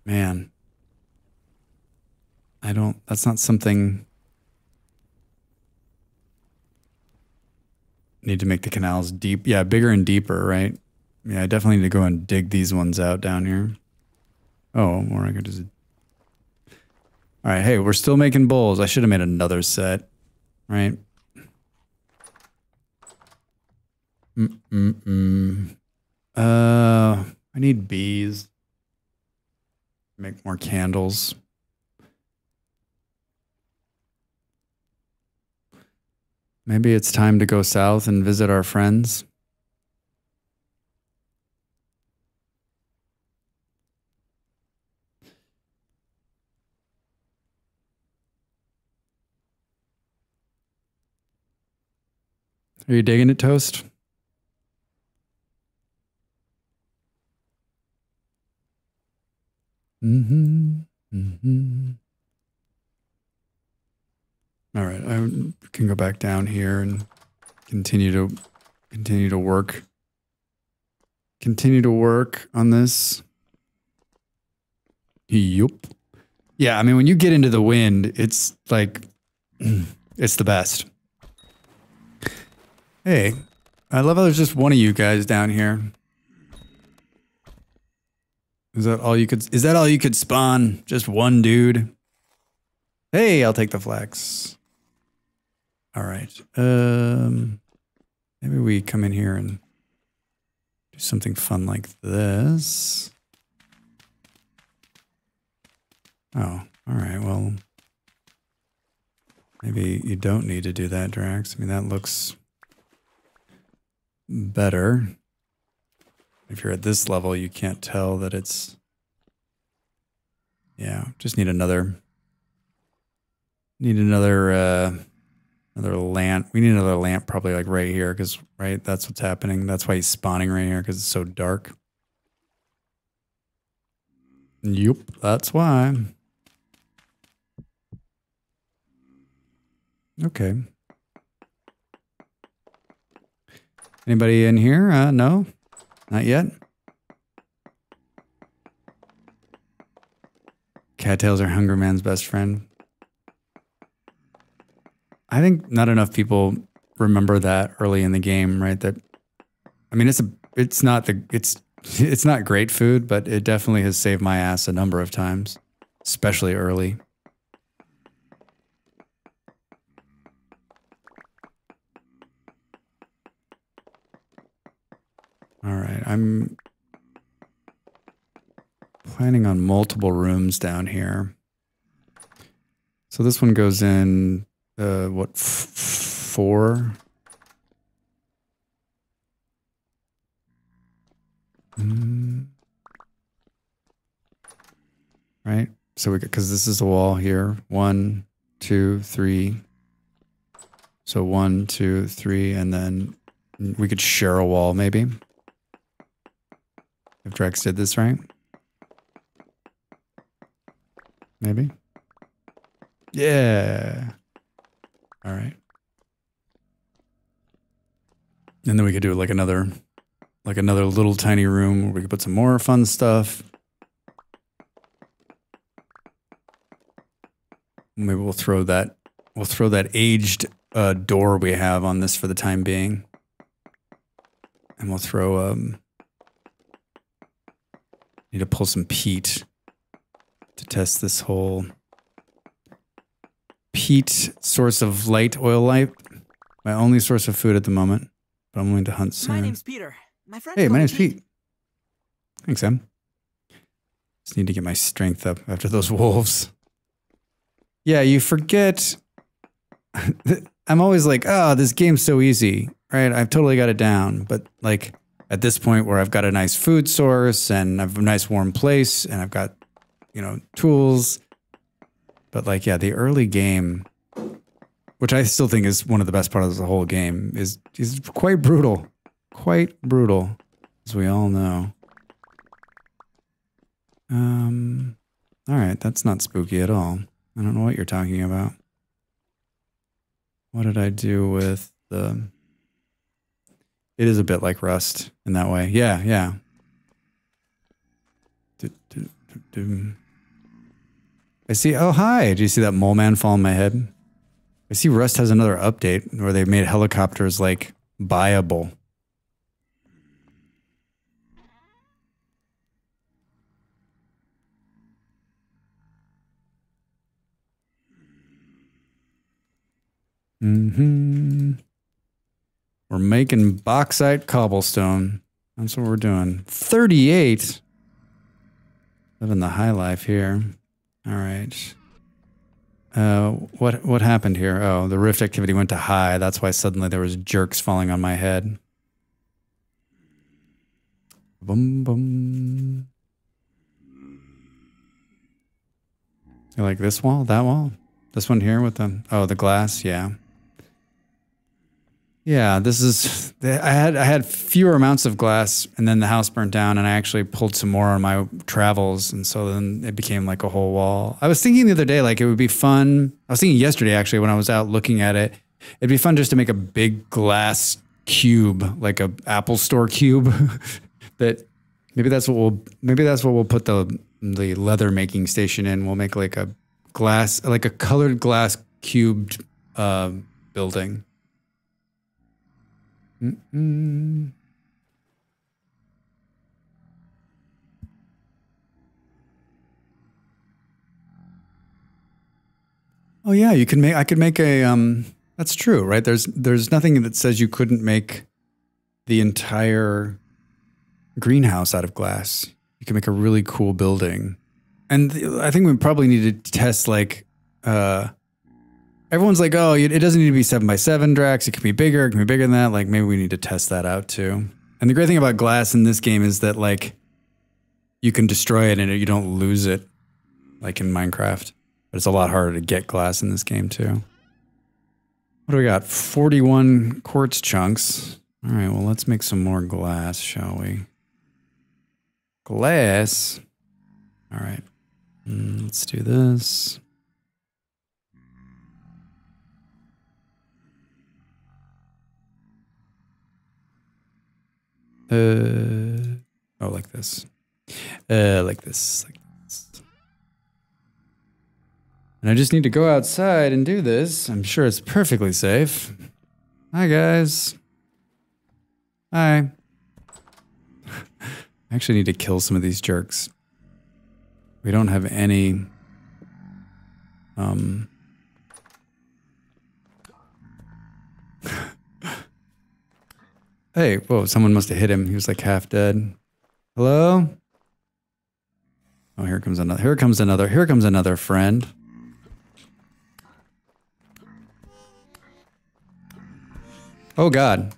Man, I don't, that's not something need to make the canals deep. Yeah, bigger and deeper, right? Yeah, I definitely need to go and dig these ones out down here. Oh, or I could just. All right, hey, we're still making bowls. I should have made another set, right? Mm mm mm. Uh, I need bees. Make more candles. Maybe it's time to go south and visit our friends. Are you digging it, Toast? Mm-hmm. Mm-hmm. All right, I can go back down here and continue to continue to work. Continue to work on this. Yup. Yeah, I mean when you get into the wind, it's like it's the best. Hey, I love how there's just one of you guys down here. Is that all you could is that all you could spawn? Just one dude? Hey, I'll take the flax. All right. Um, maybe we come in here and do something fun like this. Oh, all right. Well, maybe you don't need to do that, Dracs. I mean, that looks better. If you're at this level, you can't tell that it's. Yeah, just need another. Need another. Uh, Another lamp. We need another lamp probably like right here because, right, that's what's happening. That's why he's spawning right here because it's so dark. Yep, that's why. Okay. Anybody in here? Uh, no, not yet. Cattails are Hunger Man's best friend. I think not enough people remember that early in the game, right? That I mean, it's a it's not the it's it's not great food, but it definitely has saved my ass a number of times, especially early. All right, I'm planning on multiple rooms down here. So this one goes in uh, what, four? Mm. Right? So we because this is the wall here. One, two, three. So one, two, three, and then we could share a wall maybe. If Dracs did this right. Maybe. Yeah. All right. And then we could do like another like another little tiny room where we could put some more fun stuff. maybe we'll throw that we'll throw that aged uh, door we have on this for the time being, and we'll throw um. Need to pull some peat to test this whole peat source of light oil light. My only source of food at the moment, but I'm willing to hunt soon. My name's Peter. My friend. Hey, my name's Pete. Thanks, Sam. Just need to get my strength up after those wolves. Yeah, you forget. I'm always like, oh, this game's so easy, right? I've totally got it down. But like at this point where I've got a nice food source and I've a nice warm place and I've got, you know, tools. But like, yeah, the early game, which I still think is one of the best parts of the whole game, is is quite brutal. Quite brutal, as we all know. Um, all right, that's not spooky at all. I don't know what you're talking about. What did I do with the? It is a bit like Rust in that way. Yeah, yeah. I see. Oh, hi. Do you see that mole man fall on my head? I see Rust has another update where they made helicopters like buyable. hmm We're making bauxite cobblestone. That's what we're doing. 38. Living the high life here. All right. Uh, what what happened here? Oh, the rift activity went to high. That's why suddenly there was jerks falling on my head. Boom boom. You like this wall? That wall? This one here with the oh the glass? Yeah. Yeah, this is. I had I had fewer amounts of glass, and then the house burnt down, and I actually pulled some more on my travels, and so then it became like a whole wall. I was thinking the other day, like it would be fun. I was thinking yesterday actually when I was out looking at it, it'd be fun just to make a big glass cube, like a Apple Store cube. that maybe that's what we'll maybe that's what we'll put the the leather making station in. We'll make like a glass, like a colored glass cubed uh, building. Mm-mm. Oh yeah, you can make. I could make a. Um, that's true, right? There's there's nothing that says you couldn't make the entire greenhouse out of glass. You can make a really cool building, and I think we probably need to test like. Uh, everyone's like, oh, it doesn't need to be seven by seven, Dracs. It can be bigger. It can be bigger than that. Like maybe we need to test that out too. And the great thing about glass in this game is that like you can destroy it and you don't lose it, like in Minecraft. But it's a lot harder to get glass in this game too. What do we got? Forty-one quartz chunks. All right. Well, let's make some more glass, shall we? Glass. All right. Mm, let's do this. Uh, oh, like this. Uh, like this. Like this. And I just need to go outside and do this. I'm sure it's perfectly safe. Hi, guys. Hi. I actually need to kill some of these jerks. We don't have any. Um. Hey, whoa, someone must have hit him. He was like half dead. Hello? Oh, here comes another. Here comes another. Here comes another friend. Oh God.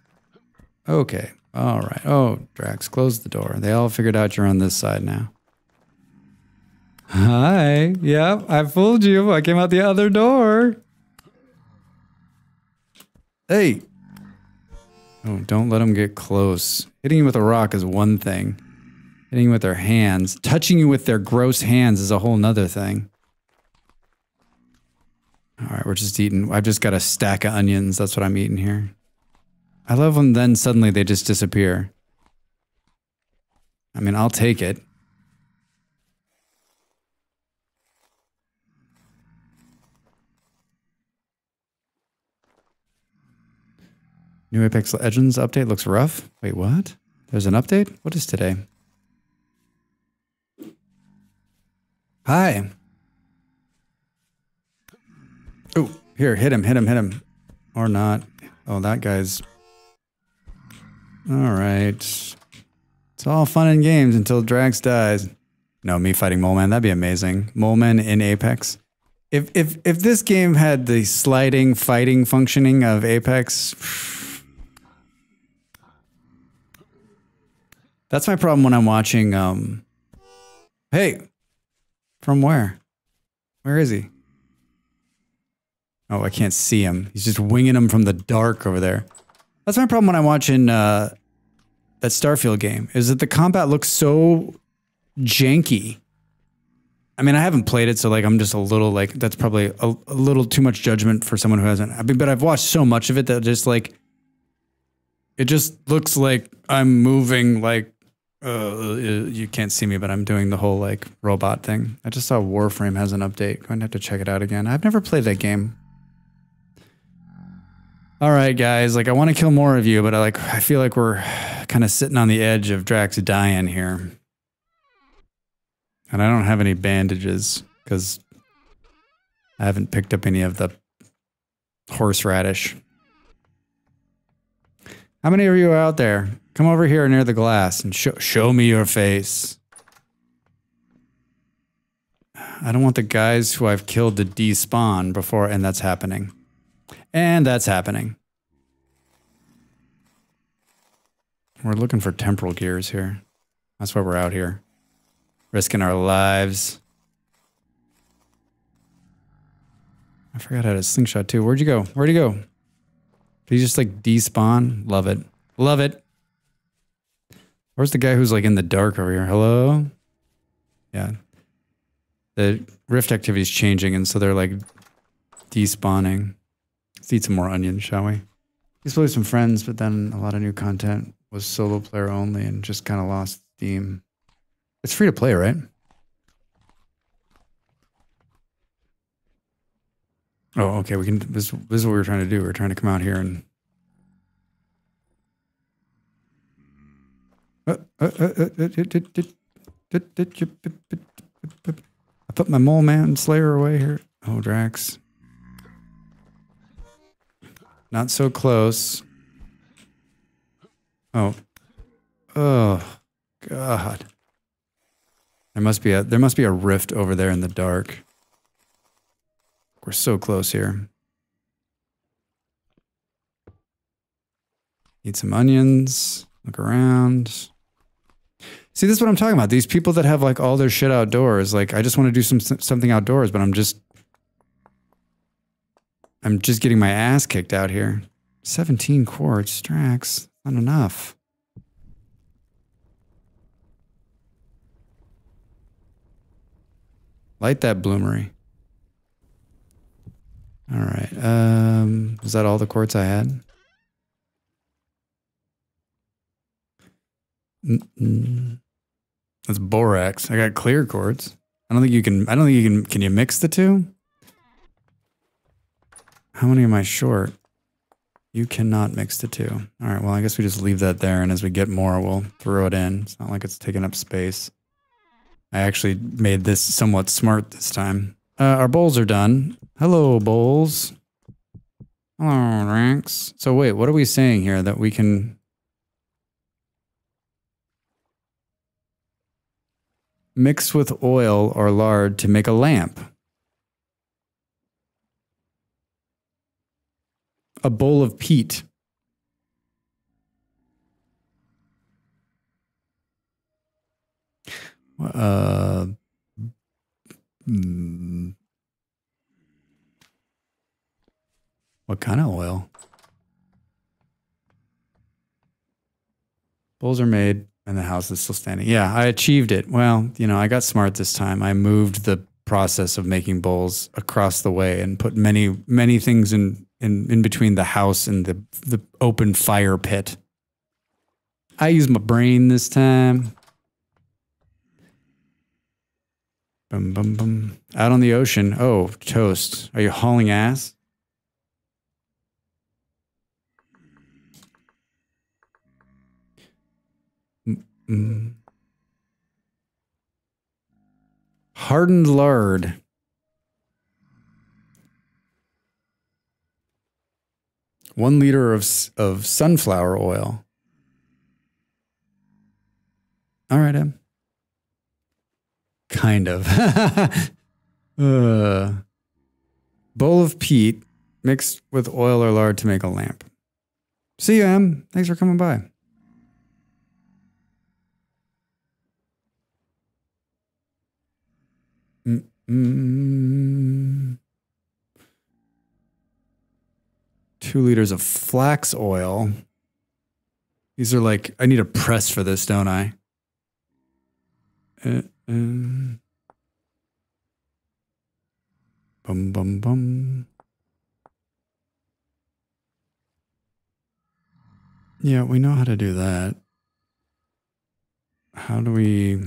Okay. All right. Oh, Dracs, close the door. They all figured out you're on this side now. Hi. Yep, I fooled you. I came out the other door. Hey. Oh, don't let them get close. Hitting you with a rock is one thing. Hitting you with their hands, touching you with their gross hands is a whole nother thing. All right, we're just eating. I've just got a stack of onions. That's what I'm eating here. I love when then suddenly they just disappear. I mean, I'll take it. New Apex Legends update looks rough. Wait, what? There's an update? What is today? Hi. Oh, here, hit him, hit him, hit him. Or not. Oh, that guy's. All right. It's all fun and games until Dracs dies. No, me fighting Mole Man. That'd be amazing. Mole Man in Apex. If if if this game had the sliding fighting functioning of Apex, that's my problem when I'm watching. Um, hey, from where? Where is he? Oh, I can't see him. He's just winging him from the dark over there. That's my problem when I'm watching uh, that Starfield game. Is that the combat looks so janky. I mean, I haven't played it, so like I'm just a little like that's probably a, a little too much judgment for someone who hasn't. I mean, but I've watched so much of it that just like it just looks like I'm moving like uh, you can't see me, but I'm doing the whole like robot thing. I just saw Warframe has an update. Going to have to check it out again. I've never played that game. All right, guys. Like I want to kill more of you, but I like I feel like we're kind of sitting on the edge of Dracs dying here. And I don't have any bandages because I haven't picked up any of the horseradish. How many of you are out there? Come over here near the glass and show show me your face. I don't want the guys who I've killed to despawn before, and that's happening. And that's happening. We're looking for temporal gears here. That's why we're out here. Risking our lives. I forgot how to slingshot too. Where'd you go? Where'd you go? Did you just like despawn? Love it. Love it. Where's the guy who's like in the dark over here? Hello? Yeah. The rift activity is changing, and so they're like despawning. Let's eat some more onions, shall we? Used to play some friends, but then a lot of new content was solo player only and just kind of lost steam. It's free to play, right? Oh, okay. We can. This, this is what we were trying to do. We are trying to come out here and. I put my mole man slayer away here. Oh, Dracs. Not so close. Oh. Oh, God. There must be a there must be a rift over there in the dark. We're so close here. Eat some onions. Look around. See, this is what I'm talking about. These people that have like all their shit outdoors. Like, I just want to do some something outdoors, but I'm just I'm just getting my ass kicked out here. 17 quartz, Strax. Not enough. Light that bloomery. All right. Um, was that all the quartz I had? Mm-mm. That's borax. I got clear quartz. I don't think you can. I don't think you can. Can you mix the two? How many am I short? You cannot mix the two. All right. Well, I guess we just leave that there, and as we get more, we'll throw it in. It's not like it's taking up space. I actually made this somewhat smart this time. Uh, our bowls are done. Hello, bowls. Hello, ranks. So wait, what are we saying here that we can mix with oil or lard to make a lamp? A bowl of peat. Uh, hmm. What kind of oil? Bowls are made and the house is still standing. Yeah, I achieved it. Well, you know, I got smart this time. I moved the process of making bowls across the way and put many, many things in, in, in between the house and the, the open fire pit. I used my brain this time. Boom, boom, boom. Out on the ocean. Oh, toast. Are you hauling ass? Mm. Hardened lard. One liter of of sunflower oil. All right, Em. Kind of. uh, bowl of peat mixed with oil or lard to make a lamp. See you, Em. Thanks for coming by. Mm. Two liters of flax oil. These are like, I need a press for this, don't I? Uh, um. Bum, bum, bum. Yeah, we know how to do that. How do we.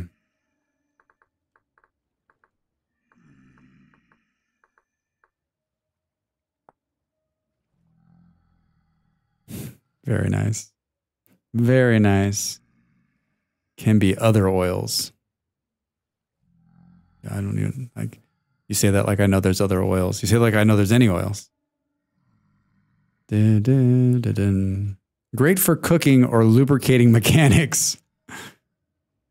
Very nice. Very nice. Can be other oils. I don't even like you say that like I know there's other oils. You say like I know there's any oils. Dun, dun, dun. Great for cooking or lubricating mechanics.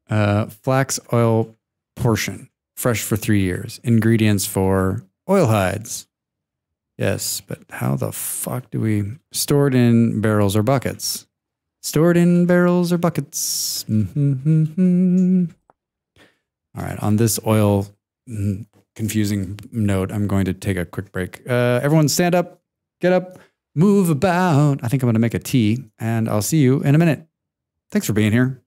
Uh, flax oil portion, fresh for three years. Ingredients for oil hides. Yes, but how the fuck do we store it in barrels or buckets? Stored in barrels or buckets. Mm-hmm. All right, on this oil mm, confusing note, I'm going to take a quick break. Uh, everyone, stand up, get up, move about. I think I'm going to make a tea, and I'll see you in a minute. Thanks for being here.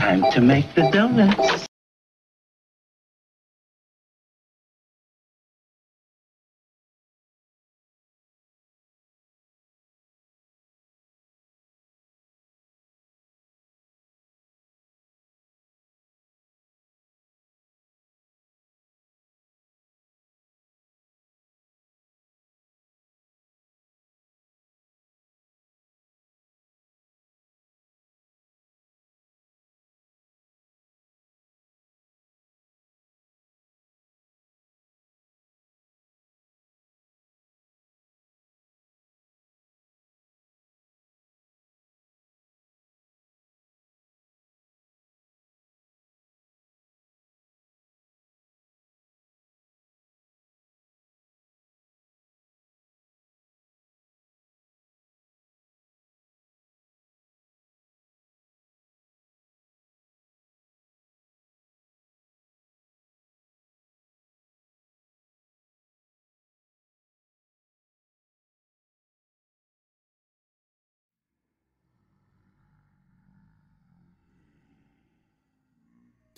Time to make the donuts.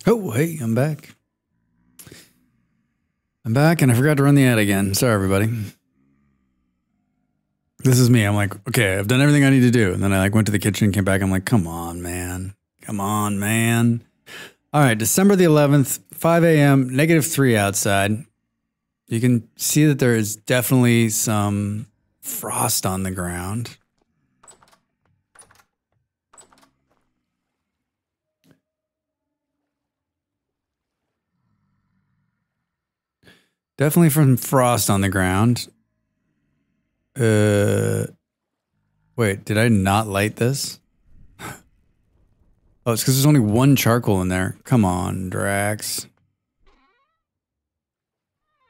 Oh, hey, I'm back. I'm back and I forgot to run the ad again. Sorry, everybody. This is me. I'm like, okay, I've done everything I need to do. And then I like went to the kitchen, came back. I'm like, come on, man. Come on, man. All right, December the 11th, 5 a.m., negative three outside. You can see that there is definitely some frost on the ground. Definitely from frost on the ground. Uh, wait, did I not light this? Oh, it's because there's only one charcoal in there. Come on, Dracs.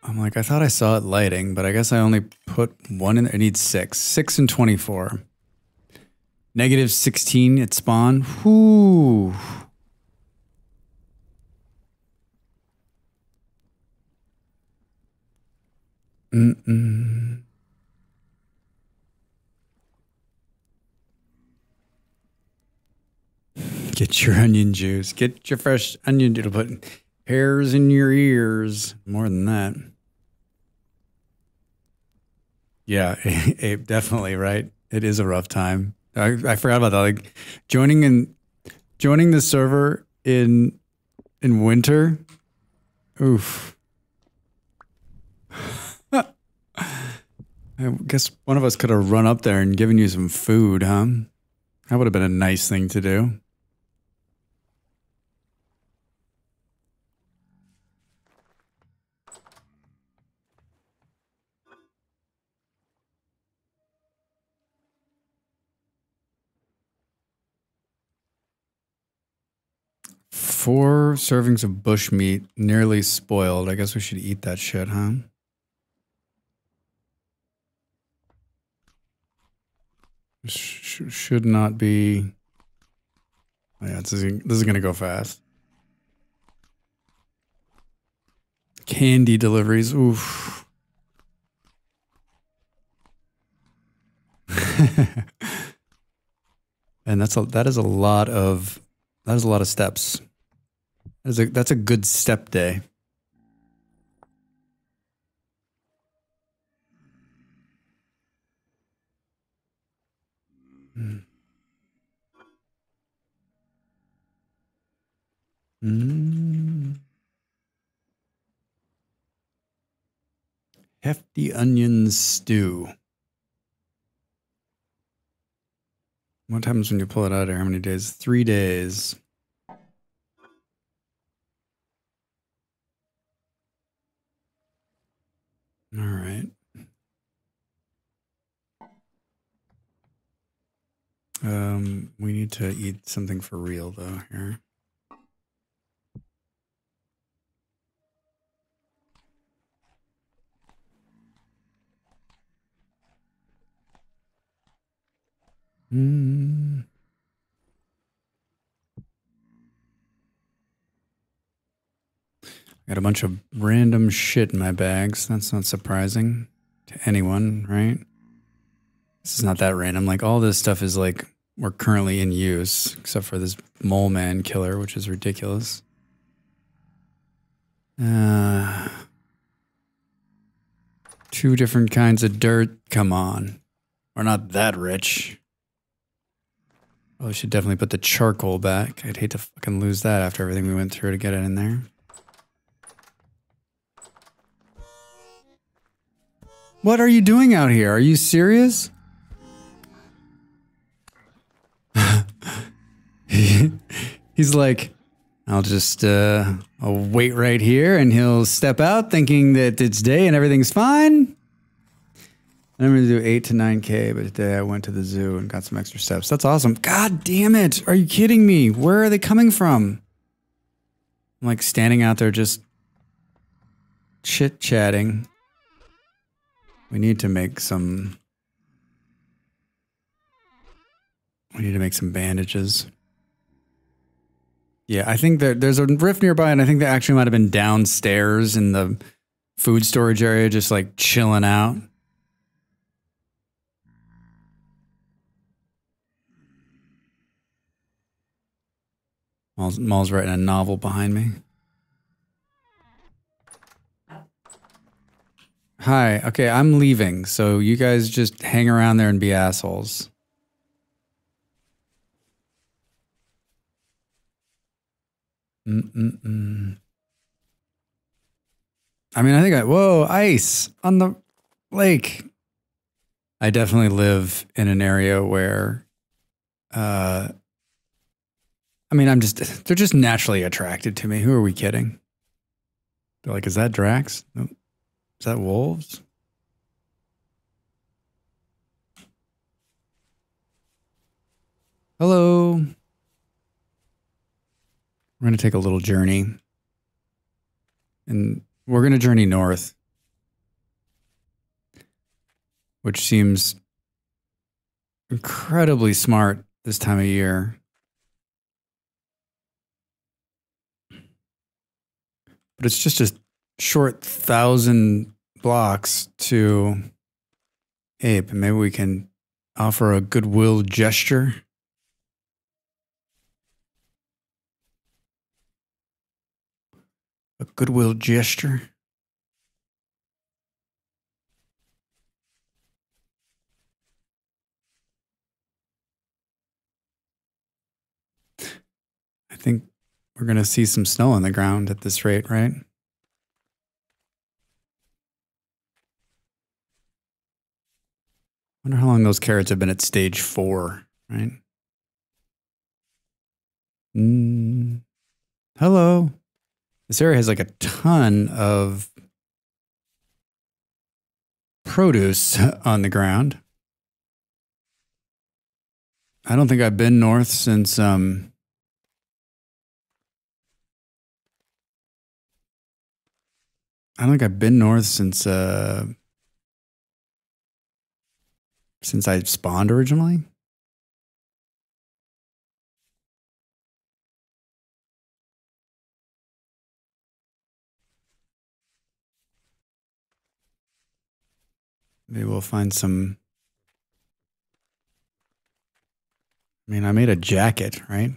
I'm like, I thought I saw it lighting, but I guess I only put one in there. I need six. Six and 24. Negative 16 at spawn. Whoo. Mm-mm. Get your onion juice. Get your fresh onion. It'll put hairs in your ears. More than that. Yeah, definitely right. It is a rough time. I, I forgot about that. Like joining in, joining the server in in winter. Oof. I guess one of us could have run up there and given you some food, huh? That would have been a nice thing to do. Four servings of bushmeat, nearly spoiled. I guess we should eat that shit, huh? Sh- should not be. Oh, yeah, this is, this is going to go fast. Candy deliveries. Oof. and that's a that is a lot of that is a lot of steps. That's a that's a good step day. Mm. Hefty onion stew. What happens when you pull it out here? How many days? Three days. All right. Um, we need to eat something for real though here. Mm. Got a bunch of random shit in my bags. That's not surprising to anyone, right? This is not that random. Like all this stuff is like we're currently in use, except for this mole man killer, which is ridiculous. Uh, two different kinds of dirt. Come on. We're not that rich. Well, we should definitely put the charcoal back. I'd hate to fucking lose that after everything we went through to get it in there. What are you doing out here? Are you serious? He's like, I'll just uh, I'll wait right here, and he'll step out thinking that it's day and everything's fine. I'm gonna do eight to nine k, but today I went to the zoo and got some extra steps. That's awesome. God damn it! Are you kidding me? Where are they coming from? I'm like standing out there just chit chatting. We need to make some. We need to make some bandages. Yeah, I think that there's a rift nearby, and I think they actually might have been downstairs in the food storage area, just like chilling out. Maul's, Maul's writing a novel behind me. Hi. Okay, I'm leaving, so you guys just hang around there and be assholes. Mm-mm-mm. I mean, I think I, whoa, ice on the lake. I definitely live in an area where, uh, I mean, I'm just, they're just naturally attracted to me. Who are we kidding? They're like, is that Dracs? Is that wolves? Hello. We're going to take a little journey. And we're going to journey north, which seems incredibly smart this time of year. But it's just a short thousand blocks to Ape, and maybe we can offer a goodwill gesture. A goodwill gesture. I think we're going to see some snow on the ground at this rate, right? wonder how long those carrots have been at stage four, right? Mm. Hello. This area has like a ton of produce on the ground. I don't think I've been north since um I don't think I've been north since uh since I spawned originally. Maybe we'll find some. I mean, I made a jacket, right?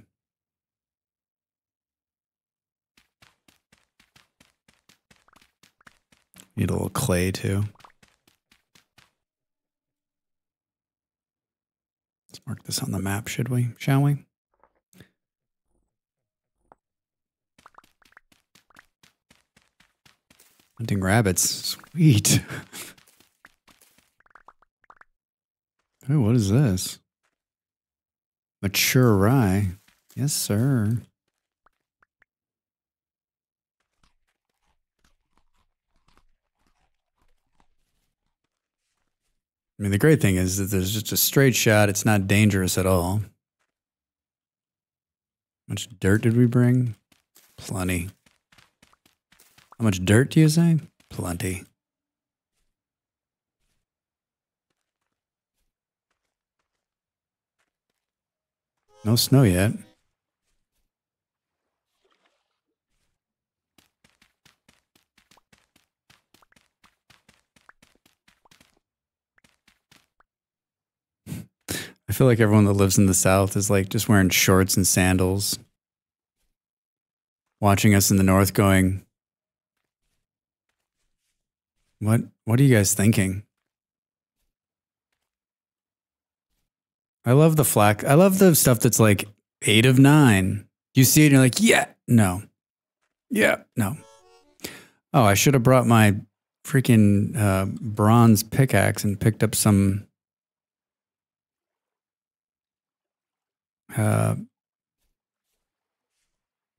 Need a little clay too. Let's mark this on the map, should we? Shall we? Hunting rabbits. Sweet. oh, what is this? Mature rye. Yes, sir. I mean, the great thing is that there's just a straight shot. It's not dangerous at all. How much dirt did we bring? Plenty. How much dirt do you say? Plenty. No snow yet. Feel like everyone that lives in the South is like just wearing shorts and sandals, watching us in the North going, What what are you guys thinking? I love the flax. I love the stuff that's like eight of nine. You see it and you're like, yeah, no. Yeah, no. Oh, I should have brought my freaking uh, bronze pickaxe and picked up some uh,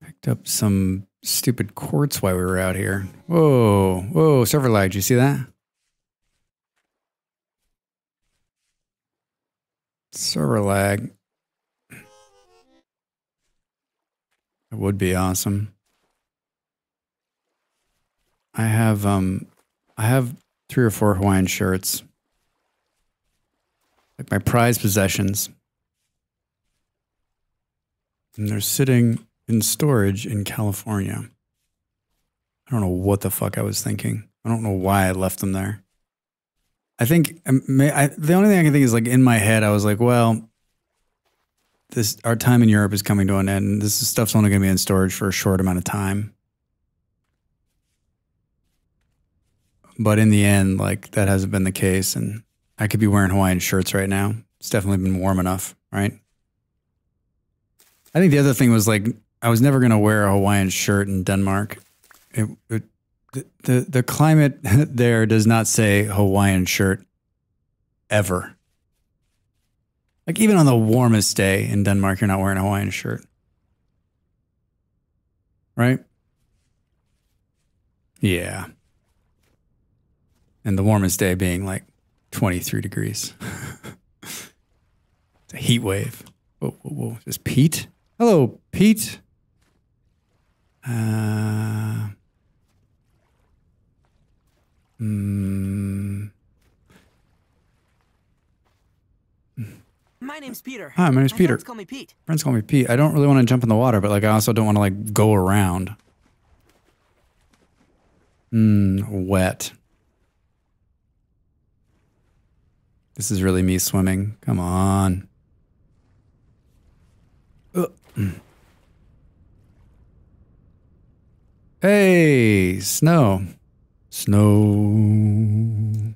picked up some stupid quartz while we were out here. Whoa, whoa, server lag. Did you see that? Server lag. It would be awesome. I have um I have three or four Hawaiian shirts. Like my prized possessions. And they're sitting in storage in California. I don't know what the fuck I was thinking. I don't know why I left them there. I think um, I, the only thing I can think is like in my head, I was like, well, this our time in Europe is coming to an end. This stuff's only going to be in storage for a short amount of time. But in the end, like that hasn't been the case, and I could be wearing Hawaiian shirts right now. It's definitely been warm enough, right? I think the other thing was like I was never going to wear a Hawaiian shirt in Denmark. It, it, the, the climate there does not say Hawaiian shirt ever. Like even on the warmest day in Denmark, you're not wearing a Hawaiian shirt. Right? Yeah. And the warmest day being like 23 degrees. it's a heat wave. Whoa, whoa, whoa. Is Pete? Hello, Pete. Uh, mm, My name's Peter. Hi, my name's My Peter. friends call me Pete. friends call me Pete. I don't really want to jump in the water, but like I also don't want to like go around. Mmm, wet. This is really me swimming. Come on. Ugh. Hey, snow. Snow.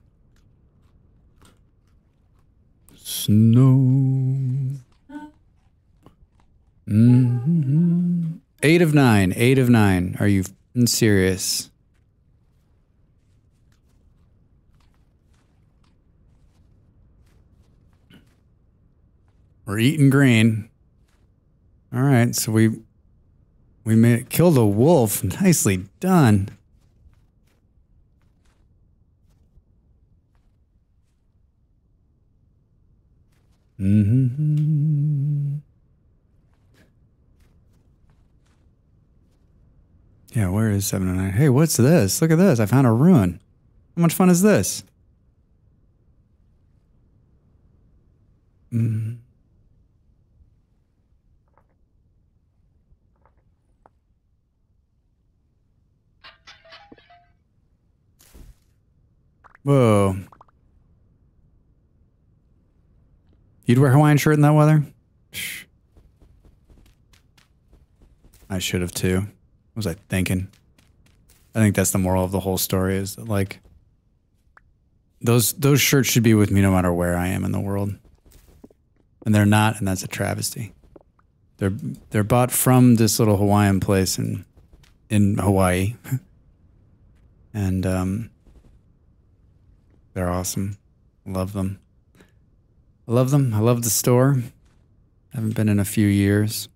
Snow. hmm Eight of nine. Eight of nine. Are you serious? We're eating green. All right, so we we made it. Killed a wolf. Nicely done. hmm Yeah, where is 709? Hey, what's this? Look at this. I found a ruin. How much fun is this? Mm. Whoa. You'd wear a Hawaiian shirt in that weather? I should have too. What was I thinking? I think that's the moral of the whole story is that like those those shirts should be with me no matter where I am in the world. And they're not, and that's a travesty. They're they're bought from this little Hawaiian place in in Hawaii. and um they're awesome. Love them. I love them. I love the store. Haven't been in a few years.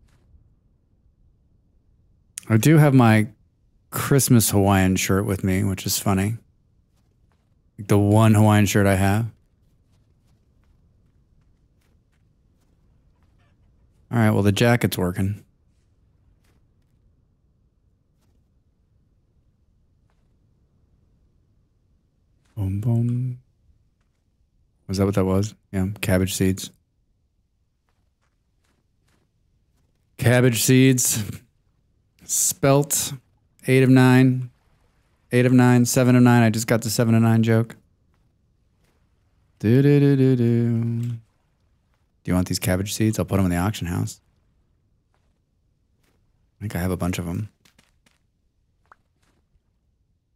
I do have my Christmas Hawaiian shirt with me, which is funny. Like the one Hawaiian shirt I have. All right, well, the jacket's working. Boom, boom. Was that what that was? Yeah, cabbage seeds. Cabbage seeds. Spelt. Eight of nine. Eight of nine. Seven of nine. I just got the seven of nine joke. Do do do do do. Do you want these cabbage seeds? I'll put them in the auction house. I think I have a bunch of them.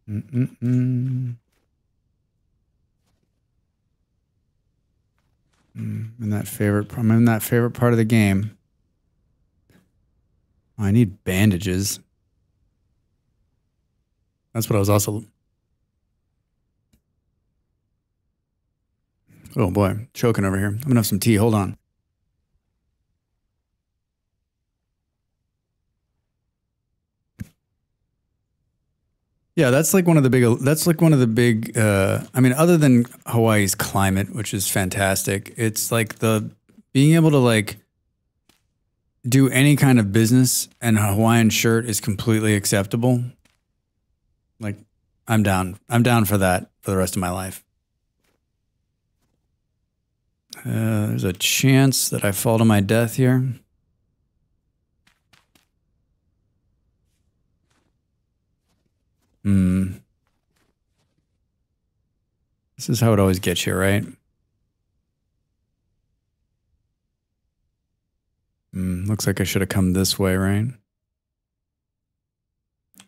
Mm-mm-mm. Mm, Mm, in that favorite, I'm in that favorite part of the game. I need bandages. That's what I was also. Oh boy, choking over here. I'm gonna have some tea. Hold on. Yeah, that's like one of the big. That's like one of the big. Uh, I mean, other than Hawaii's climate, which is fantastic, it's like the being able to like do any kind of business and a Hawaiian shirt is completely acceptable. Like, I'm down. I'm down for that for the rest of my life. Uh, there's a chance that I fall to my death here. Hmm. This is how it always gets you, right? Hmm. looks like I should have come this way, right?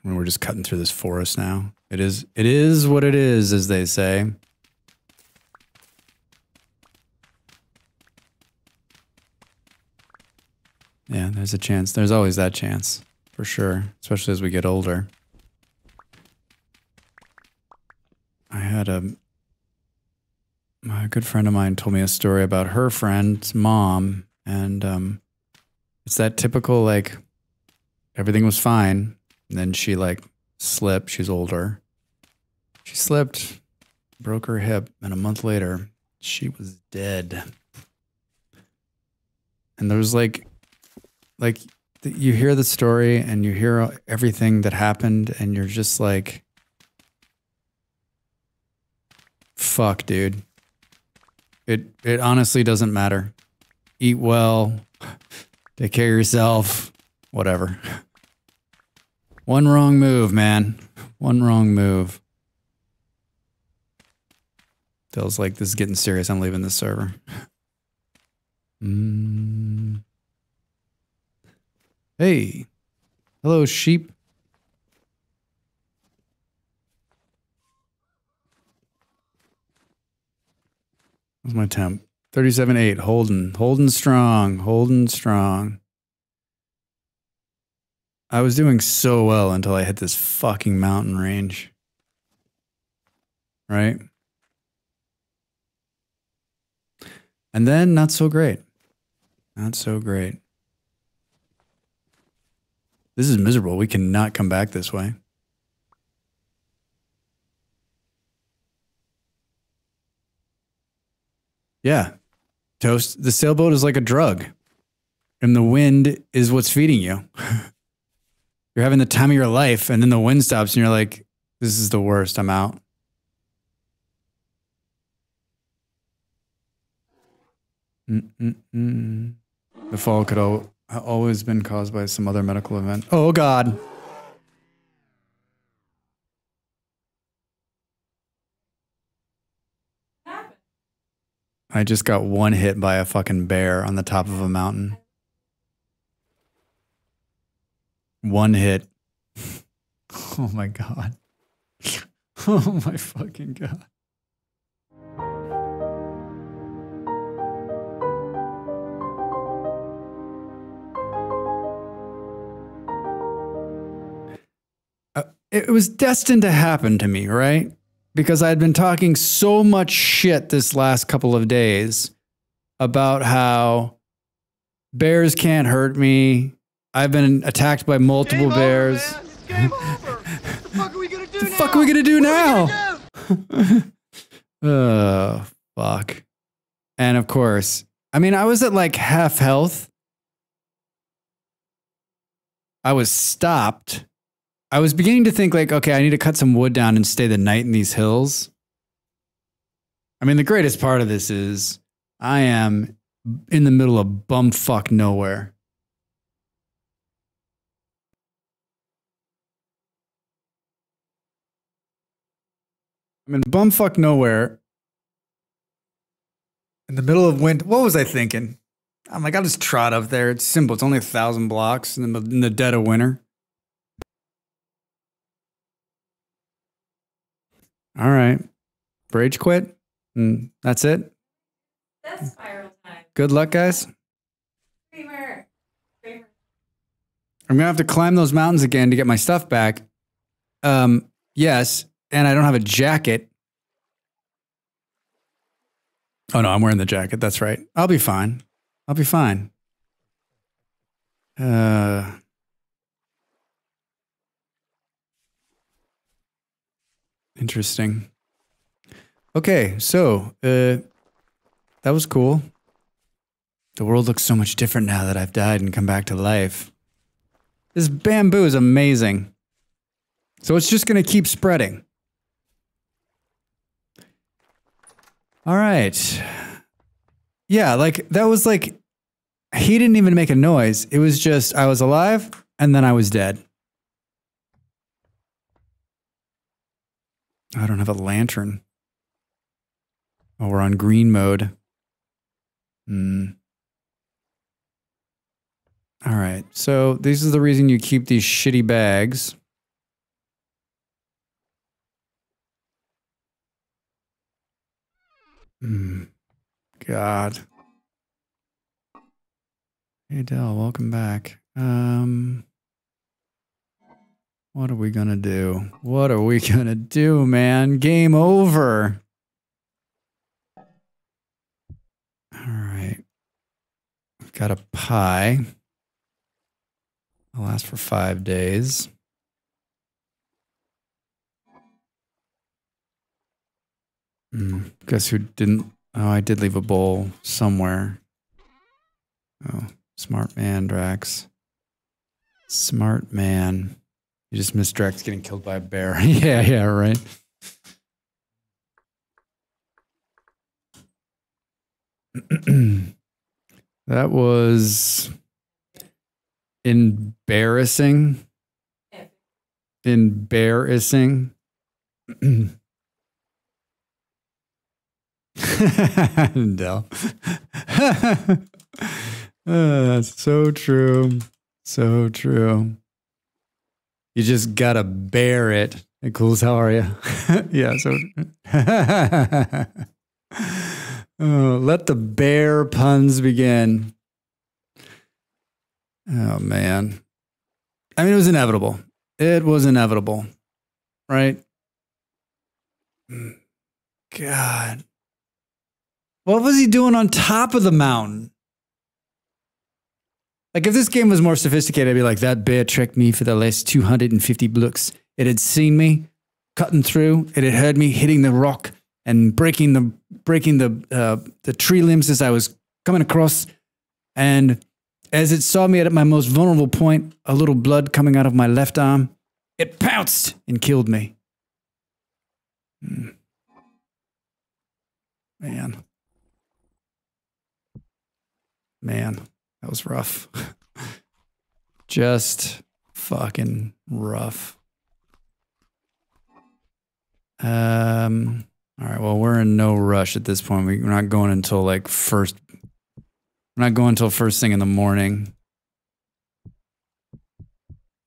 And we're just cutting through this forest now. It is it is what it is, as they say. Yeah, there's a chance. There's always that chance, for sure, especially as we get older. I had a good friend of mine told me a story about her friend's mom, and um, it's that typical like everything was fine, and then she like slipped. She's older. She slipped, broke her hip, and a month later, she was dead. And there was like, like you hear the story and you hear everything that happened, and you're just like, fuck, dude. It it honestly doesn't matter. Eat well, take care of yourself, whatever. One wrong move, man. One wrong move. Feels like this is getting serious. I'm leaving this server. Mm. Hey. Hello, sheep. What's my temp? 37.8. Holding. Holding strong. Holding strong. I was doing so well until I hit this fucking mountain range. Right? And then not so great. Not so great. This is miserable. We cannot come back this way. Yeah. Toast. The sailboat is like a drug, and the wind is what's feeding you. you're having the time of your life, and then the wind stops, and you're like, this is the worst. I'm out. Mm-mm-mm. The fall could al- always been caused by some other medical event. Oh, God. I just got one hit by a fucking bear on the top of a mountain. One hit. oh my god. oh my fucking god. Uh, it was destined to happen to me, right? Because I had been talking so much shit this last couple of days about how bears can't hurt me. I've been attacked by multiple Game bears. Over, the fuck are we gonna do the now? fuck are we gonna do now? do? oh, fuck. And of course, I mean, I was at like half health. I was stopped I was beginning to think like, okay, I need to cut some wood down and stay the night in these hills. I mean, the greatest part of this is I am in the middle of bumfuck nowhere. I'm in bumfuck nowhere in the middle of winter. What was I thinking? I'm like, I'll just trot up there. It's simple. It's only a thousand blocks in the, in the dead of winter. All right. Rage quit. And that's it. That's spiral time. Good luck, guys. I'm gonna have to climb those mountains again to get my stuff back. Um, yes, and I don't have a jacket. Oh no, I'm wearing the jacket. That's right. I'll be fine. I'll be fine. Uh, interesting. Okay, so uh, that was cool. The world looks so much different now that I've died and come back to life. This bamboo is amazing. So it's just going to keep spreading. All right. Yeah, like that was like he didn't even make a noise. It was just I was alive and then I was dead. I don't have a lantern. Oh, we're on green mode. Hmm. All right. So this is the reason you keep these shitty bags. Hmm. God. Hey Dell, welcome back. Um What are we gonna do? What are we gonna do, man? Game over. All right. We've got a pie. I'll last for five days. Hmm. Guess who didn't? Oh, I did leave a bowl somewhere. Oh, smart man, Dracs. Smart man. You just missed Dracs getting killed by a bear. yeah, yeah, right. that was embarrassing. Embarrassing. Dell. Uh, that's so true. So true. You just gotta bear it. Hey, Cools, how are you? yeah, so. oh, let the bear puns begin. Oh, man. I mean, it was inevitable. It was inevitable, right? Mm. God. What was he doing on top of the mountain? Like, if this game was more sophisticated, I'd be like, that bear tricked me for the last 250 blocks. It had seen me cutting through, it had heard me hitting the rock and breaking the breaking the uh, the tree limbs as I was coming across. And as it saw me at my most vulnerable point, a little blood coming out of my left arm, it pounced and killed me. Hmm. Man. Man, that was rough. Just fucking rough. Um all right, well, we're in no rush at this point. We- We're not going until like first we're not going until first thing in the morning.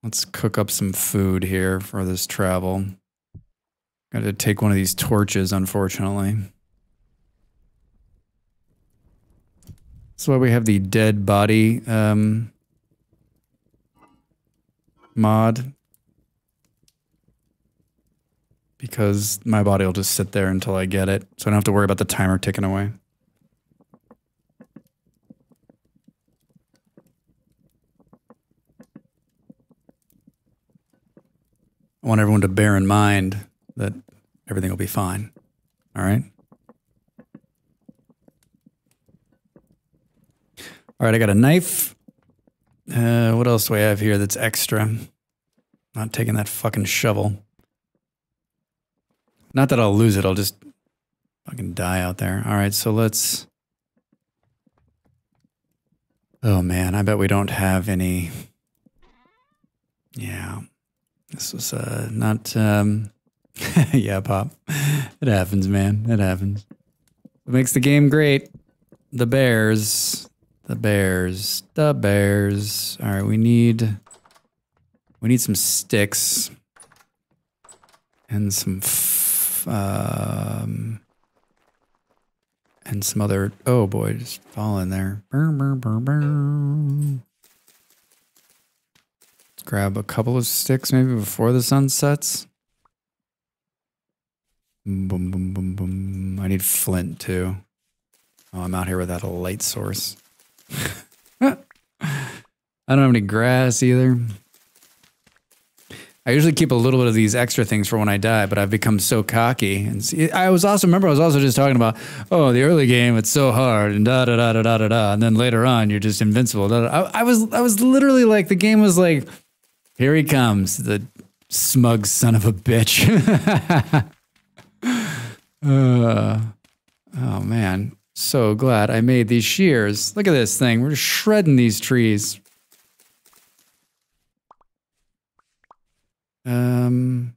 Let's cook up some food here for this travel. Got to take one of these torches, unfortunately. That's why we have the dead body um, mod. Because my body will just sit there until I get it. So I don't have to worry about the timer ticking away. I want everyone to bear in mind that everything will be fine. All right. All right, I got a knife. Uh, what else do I have here that's extra? Not taking that fucking shovel. Not that I'll lose it, I'll just fucking die out there. All right, so let's. Oh man, I bet we don't have any. Yeah. This was uh, not. Um... yeah, Pop. It happens, man. It happens. What makes the game great? The bears. The bears. The bears. All right, we need we need some sticks and some um and some other oh boy, just fall in there. Brr, brr, brr, brr. Let's grab a couple of sticks maybe before the sun sets. Boom, boom, boom, boom. I need flint too. Oh, I'm out here without a light source. I don't have any grass either. I usually keep a little bit of these extra things for when I die, but I've become so cocky. And see, I was also remember I was also just talking about oh the early game it's so hard and da da da da da da da, and then later on you're just invincible. Da, da. I, I was I was literally like the game was like here he comes the smug son of a bitch. uh, oh man, so glad I made these shears. Look at this thing. We're shredding these trees. Um,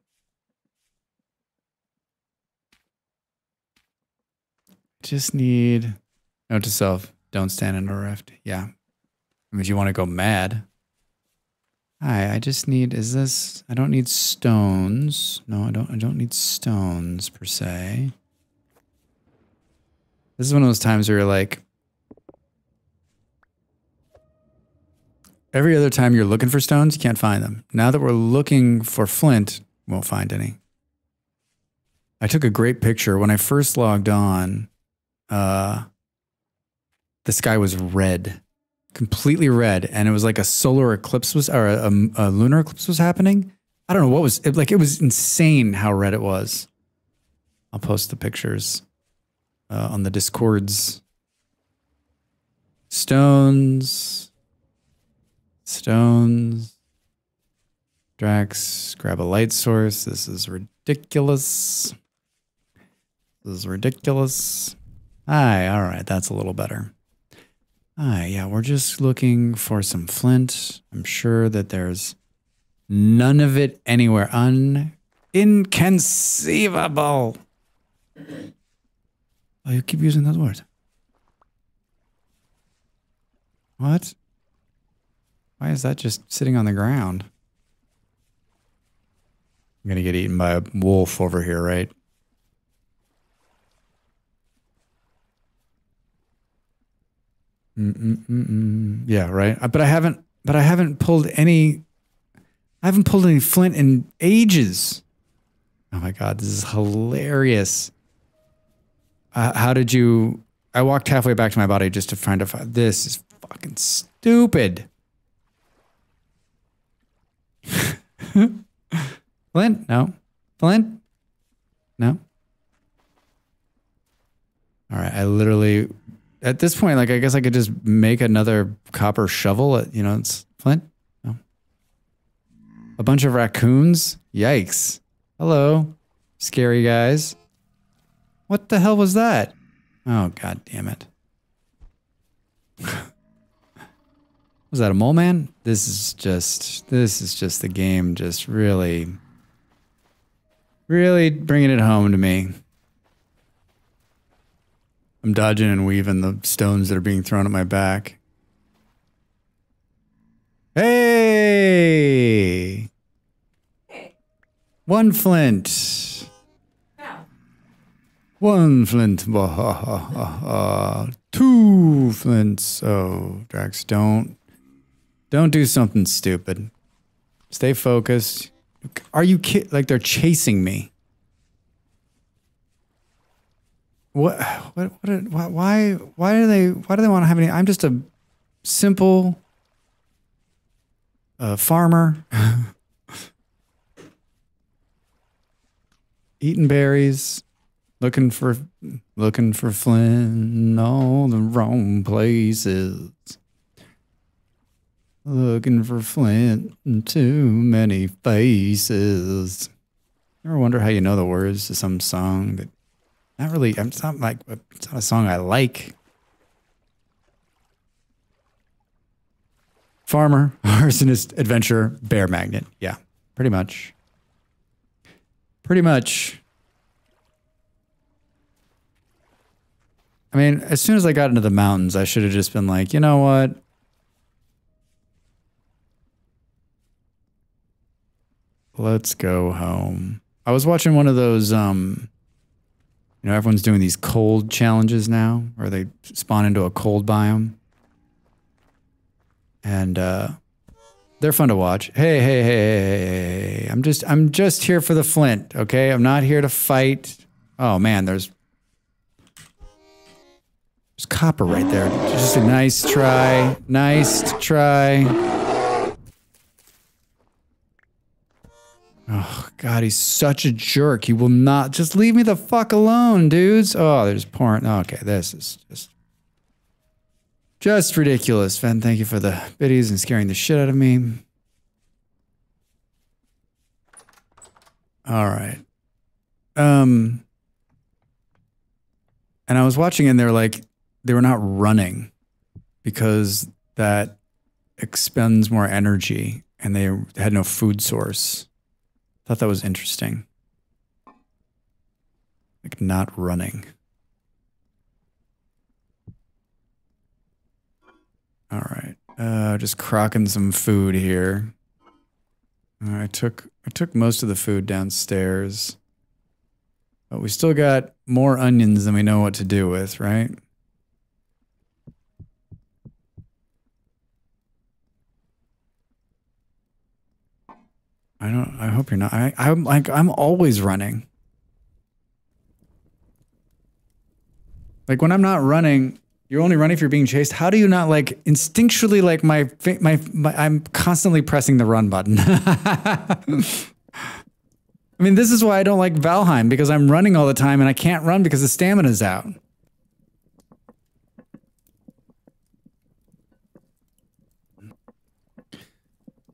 just need note to self: don't stand in a rift. Yeah, I mean, if you want to go mad. Hi, I just need. Is this? I don't need stones. No, I don't. I don't need stones per se. This is one of those times where you're like, every other time you're looking for stones, you can't find them. Now that we're looking for flint, we won't find any. I took a great picture when I first logged on. Uh, the sky was red, completely red, and it was like a solar eclipse was or a, a, a lunar eclipse was happening. I don't know what was it, like. It was insane how red it was. I'll post the pictures uh, on the discords. Stones, stones. Dracs, grab a light source. This is ridiculous. This is ridiculous. Aye, all right, that's a little better. Aye, yeah, we're just looking for some flint. I'm sure that there's none of it anywhere. Un inconceivable. Oh, you keep using that word. What? Why is that just sitting on the ground? I'm gonna get eaten by a wolf over here, right? Mm-mm-mm-mm. Yeah, right. Uh, But I haven't. But I haven't pulled any. I haven't pulled any flint in ages. Oh my god, this is hilarious. Uh, how did you? I walked halfway back to my body just to find out. This is fucking stupid. Flint? No. Flint? No. All right. I literally, at this point, like, I guess I could just make another copper shovel. At, you know, it's Flint? No. A bunch of raccoons? Yikes. Hello, scary guys. What the hell was that? Oh, god damn it. was that a mole man? This is just, this is just the game just really, really bringing it home to me. I'm dodging and weaving the stones that are being thrown at my back. Hey! Hey, One flint. One flint. Bah, ha, ha, ha, ha. Two flints. Oh, Dracs, don't. Don't do something stupid. Stay focused. Are you kid? Like they're chasing me. What? What? What? Why? Why do they? Why do they want to have any? I'm just a simple uh, farmer. Eating berries, looking for looking for Flint in all the wrong places. Looking for Flint in too many faces. Ever wonder how you know the words to some song that not really um, it's not like it's not a song I like. Farmer, arsonist, adventurer, bear magnet. Yeah, pretty much. Pretty much. I mean, as soon as I got into the mountains, I should have just been like, you know what? Let's go home. I was watching one of those, um, you know, everyone's doing these cold challenges now, where they spawn into a cold biome. And uh, they're fun to watch. Hey, hey, hey, hey, hey, hey, hey. I'm just I'm just here for the flint, okay? I'm not here to fight. Oh man, there's there's copper right there. Just a nice try. Nice try. Oh god, he's such a jerk. He will not just leave me the fuck alone, dudes. Oh, there's porn. Okay, this is just just ridiculous. Fen, thank you for the biddies and scaring the shit out of me. All right. Um and I was watching and they're like they were not running because that expends more energy and they had no food source. Thought that was interesting. Like not running. All right. Uh, just crocking some food here. I took I took most of the food downstairs. But we still got more onions than we know what to do with, right? I don't I hope you're not I I'm like I'm always running. Like when I'm not running, you're only running if you're being chased. How do you not like instinctually like my my, my I'm constantly pressing the run button. I mean, this is why I don't like Valheim because I'm running all the time and I can't run because the stamina's out.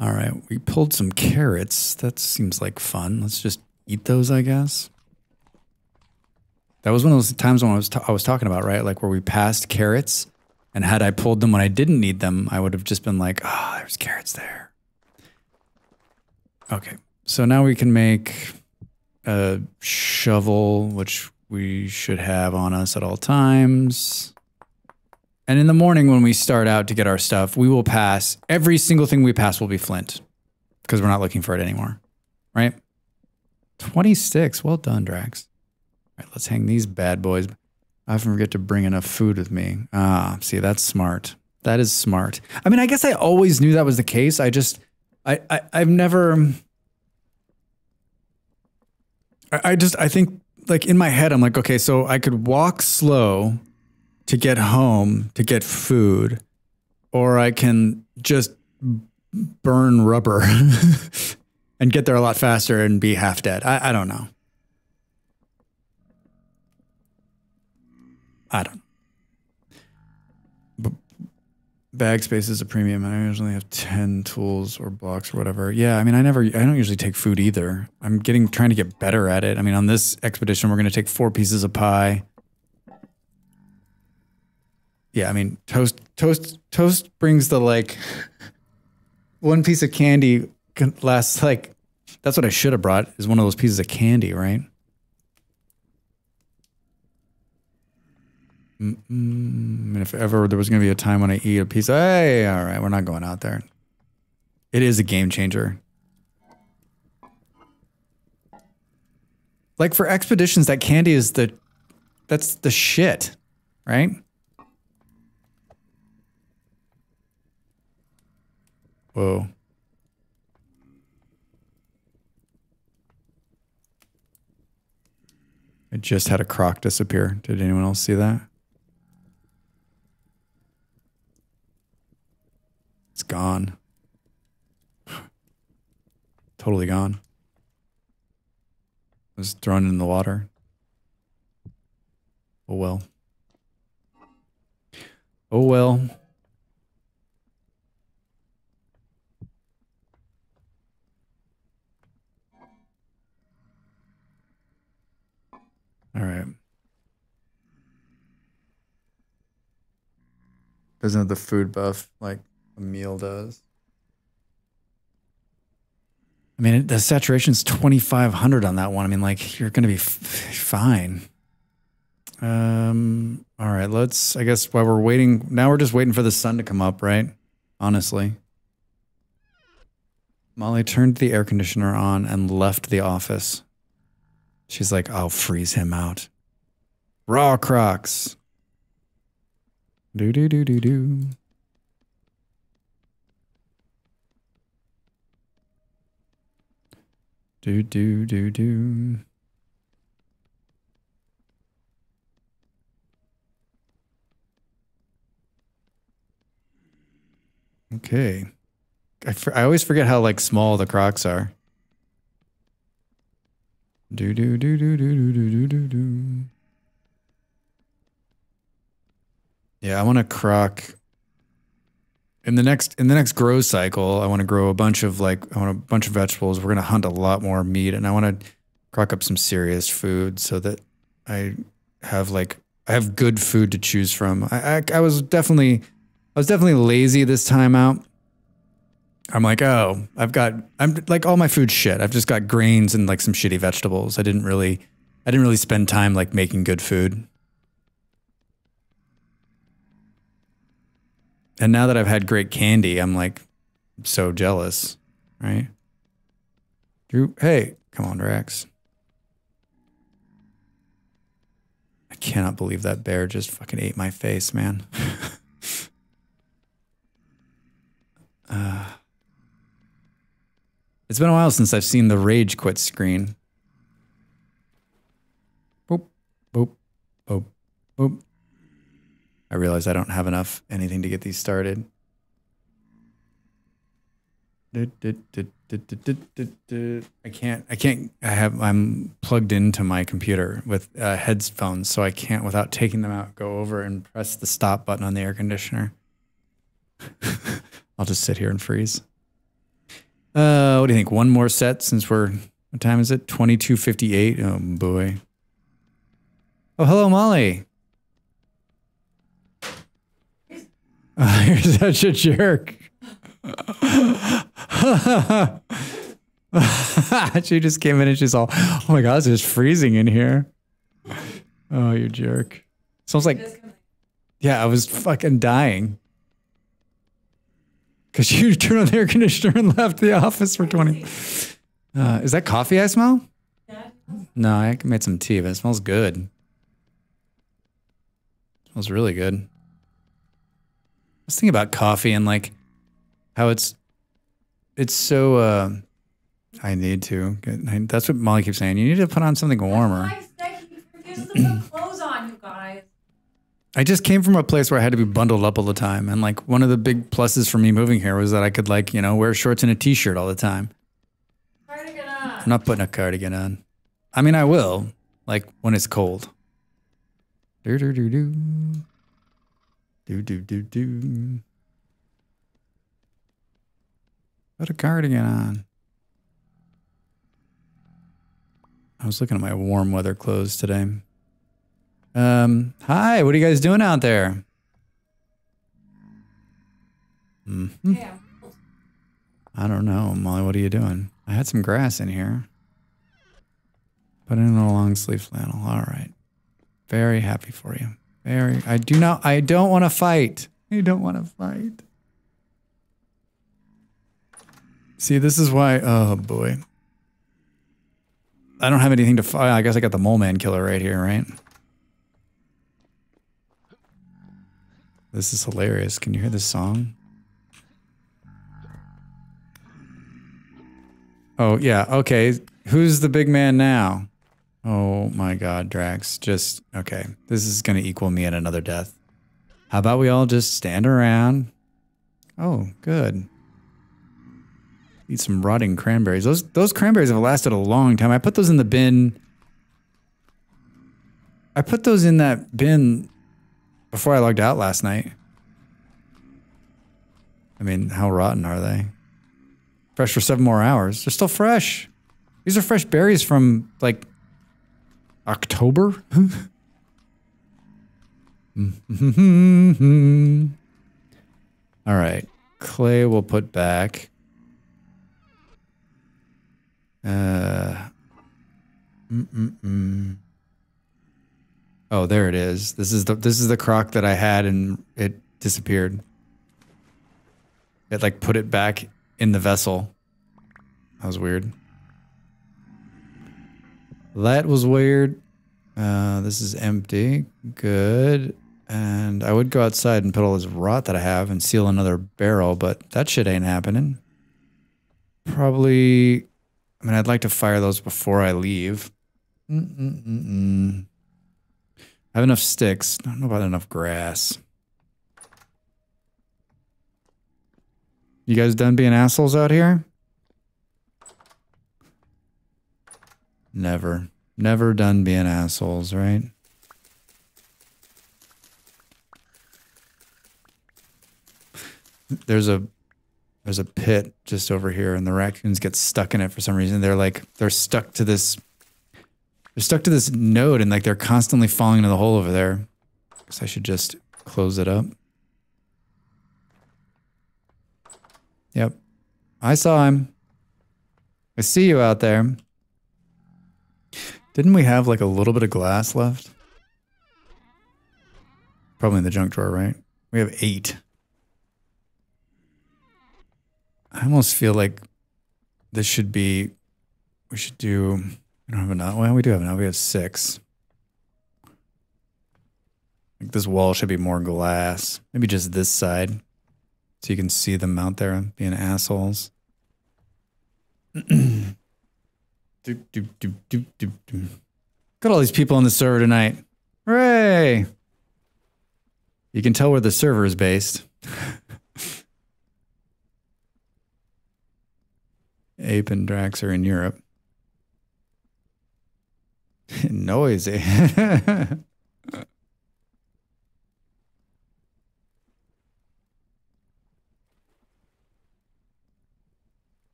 All right, we pulled some carrots. That seems like fun. Let's just eat those, I guess. That was one of those times when I was I was talking about, right? Like where we passed carrots, and had I pulled them when I didn't need them, I would have just been like, "Ah, there's carrots there." Okay, so now we can make a shovel, which we should have on us at all times. And in the morning, when we start out to get our stuff, we will pass every single thing we pass will be flint because we're not looking for it anymore, right? 26. Well done, Dracs. All right, let's hang these bad boys. I often forget to bring enough food with me. Ah, see, that's smart. That is smart. I mean, I guess I always knew that was the case. I just, I, I I've never. I, I just, I think, like in my head, I'm like, okay, so I could walk slow to get home to get food, or I can just burn rubber and get there a lot faster and be half dead. I, I don't know. I don't. But bag space is a premium. And I usually have ten tools or blocks or whatever. Yeah, I mean, I never. I don't usually take food either. I'm getting trying to get better at it. I mean, on this expedition, we're going to take four pieces of pie. Yeah, I mean, toast, toast, toast brings the like one piece of candy can last like. That's what I should have brought. Is one of those pieces of candy, right? Mm-mm. And if ever there was going to be a time when I eat a piece, hey, all right, we're not going out there. It is a game changer. Like for expeditions, that candy is the, that's the shit, right? Whoa. I just had a crock disappear. Did anyone else see that? It's gone. totally gone. It Was thrown in the water. Oh well. Oh well. All right. Doesn't have the food buff like a meal does. I mean, the saturation's 2500 on that one. I mean, like, you're going to be fine. Um, All right, let's. I guess while we're waiting, now we're just waiting for the sun to come up, right? Honestly. Molly turned the air conditioner on and left the office. She's like, I'll freeze him out. Raw crocks. Do do do do do. Do do do do. Okay. I, I always forget how like small the crocks are. Do do do do do do do do do. Yeah, I want to crock. In the next in the next grow cycle, I want to grow a bunch of like I want a bunch of vegetables. We're gonna hunt a lot more meat, and I want to crock up some serious food so that I have like I have good food to choose from. I I, I was definitely I was definitely lazy this time out. I'm like, oh, I've got I'm like all my food shit. I've just got grains and like some shitty vegetables. I didn't really I didn't really spend time like making good food. And now that I've had great candy, I'm like so jealous, right? Drew, hey, come on, Rex. I cannot believe that bear just fucking ate my face, man. uh, it's been a while since I've seen the rage quit screen. Boop, boop, boop, boop. I realize I don't have enough anything to get these started. I can't. I can't. I have. I'm plugged into my computer with uh, headphones, so I can't, without taking them out, go over and press the stop button on the air conditioner. I'll just sit here and freeze. Uh, what do you think? One more set since we're. What time is it? Twenty two fifty eight. Oh boy. Oh, hello, Molly. Oh, you're such a jerk. she just came in and she's all, oh my God, it's just freezing in here. Oh, you jerk. Sounds like, yeah, I was fucking dying. Because you turned on the air conditioner and left the office for 20. Uh, is that coffee I smell? No, I made some tea, but it smells good. It smells really good. I was thinking about coffee and like how it's it's so uh I need to that's what Molly keeps saying. You need to put on something warmer. Guys, Becky refuses to put clothes on, you guys. I just came from a place where I had to be bundled up all the time. And like one of the big pluses for me moving here was that I could like, you know, wear shorts and a t shirt all the time. Cardigan on. I'm not putting a cardigan on. I mean I will, like when it's cold. Do do do do. Do do do do. Put a cardigan on. I was looking at my warm weather clothes today. Um, hi, what are you guys doing out there? Hmm. Yeah. I don't know, Molly. What are you doing? I had some grass in here. Put in a long sleeve flannel. All right. Very happy for you. Very. I do not. I don't want to fight. I don't want to fight. See, this is why. Oh boy. I don't have anything to fight. I guess I got the mole man killer right here, right? This is hilarious. Can you hear this song? Oh, yeah. Okay. Who's the big man now? Oh my god, Dracs. Just okay. This is going to equal me at another death. How about we all just stand around? Oh, good. Eat some rotting cranberries. Those those cranberries have lasted a long time. I put those in the bin. I put those in that bin before I logged out last night. I mean, how rotten are they? Fresh for seven more hours. They're still fresh. These are fresh berries from like October. All right. Clay will put back. Uh. Mm-mm-mm. Oh, there it is. This is the this is the crock that I had and it disappeared. It like put it back in the vessel. That was weird. That was weird. Uh, this is empty. Good. And I would go outside and put all this rot that I have and seal another barrel, but that shit ain't happening. Probably. I mean, I'd like to fire those before I leave. Mm-mm-mm-mm. I have enough sticks. I don't know about enough grass. You guys done being assholes out here? Never. Never done being assholes, right? There's a there's a pit just over here and the raccoons get stuck in it for some reason. They're like they're stuck to this they're stuck to this node and like they're constantly falling into the hole over there. Guess I should just close it up. Yep. I saw him. I see you out there. Didn't we have like a little bit of glass left? Probably in the junk drawer, right? We have eight. I almost feel like this should be, we should do, we don't have enough. Well, we do have enough. We have six. Like this wall should be more glass. Maybe just this side. So you can see them out there being assholes. Got all these people on the server tonight. Hooray! You can tell where the server is based. Ape and Drax are in Europe. Noisy.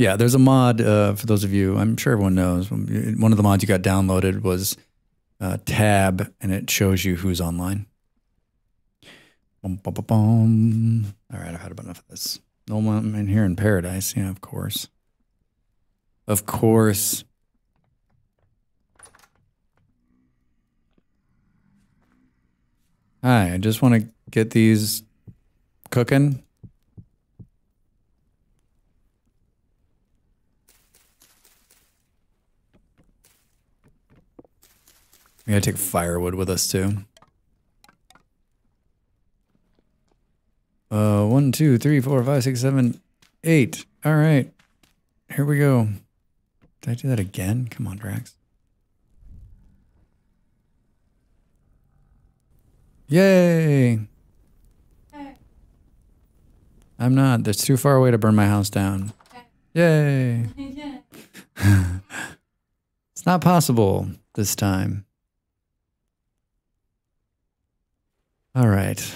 Yeah, there's a mod uh, for those of you. I'm sure everyone knows. One of the mods you got downloaded was uh, Tab, and it shows you who's online. Bum, bum, bum. All right, I've had enough of this. No one in here in paradise. Yeah, of course. Of course. Hi, I just want to get these cooking. We gotta take firewood with us too. Uh, one, two, three, four, five, six, seven, eight. All right, here we go. Did I do that again? Come on, Dracs. Yay! I'm not. That's too far away to burn my house down. Yay! it's not possible this time. All right.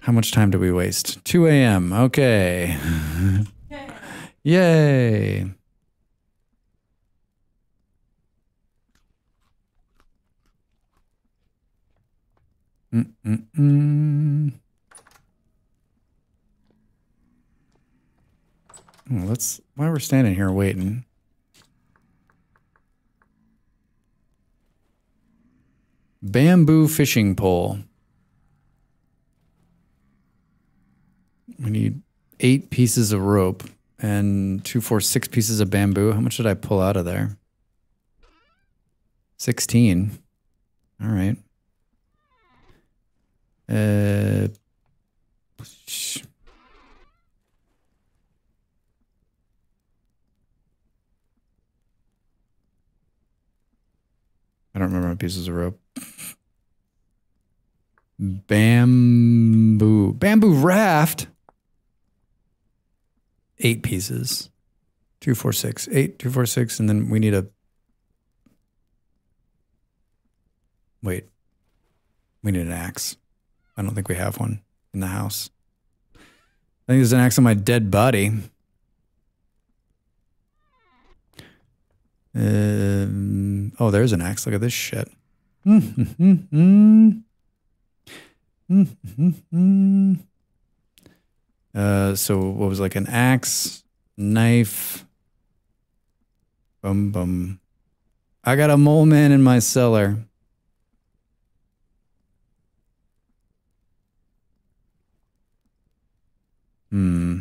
How much time do we waste? 2 a.m. Okay. Yay. Mm-mm-mm. Let's, while we're standing here waiting. Bamboo fishing pole. We need eight pieces of rope and two, four, six pieces of bamboo. How much did I pull out of there? 16. All right. I don't remember my pieces of rope. Bamboo. Bamboo raft. Eight pieces. Two, four, six. Eight, two, four, six. And then we need a. Wait. We need an axe. I don't think we have one in the house. I think there's an axe on my dead body. Um, oh, there's an axe. Look at this shit. Uh, so what was like an axe, knife, bum bum. I got a mole man in my cellar. Hmm.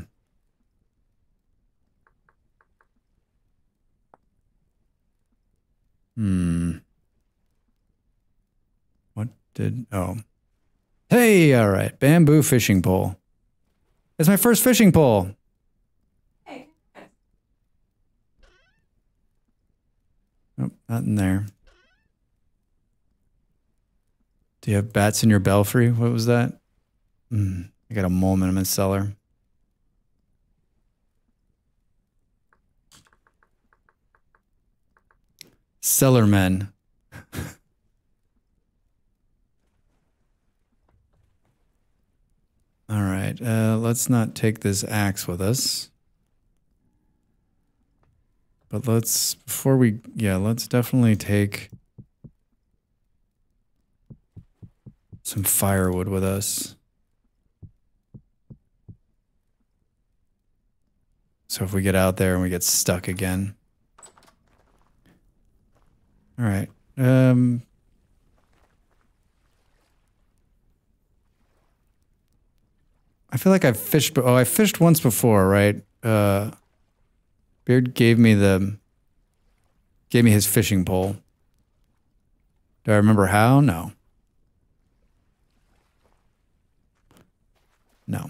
Hmm. What did. Oh. Hey, all right. Bamboo fishing pole. It's my first fishing pole. Hey. Nope, not in there. Do you have bats in your belfry? What was that? Mm, I got a mole in my cellar. Cellarmen. All right, uh, let's not take this axe with us. But let's before we yeah, let's definitely take some firewood with us. So if we get out there and we get stuck again. All right. Um I feel like I've fished oh, I fished once before, right? Uh Beard gave me the gave me his fishing pole. Do I remember how? No. No.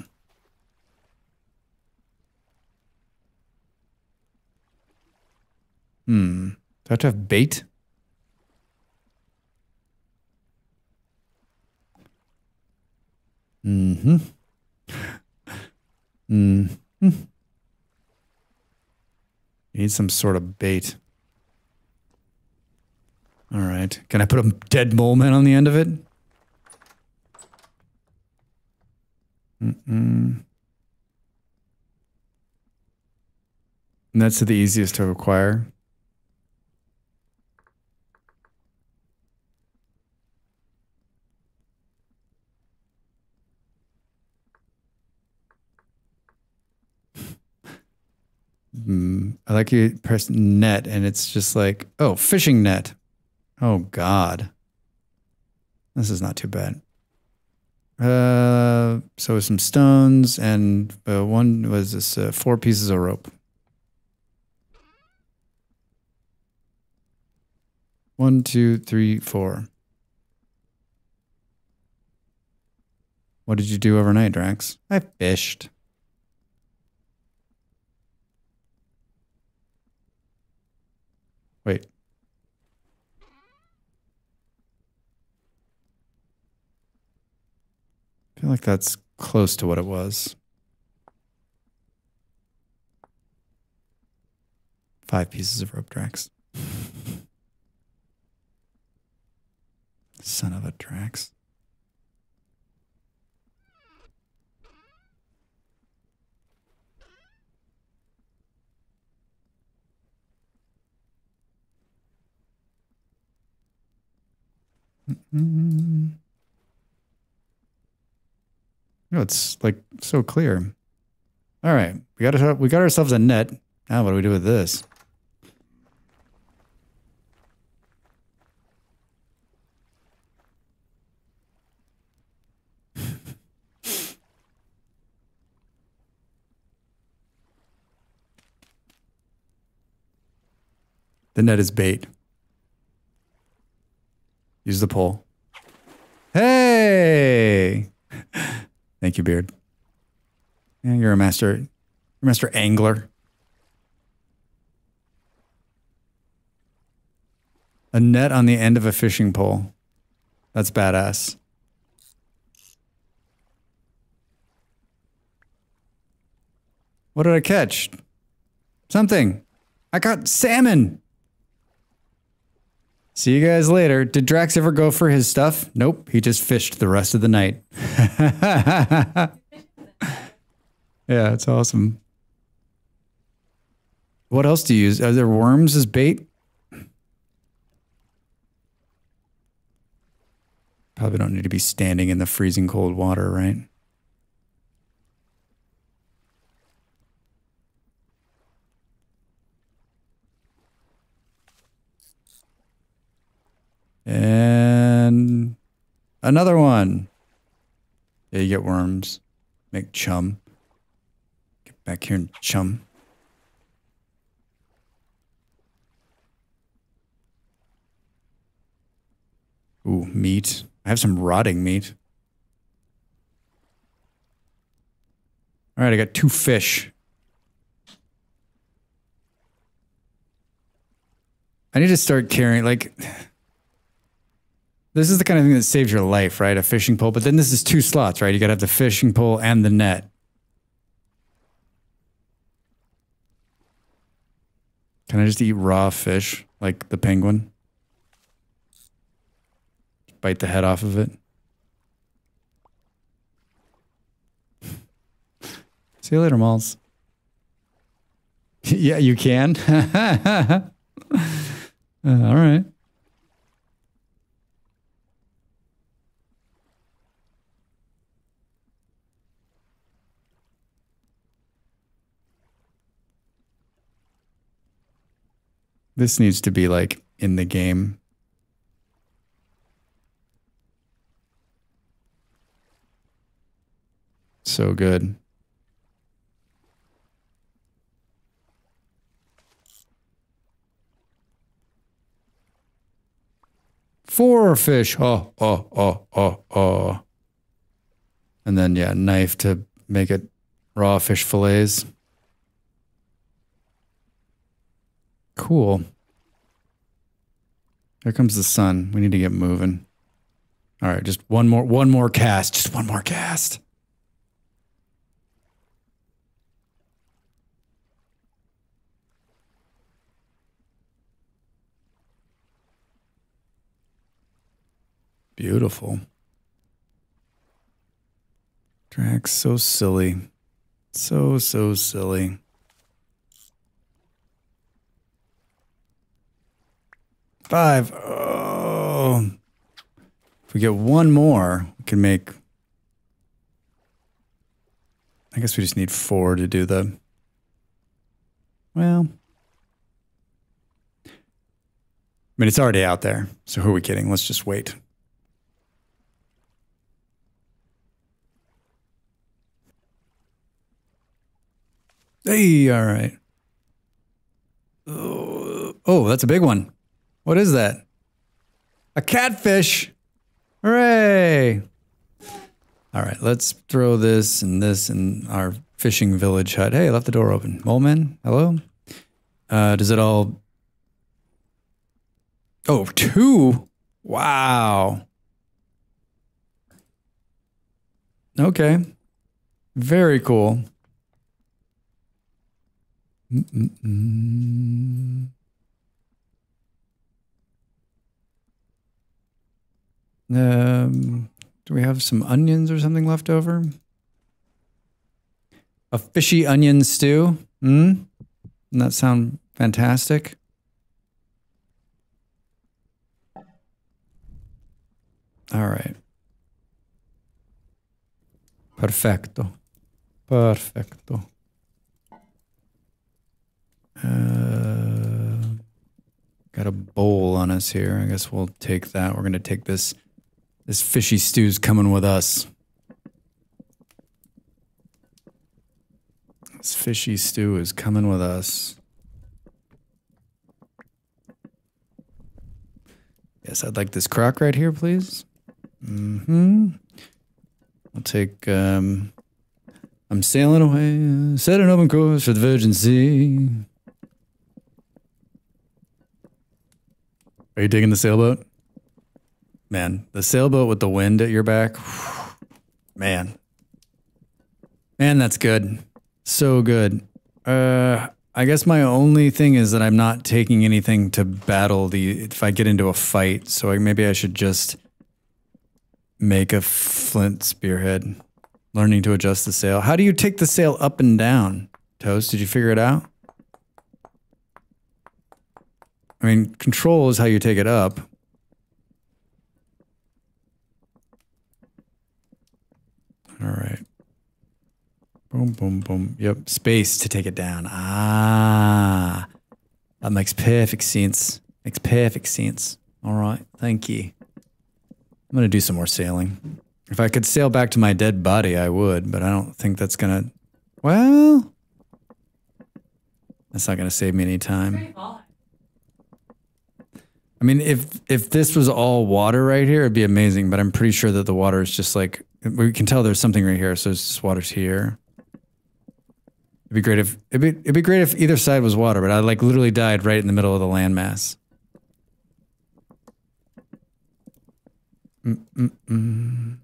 Hmm. Do I have to have bait? Mm-hmm. Mm-hmm. Need some sort of bait. All right. Can I put a dead mole man on the end of it? Mm-mm. And that's the easiest to acquire. Mm, I like you press net and it's just like, oh, fishing net. Oh God. This is not too bad. Uh, so some stones and uh, one was this uh, four pieces of rope. One, two, three, four. What did you do overnight, Dracs? I fished. Wait. I feel like that's close to what it was. Five pieces of rope Dracs. Son of a Dracs. No, it's like so clear. All right, we got we got ourselves a net. Now, what do we do with this? The net is bait. Use the pole. Hey! Thank you, Beard. You're a master, you're a master angler. A net on the end of a fishing pole. That's badass. What did I catch? Something. I caught salmon. See you guys later. Did Dracs ever go for his stuff? Nope. He just fished the rest of the night. yeah, it's awesome. What else do you use? Are there worms as bait? Probably don't need to be standing in the freezing cold water, right? And another one. Yeah, you get worms. Make chum. Get back here and chum. Ooh, meat. I have some rotting meat. All right, I got two fish. I need to start carrying like this is the kind of thing that saves your life, right? A fishing pole. But then this is two slots, right? You gotta have the fishing pole and the net. Can I just eat raw fish like the penguin? Bite the head off of it. See you later, Malls. yeah, you can. Uh, all right. This needs to be like in the game. So good. Four fish. Oh, oh, oh, oh, oh. And then, yeah, knife to make it raw fish fillets. Cool. Here comes the sun. We need to get moving. All right, just one more one more cast. Just one more cast. Beautiful. Dracs, so silly. So, so silly. Five. Oh. If we get one more, we can make. I guess we just need four to do the. Well. I mean, it's already out there. So who are we kidding? Let's just wait. Hey, all right. Oh, oh, that's a big one. What is that? A catfish. Hooray. All right, let's throw this and this in our fishing village hut. Hey, I left the door open. Mole man, hello? Uh, does it all. Oh, two? Wow. Okay. Very cool. Mm-mm-mm. Um, do we have some onions or something left over? A fishy onion stew? Hmm? Doesn't that sound fantastic? All right. Perfecto. Perfecto. Uh, got a bowl on us here. I guess we'll take that. We're gonna take this. This fishy stew's coming with us. This fishy stew is coming with us. Yes, I'd like this crock right here, please. Mm-hmm. I'll take. Um, I'm sailing away, set an open course for the Virgin Sea. Are you digging the sailboat? Man, the sailboat with the wind at your back. Man. Man, that's good. So good. Uh I guess my only thing is that I'm not taking anything to battle the if I get into a fight, so I, maybe I should just make a flint spearhead. Learning to adjust the sail. How do you take the sail up and down? Toast, did you figure it out? I mean, control is how you take it up. All right. Boom, boom, boom. Yep. Space to take it down. Ah. That makes perfect sense. Makes perfect sense. All right. Thank you. I'm going to do some more sailing. If I could sail back to my dead body, I would, but I don't think that's going to. Well, That's not going to save me any time. I mean, if if this was all water right here, it'd be amazing. But I'm pretty sure that the water is just like we can tell there's something right here. So just water's here. It'd be great if it'd be it'd be great if either side was water, but I like literally died right in the middle of the landmass. Mm-mm-mm.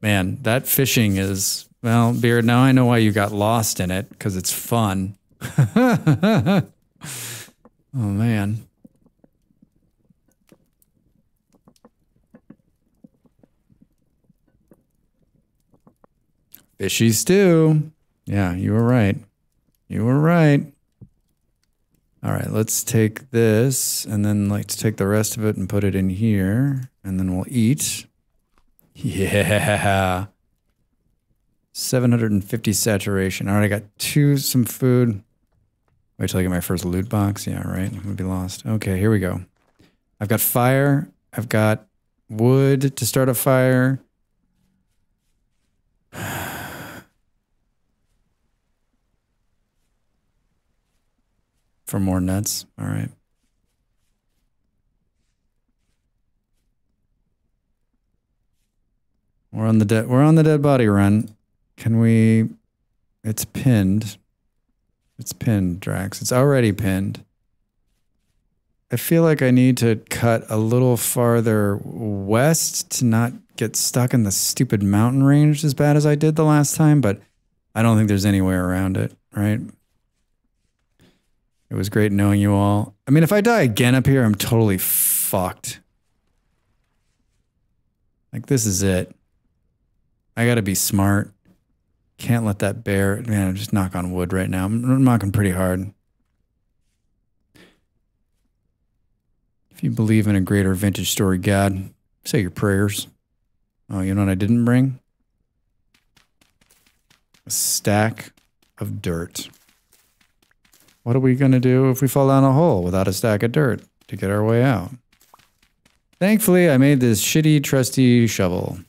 Man, that fishing is well, Beard. Now I know why you got lost in it because it's fun. oh man. Fishy stew. Yeah, you were right. You were right. All right, let's take this and then like to take the rest of it and put it in here and then we'll eat. Yeah. 750 saturation. All right, I got two some food. Wait till I get my first loot box. Yeah, right. I'm gonna be lost. Okay, here we go. I've got fire. I've got wood to start a fire. For more nuts. All right. We're on the dead we're on the dead body run. Can we it's pinned. It's pinned, Dracs. It's already pinned. I feel like I need to cut a little farther west to not get stuck in the stupid mountain range as bad as I did the last time, but I don't think there's any way around it, right? It was great knowing you all. I mean, if I die again up here, I'm totally fucked. Like, this is it. I gotta be smart. Can't let that bear. Man, I'm just knock on wood right now. I'm, I'm knocking pretty hard. If you believe in a greater vintage story God, say your prayers. Oh, you know what I didn't bring? A stack of dirt. What are we going to do if we fall down a hole without a stack of dirt to get our way out? Thankfully, I made this shitty, trusty shovel.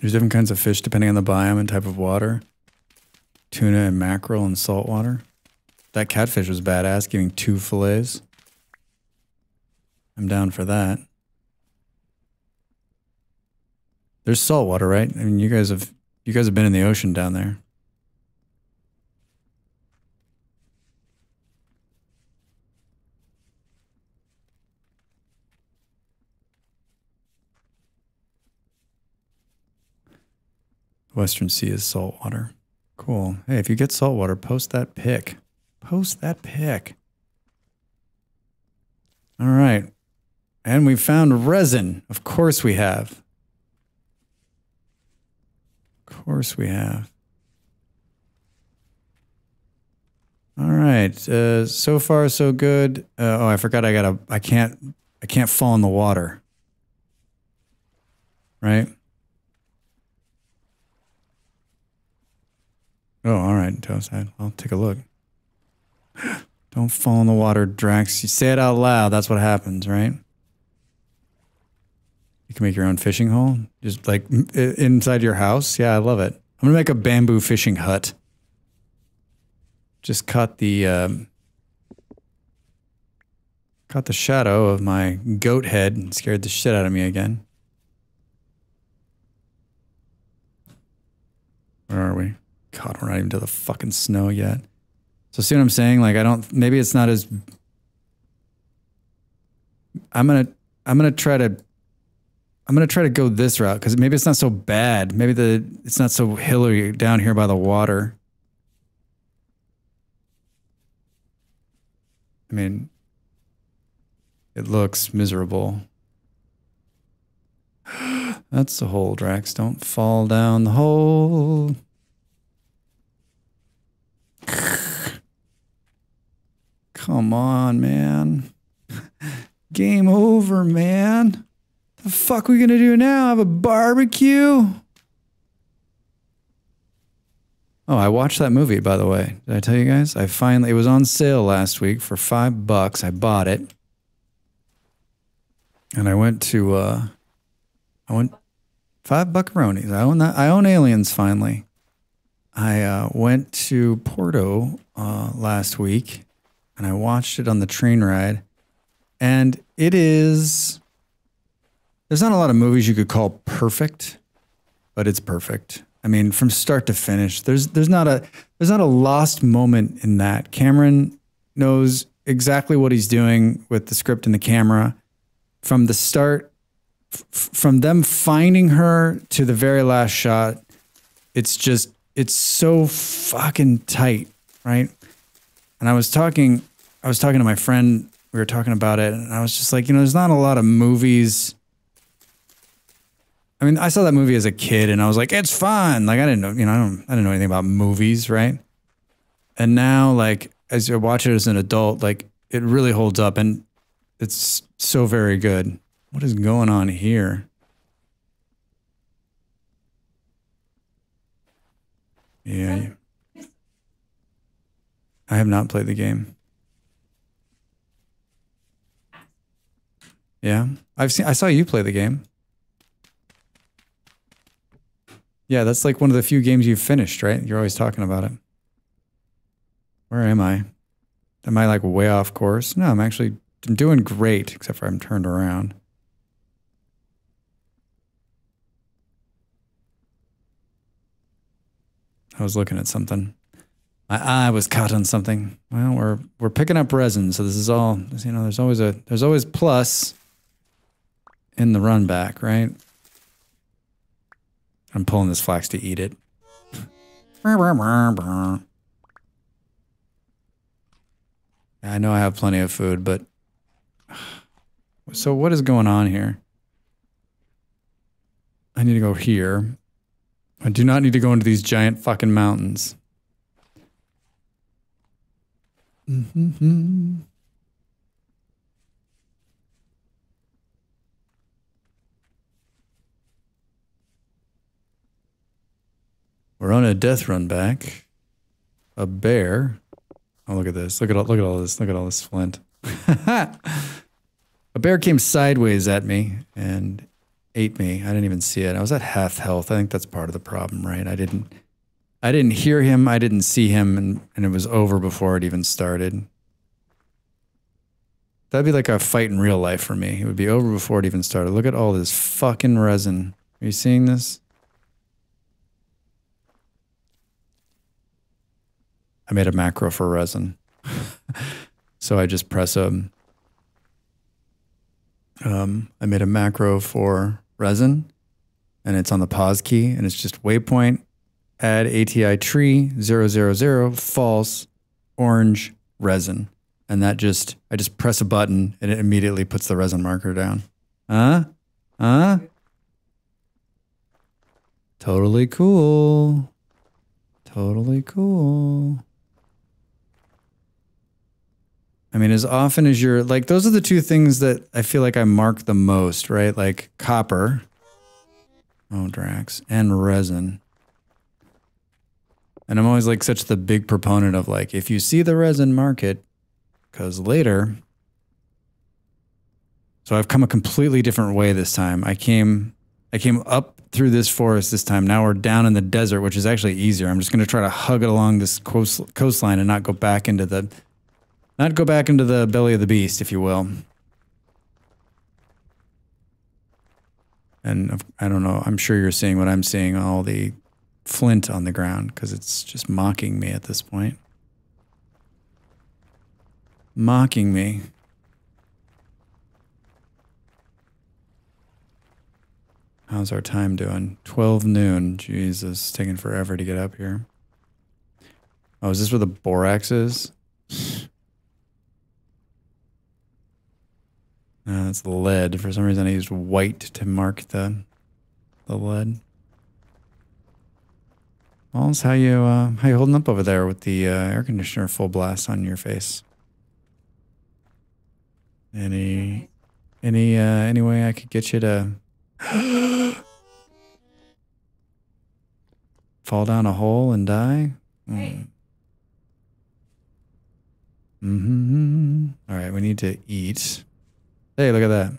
There's different kinds of fish depending on the biome and type of water. Tuna and mackerel and saltwater. That catfish was badass, giving two fillets. I'm down for that. There's saltwater, right? I mean, you guys have you guys have been in the ocean down there. Western Sea is salt water. Cool. Hey, if you get salt water, post that pic. Post that pic. All right. And we found resin. Of course we have. Of course we have. All right. Uh, so far, so good. Uh, oh, I forgot. I gotta. I can't. I can't fall in the water. Right. Oh, all right, I'll take a look. Don't fall in the water, Dracs. You say it out loud. That's what happens, right? You can make your own fishing hole, just like inside your house. Yeah, I love it. I'm gonna make a bamboo fishing hut. Just cut the um, cut the shadow of my goat head and scared the shit out of me again. Where are we? God, we're not even to the fucking snow yet. So see what I'm saying? Like I don't maybe it's not as I'm gonna I'm gonna try to I'm gonna try to go this route because maybe it's not so bad. Maybe the it's not so hilly down here by the water. I mean, it looks miserable. That's the hole, Dracs. Don't fall down the hole. Come on, man. Game over, man. The fuck we gonna do now? Have a barbecue? Oh, I watched that movie, by the way. Did I tell you guys? I finally, it was on sale last week for five bucks. I bought it. And I went to, uh, I went Five buckaronis. I own that. I own Aliens finally. I uh, went to Porto uh, last week and I watched it on the train ride. And it is. There's not a lot of movies you could call perfect, but it's perfect. I mean, from start to finish, there's there's not a there's not a lost moment in that. Cameron knows exactly what he's doing with the script and the camera from the start from them finding her to the very last shot it's just it's so fucking tight right and i was talking i was talking to my friend we were talking about it and i was just like you know there's not a lot of movies i mean i saw that movie as a kid and i was like it's fun. Like i didn't know you know i don't i didn't know anything about movies right? And now like as you watch it as an adult like it really holds up and it's so very good. What is going on here? Yeah i have not played the game. Yeah? I've seen i saw you play the game yeah that's like one of the few games you've finished right you're always talking about it where am i Am I like way off course? No, I'm actually I'm doing great, except for I'm turned around. I was looking at something. My eye was caught on something. Well, we're we're picking up resin, so this is all you know. There's always a there's always plus in the run back, right? I'm pulling this flax to eat it. I know I have plenty of food, but so what is going on here? I need to go here. I do not need to go into these giant fucking mountains. Mm-hmm. We're on a death run back. A bear. Oh, look at this. Look at all, look at all this. Look at all this flint. a bear came sideways at me and ate me. I didn't even see it. I was at half health. I think that's part of the problem, right? I didn't I didn't hear him, I didn't see him and, and it was over before it even started. That'd be like a fight in real life for me. It would be over before it even started. Look at all this fucking resin. Are you seeing this? I made a macro for resin. so I just press a um, I made a macro for resin and it's on the pause key and it's just waypoint add ATI tree 000 false orange resin and that just I just press a button and it immediately puts the resin marker down. Huh? Huh? Totally cool. Totally cool. I mean, as often as you're like, those are the two things that I feel like I mark the most, right? Like copper, oh, Dracs, and resin. And I'm always like such the big proponent of like, if you see the resin, mark it, because later. So I've come a completely different way this time. I came, I came up through this forest this time. Now we're down in the desert, which is actually easier. I'm just going to try to hug it along this coast, coastline and not go back into the not go back into the belly of the beast, if you will. And I don't know, I'm sure you're seeing what I'm seeing all the flint on the ground because it's just mocking me at this point. Mocking me. How's our time doing? 12 noon. Jesus, taking forever to get up here. Oh, is this where the borax is? No, that's the lead. For some reason, I used white to mark the the lead. Walls, how you uh, how you holding up over there with the uh, air conditioner full blast on your face? Any any uh, any way I could get you to fall down a hole and die? Mm. Mm-hmm. All right, we need to eat. Hey, look at that.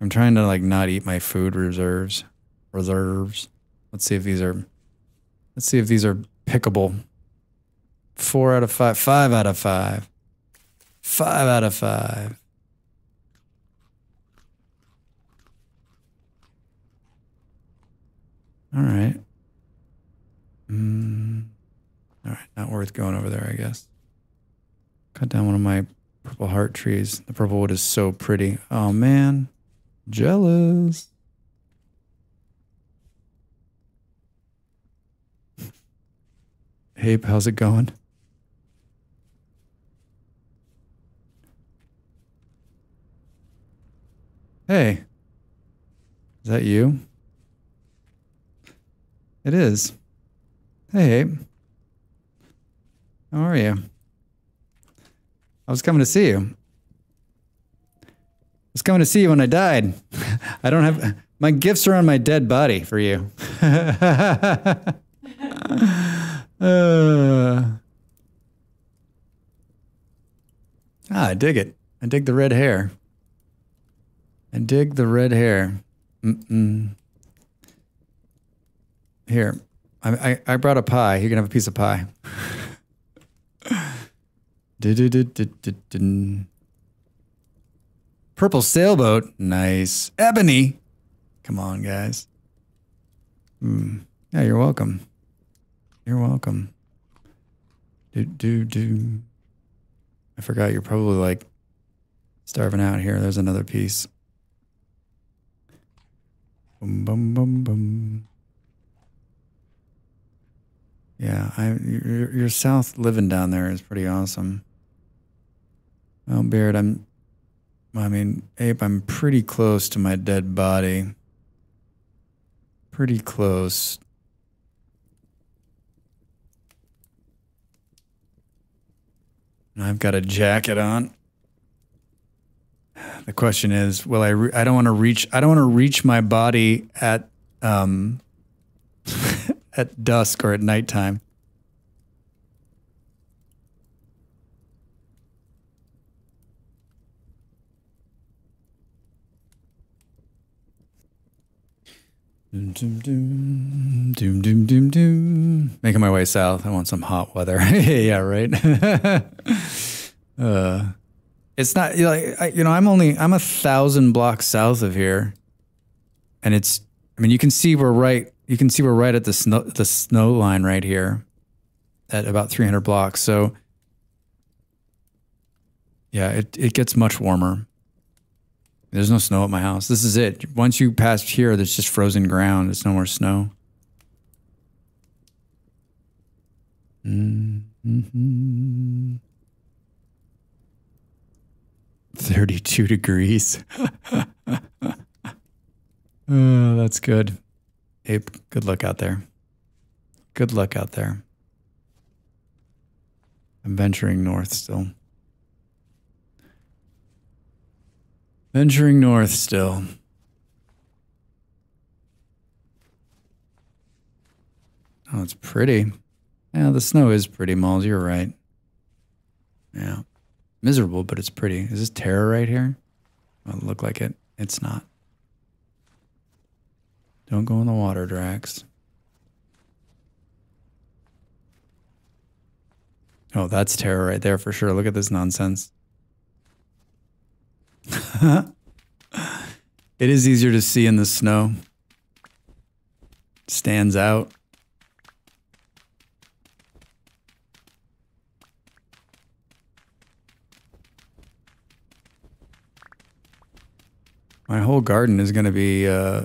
I'm trying to like not eat my food reserves reserves. Let's see if these are. Let's see if these are pickable. Four out of five. Five out of five. Five out of five. All right. Mm, all right. Not worth going over there, I guess. Cut down one of my purple heart trees. The purple wood is so pretty. Oh, man. Jealous. Hey, how's it going? Hey. Is that you? It is. Hey, Abe. How are you? I was coming to see you. I was coming to see you when I died. I don't have my gifts are on my dead body for you. Uh, ah, I dig it. I dig the red hair. I dig the red hair. Mm-mm. Here, I, I, I brought a pie. You can have a piece of pie. Purple sailboat. Nice. Ebony. Come on, guys. Hmm. Yeah, you're welcome. You're welcome. Do do do. I forgot you're probably like starving out here. There's another piece. Boom boom boom boom. Yeah, I your south living down there is pretty awesome. Well, Beard, I'm. I mean, Ape, I'm pretty close to my dead body. Pretty close. And I've got a jacket on. The question is, will I? I don't want to reach. I don't want to reach my body at um, at dusk or at nighttime. Doom, doom, doom, doom, doom, doom. Making my way south. I want some hot weather. yeah, right. uh, it's not like I, you know. I'm only I'm a thousand blocks south of here, and it's. I mean, you can see we're right. You can see we're right at the snow the snow line right here, at about 300 blocks. So, yeah, it it gets much warmer. There's no snow at my house. This is it. Once you pass here, there's just frozen ground. There's no more snow. Mm-hmm. 32 degrees. oh, that's good. Ape, good luck out there. Good luck out there. I'm venturing north still. Venturing north still. Oh, it's pretty. Yeah, the snow is pretty, Malls. You're right. Yeah. Miserable, but it's pretty. Is this terror right here? Well, it look like it. It's not. Don't go in the water, Dracs. Oh, that's terror right there for sure. Look at this nonsense. it is easier to see in the snow. Stands out. My whole garden is going to be, uh,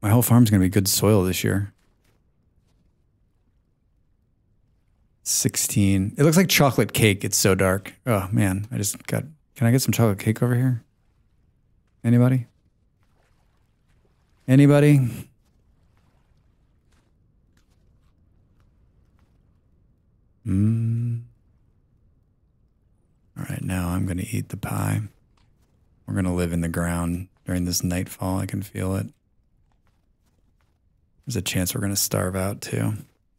my whole farm's going to be good soil this year. 16. It looks like chocolate cake. It's so dark. Oh, man. I just got. Can I get some chocolate cake over here? Anybody? Anybody? Mm. All right, now I'm going to eat the pie. We're going to live in the ground during this nightfall. I can feel it. There's a chance we're going to starve out too.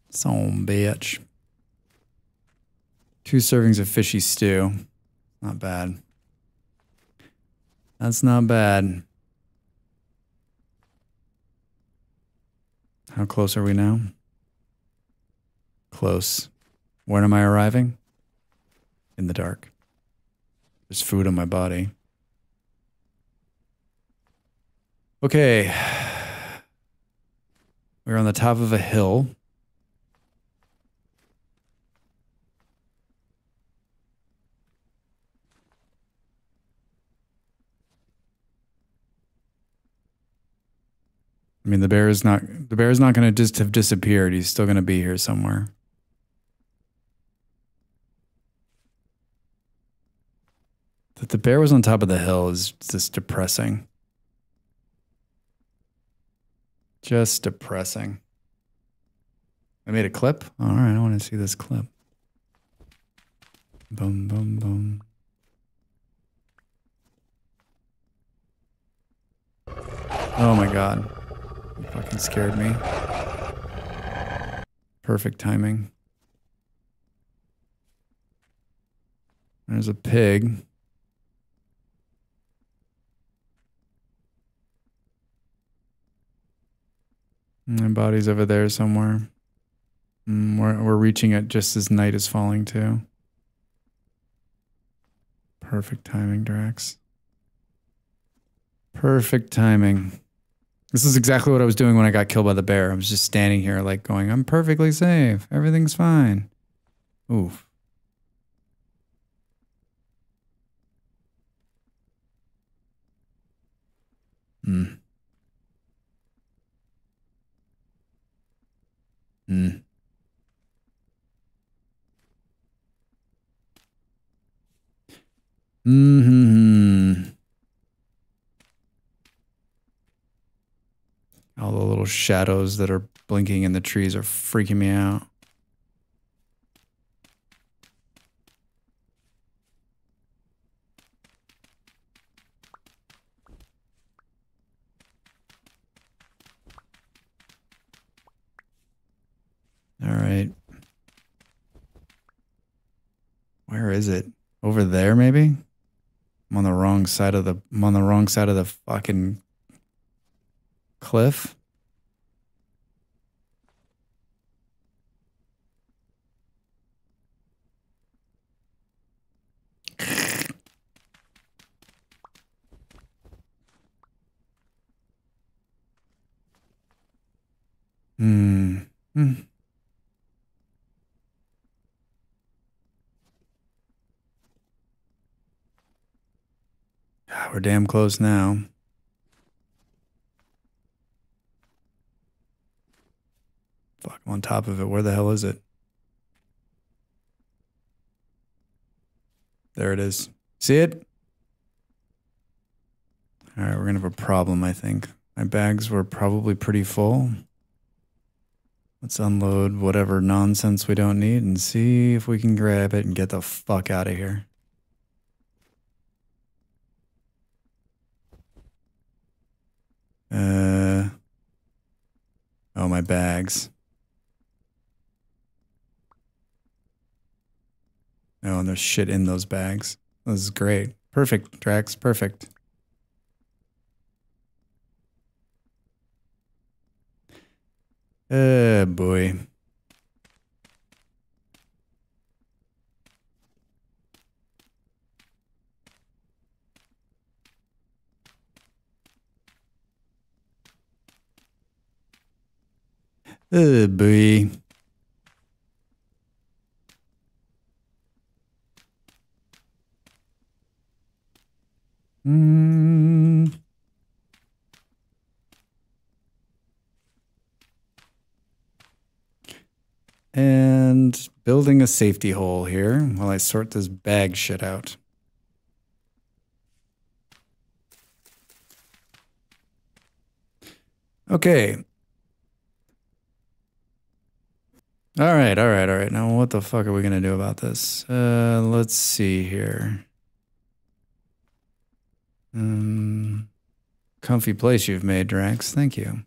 Some bitch. Two servings of fishy stew. Not bad. That's not bad. How close are we now? Close. When am I arriving? In the dark. There's food on my body. Okay. We're on the top of a hill. I mean, the bear is not the bear is not going to just have disappeared. He's still going to be here somewhere. That the bear was on top of the hill is just depressing. Just depressing. I made a clip. All right, I want to see this clip. Boom, boom, boom. Oh my god. Fucking scared me. Perfect timing. There's a pig. My body's over there somewhere. Mm, we're, we're reaching it just as night is falling, too. Perfect timing, Dracs. Perfect timing. This is exactly what I was doing when I got killed by the bear. I was just standing here, like going, I'm perfectly safe. Everything's fine. Oof. Hmm. Hmm. Hmm. All the little shadows that are blinking in the trees are freaking me out. All right. Where is it? Over there, maybe? I'm on the wrong side of the I'm on the wrong side of the fucking cliff. Hmm. Hmm. We're damn close now. Fuck, I'm on top of it. Where the hell is it? There it is. See it? All right, we're going to have a problem, I think. My bags were probably pretty full. Let's unload whatever nonsense we don't need and see if we can grab it and get the fuck out of here. Uh, oh, my bags. Oh, and there's shit in those bags. This is great. Perfect, Dracs. Perfect. Uh, boy. Uh, boy. Mm. And building a safety hole here while I sort this bag shit out. Okay. All right, all right, all right. Now, what the fuck are we going to do about this? Uh, let's see here. Um, comfy place you've made, Dracs. Thank you.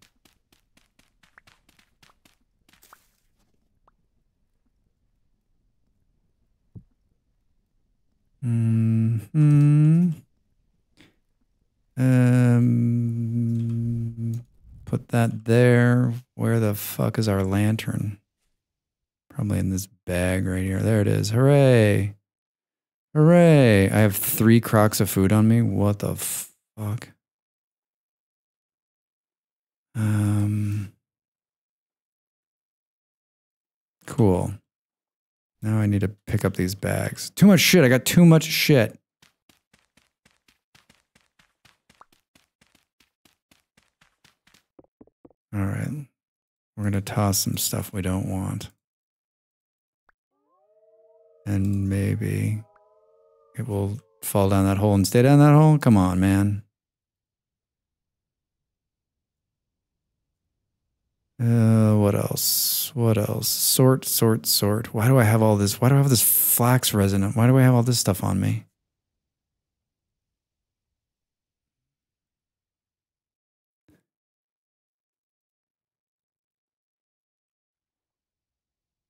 Hmm. Um. put that there. Where the fuck is our lantern? Probably in this bag right here. There it is. Hooray. Hooray. I have three crocks of food on me. What the fuck? Um, cool. Now I need to pick up these bags. Too much shit. I got too much shit. All right. We're going to toss some stuff we don't want. And maybe it will fall down that hole and stay down that hole. Come on, man. Uh, what else? What else? Sort, sort, sort. Why do I have all this? Why do I have this flax resin? Why do I have all this stuff on me?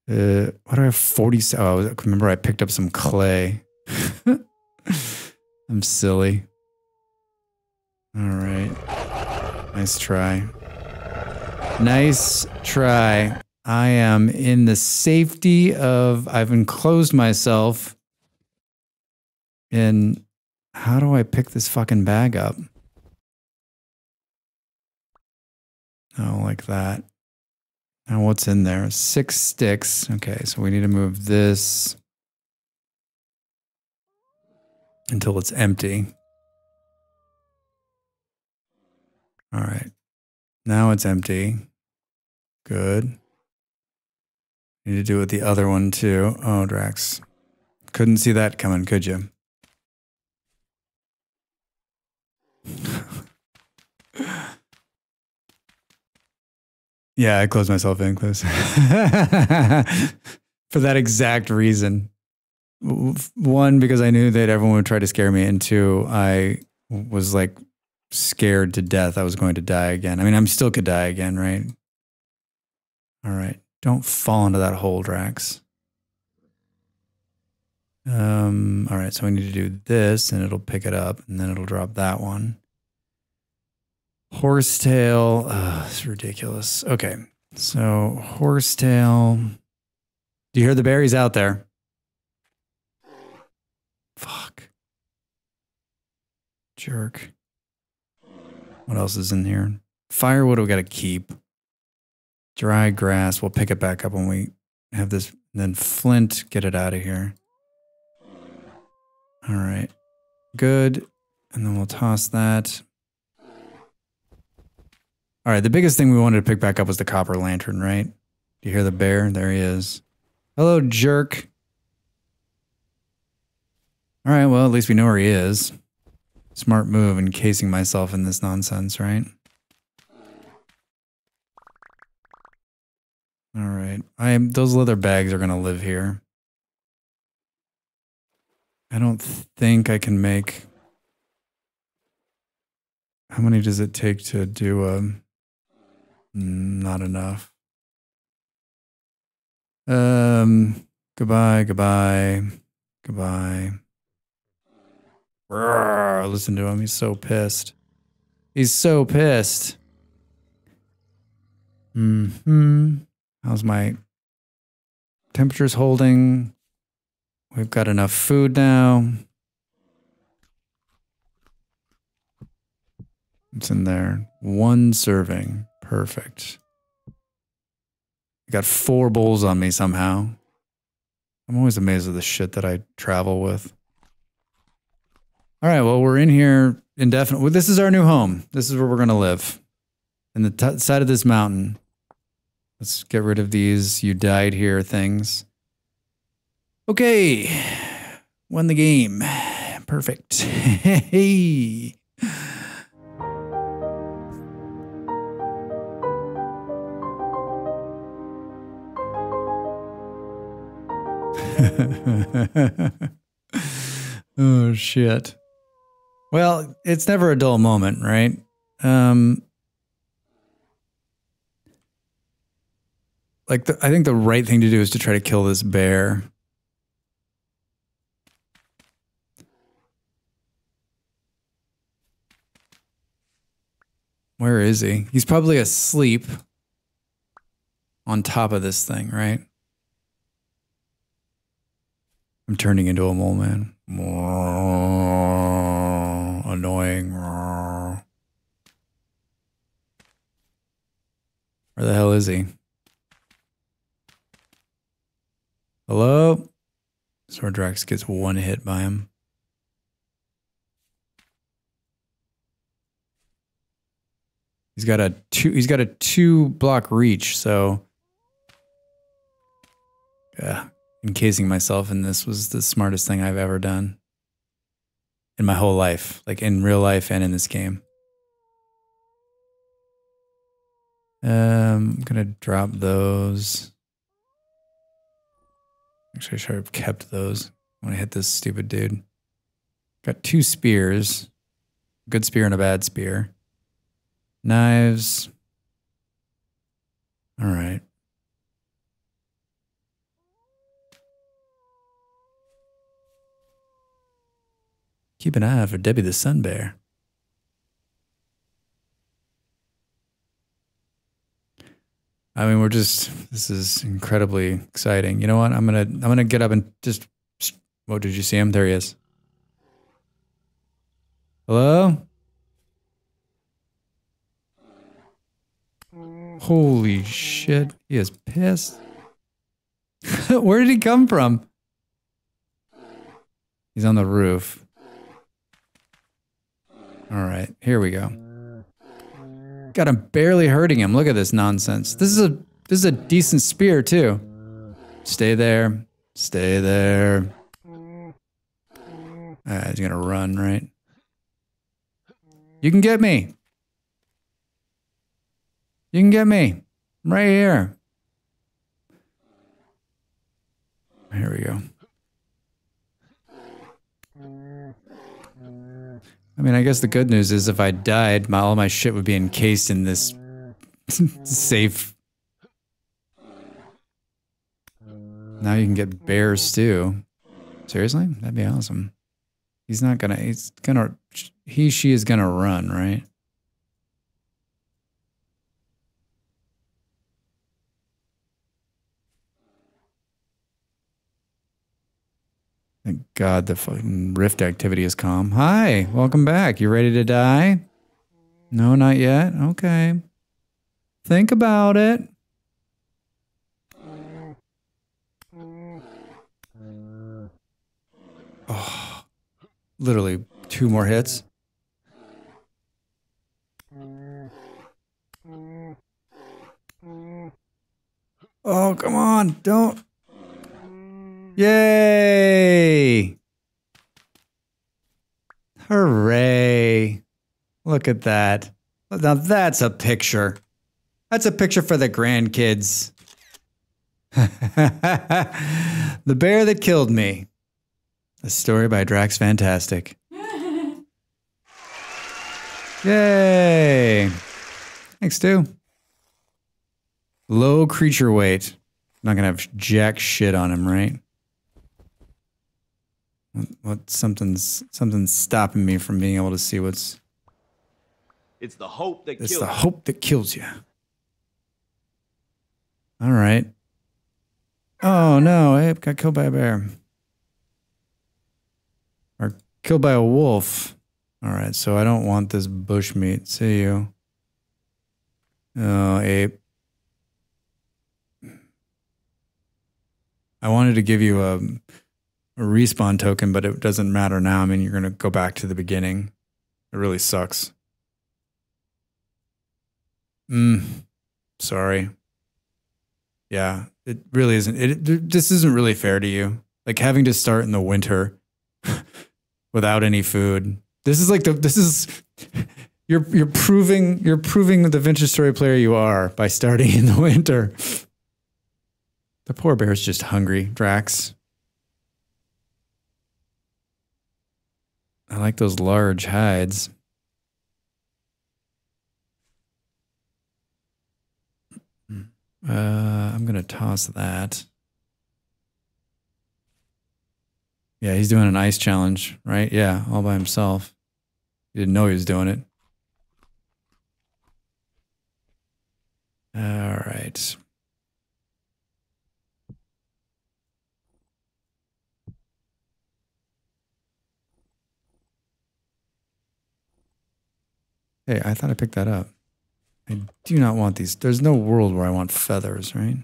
Uh, why do I have 40? Oh, remember I picked up some clay. I'm silly. All right. Nice try. Nice try. I am in the safety of, I've enclosed myself in, how do I pick this fucking bag up? Oh, like that. Now what's in there? Six sticks. Okay, so we need to move this until it's empty. All right. Now it's empty. Good. Need to do it with the other one too. Oh, Dracs. Couldn't see that coming, could you? yeah, I closed myself in close. For that exact reason. One, because I knew that everyone would try to scare me, and two, I was like scared to death I was going to die again. I mean, I'm still could die again, right? All right. Don't fall into that hole, Dracs. Um, all right, so we need to do this and it'll pick it up and then it'll drop that one. Horsetail. It's ridiculous. Okay. So horsetail. Do you hear the berries out there? Fuck. Jerk. What else is in here? Firewood we got to keep. Dry grass, we'll pick it back up when we have this. Then flint, get it out of here. All right. Good. And then we'll toss that. All right. The biggest thing we wanted to pick back up was the copper lantern, right? Do you hear the bear? There he is. Hello, jerk. All right. Well, at least we know where he is. Smart move encasing myself in this nonsense, right? All right. I am those leather bags are going to live here. I don't think I can make How many does it take to do a not enough. Um goodbye, goodbye. Goodbye. Listen to him. He's so pissed. He's so pissed. Hmm. How's my temperature's holding? We've got enough food now. It's in there. One serving. Perfect. I got four bowls on me somehow. I'm always amazed at the shit that I travel with. All right, well, we're in here indefinitely. This is our new home. This is where we're going to live. In the t- side of this mountain. Let's get rid of these you died here things. Okay. Won the game. Perfect. hey. oh shit. Well, it's never a dull moment, right? Um like the, I think the right thing to do is to try to kill this bear. Where is he? He's probably asleep on top of this thing, right? I'm turning into a mole man. Annoying. Where the hell is he? Hello? Zordrax gets one hit by him. He's got a two he's got a two block reach, so yeah, encasing myself in this was the smartest thing I've ever done in my whole life, like in real life and in this game. Um, I'm gonna drop those. Actually, I should have kept those when I hit this stupid dude. Got two spears, good spear and a bad spear. Knives. All right. Keep an eye out for Debbie the Sun Bear. I mean, we're just this is incredibly exciting. You know what? I'm gonna I'm gonna get up and just. What did you see him? There he is. Hello. Holy shit! He is pissed. Where did he come from? He's on the roof. All right, here we go. God, I'm barely hurting him. Look at this nonsense. This is a this is a decent spear too. Stay there. Stay there. He's gonna run, right? You can get me. You can get me. I'm right here. Here we go. I mean, I guess the good news is if I died, my, all my shit would be encased in this safe. Now you can get bears too. Seriously? That'd be awesome. He's not gonna, he's gonna, he, she is gonna run, right? Thank God the fucking rift activity is calm. Hi, welcome back. You ready to die? No, not yet. Okay. Think about it. Oh, literally two more hits. Oh, come on. Don't. Yay! Hooray. Look at that. Now that's a picture. That's a picture for the grandkids. the bear that killed me. A story by Dracs Fantastic. Yay! Thanks, Stu. Low creature weight. Not gonna have jack shit on him, right? What, what something's something's stopping me from being able to see what's It's the hope that it's kills. the hope that kills you. All right. Oh no, I got killed by a bear. Or killed by a wolf. All right, so I don't want this bush meat. See you. Oh, ape. I wanted to give you a, respawn token, but it doesn't matter now. I mean, you're going to go back to the beginning. It really sucks. Mm, sorry. Yeah, it really isn't. It, it this isn't really fair to you. Like having to start in the winter without any food. This is like the this is you're you're proving you're proving the vintage story player you are by starting in the winter. The poor bear's just hungry, Dracs. I like those large hides. Uh, I'm going to toss that. Yeah, he's doing an ice challenge, right? Yeah, all by himself. He didn't know he was doing it. All right. Hey, I thought I picked that up. I do not want these. There's no world where I want feathers, right?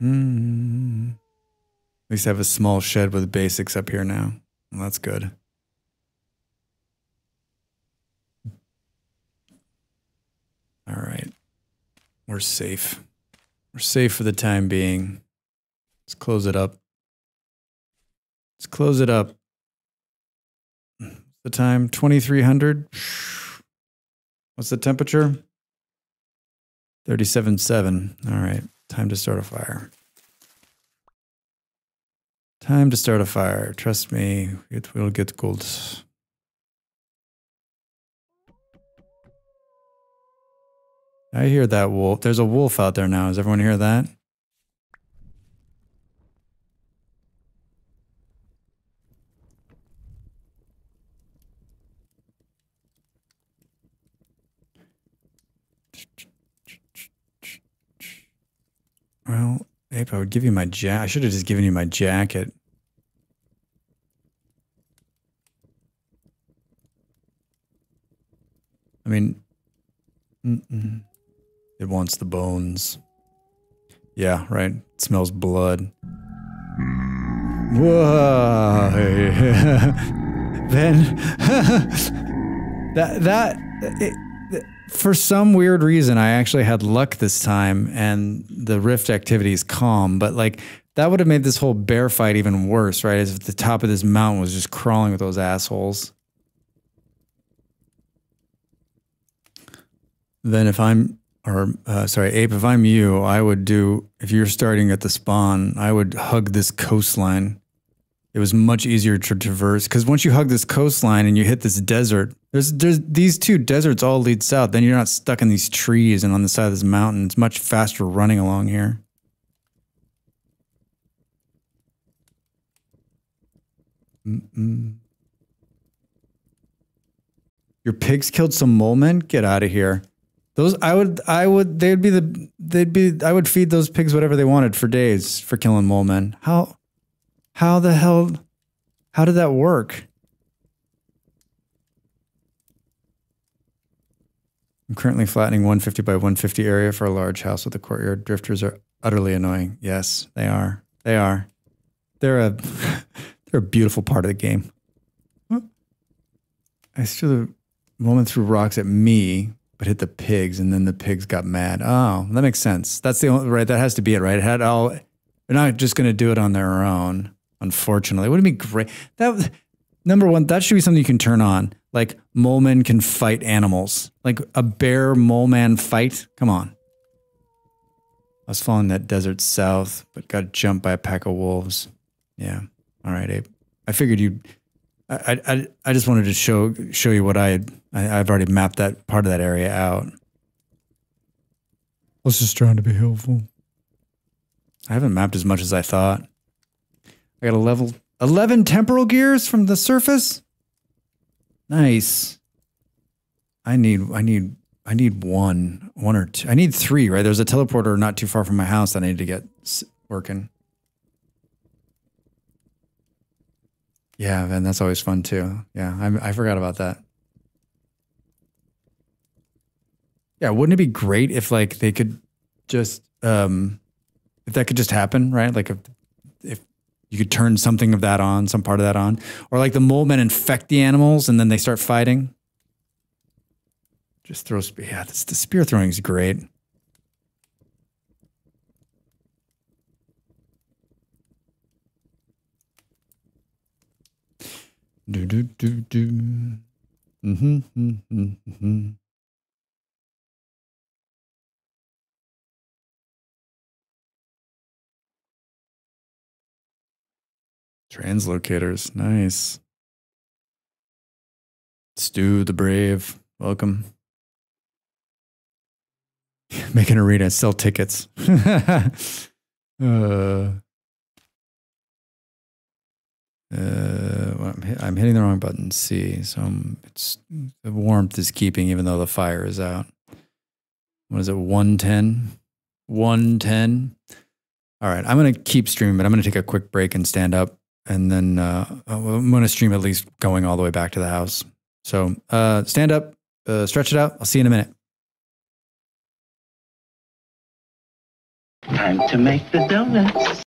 Hmm. At least I have a small shed with basics up here now. Well, that's good. All right. We're safe. We're safe for the time being. Let's close it up. Let's close it up. The time 2300. What's the temperature? 37.7. All right. Time to start a fire. Time to start a fire. Trust me, it will get cold. I hear that wolf. There's a wolf out there now. Does everyone hear that? Well, Ape, I would give you my jacket. I should have just given you my jacket. I mean, mm-mm. it wants the bones. Yeah, right. It smells blood. Whoa. then that that it, for some weird reason, I actually had luck this time, and the rift activity is calm. But like that would have made this whole bear fight even worse, right? As if the top of this mountain was just crawling with those assholes. Then if I'm, or uh, sorry, Ape, if I'm you, I would do. If you're starting at the spawn, I would hug this coastline. It was much easier to traverse because once you hug this coastline and you hit this desert, there's there's these two deserts all lead south. Then you're not stuck in these trees and on the side of this mountain. It's much faster running along here. Mm-mm. Your pigs killed some mole men. Get out of here. Those I would I would they'd be the they'd be I would feed those pigs whatever they wanted for days for killing mole men. How how the hell how did that work? I'm currently flattening 150 by 150 area for a large house with a courtyard. Drifters are utterly annoying. Yes, they are. They are. They're a they're a beautiful part of the game. I threw the woman threw rocks at me, but hit the pigs, and then the pigs got mad. Oh, that makes sense. That's the only right. That has to be it, right? It had all. They're not just going to do it on their own. Unfortunately, wouldn't it be great? That number one, that should be something you can turn on. Like mole men can fight animals. Like a bear mole man fight. Come on. I was following that desert south, but got jumped by a pack of wolves. Yeah. All right, Abe. I figured you. I I I just wanted to show show you what I had. I, I've already mapped that part of that area out. I was just trying to be helpful. I haven't mapped as much as I thought. I got a level 11 temporal gears from the surface. Nice. I need I need I need one one or two. I need three, right? There's a teleporter not too far from my house that I need to get working. Yeah, man, that's always fun too. Yeah, I I forgot about that. Yeah, wouldn't it be great if like they could just um if that could just happen, right? Like if you could turn something of that on, some part of that on, or like the mole men infect the animals and then they start fighting. Just throw. Yeah, this, the spear throwing is great. Do do do do. Mm-hmm, mm-hmm, mm-hmm. Translocators, nice. Stu the Brave, welcome. Make an arena, sell tickets. uh, Uh, well, I'm, hit, I'm hitting the wrong button. C. So I'm, it's the warmth is keeping, even though the fire is out. What is it? 110? 110. All right. I'm to keep streaming, but I'm to take a quick break and stand up. And then uh, I'm going to stream at least going all the way back to the house. So uh, stand up, uh, stretch it out. I'll see you in a minute. Time to make the donuts.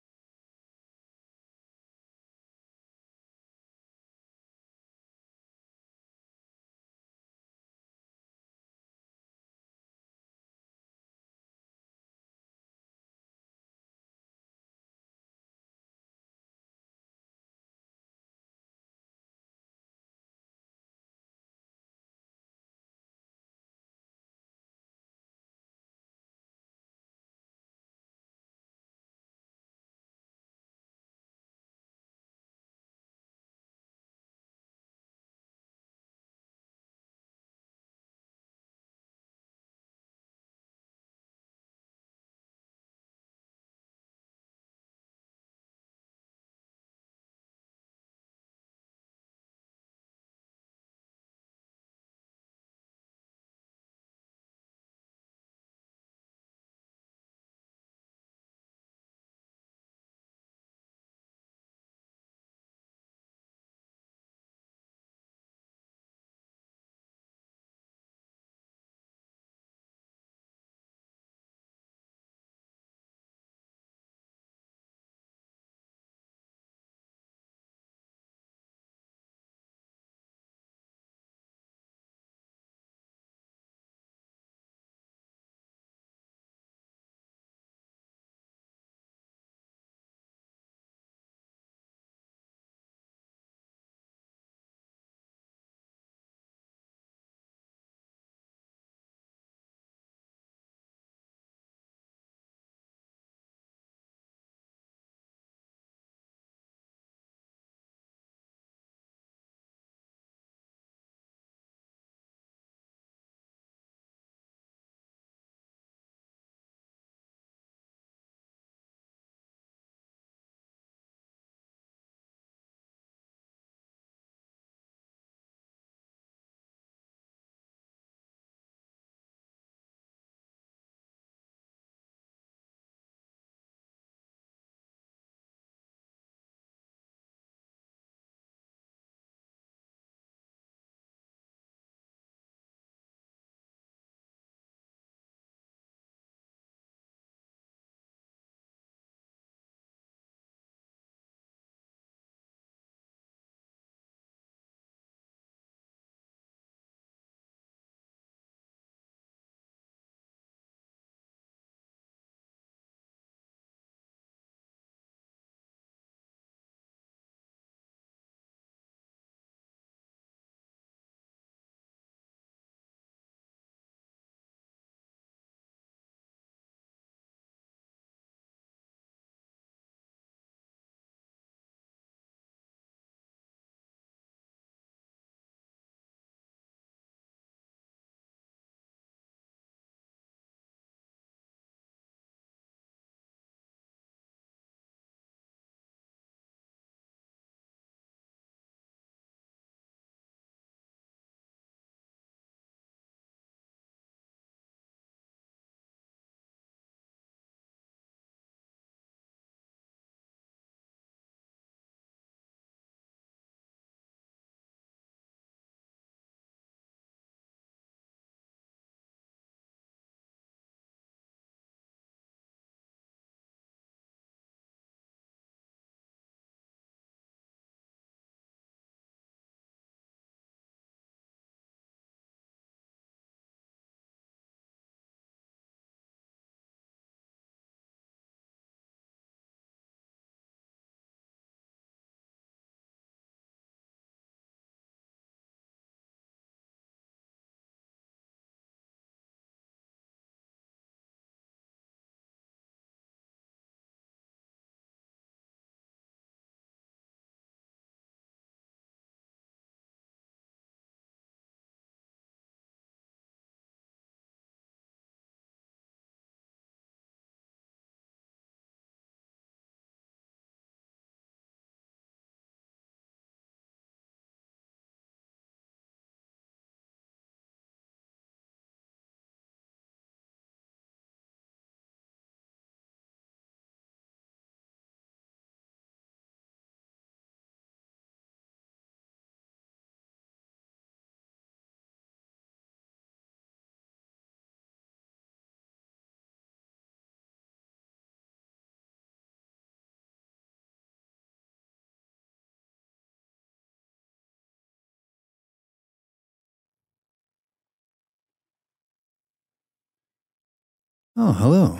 Oh, hello.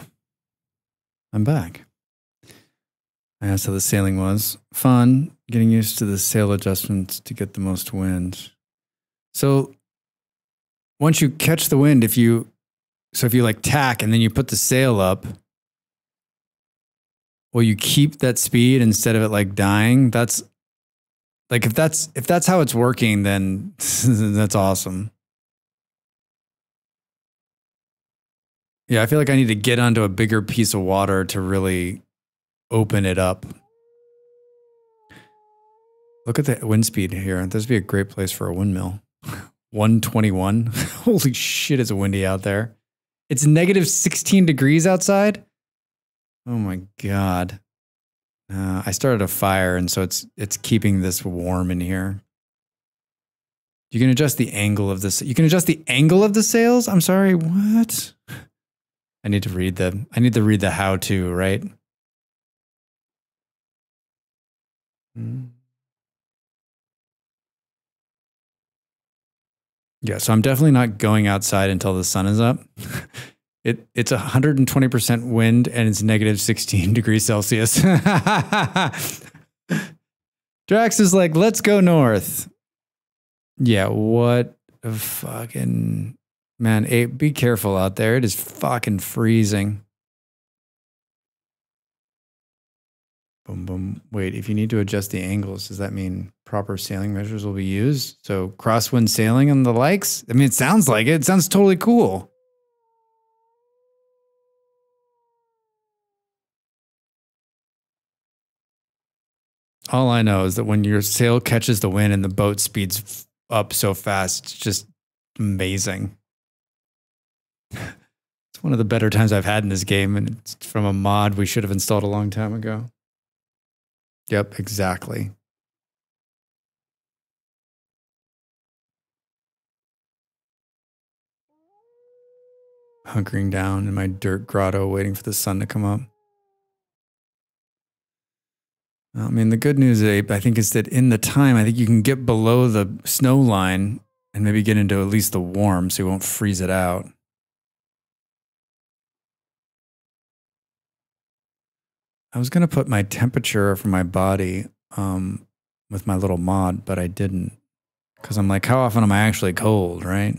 I'm back. I asked how the sailing was. Fun, getting used to the sail adjustments to get the most wind. So once you catch the wind, if you so if you like tack and then you put the sail up, will you keep that speed instead of it like dying? That's like if that's if that's how it's working, then that's awesome. Yeah, I feel like I need to get onto a bigger piece of water to really open it up. Look at the wind speed here. This would be a great place for a windmill. 121. Holy shit, it's windy out there. It's negative 16 degrees outside. Oh my god. Uh, I started a fire, and so it's it's keeping this warm in here. You can adjust the angle of this. You can adjust the angle of the sails. I'm sorry. What? I need to read the. I need to read the how to. Right. Hmm. Yeah, so I'm definitely not going outside until the sun is up. It it's 120% wind and it's negative 16 degrees Celsius. Dracs is like, let's go north. Yeah, what a fucking man, be careful out there. It is fucking freezing. Boom, boom. Wait, if you need to adjust the angles, does that mean proper sailing measures will be used? So crosswind sailing and the likes? I mean, it sounds like it. It sounds totally cool. All I know is that when your sail catches the wind and the boat speeds up so fast, it's just amazing. One of the better times I've had in this game, and it's from a mod we should have installed a long time ago. Yep, exactly. Hunkering down in my dirt grotto, waiting for the sun to come up. I mean, the good news, Abe, I think, is that in the time, I think you can get below the snow line and maybe get into at least the warm so you won't freeze it out. I was going to put my temperature for my body um, with my little mod, but I didn't. Because I'm like, how often am I actually cold, right?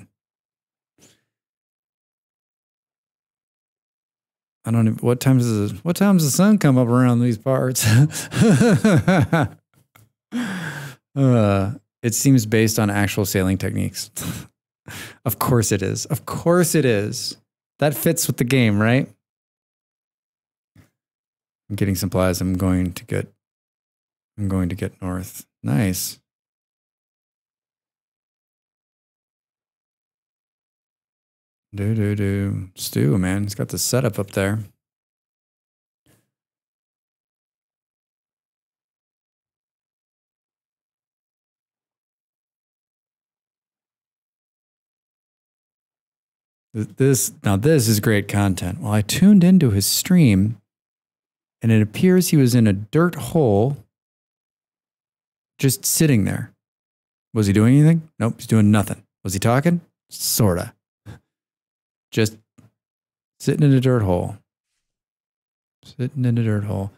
I don't even, what time does the, what time does the sun come up around these parts? uh, it seems based on actual sailing techniques. of course it is. Of course it is. That fits with the game, right? I'm getting supplies. I'm going to get I'm going to get north. Nice. Do do do. Stu, man, he's got the setup up there. This now this is great content. Well, I tuned into his stream and it appears he was in a dirt hole just sitting there. Was he doing anything? Nope, he's doing nothing. Was he talking? Sorta. Just sitting in a dirt hole. Sitting in a dirt hole.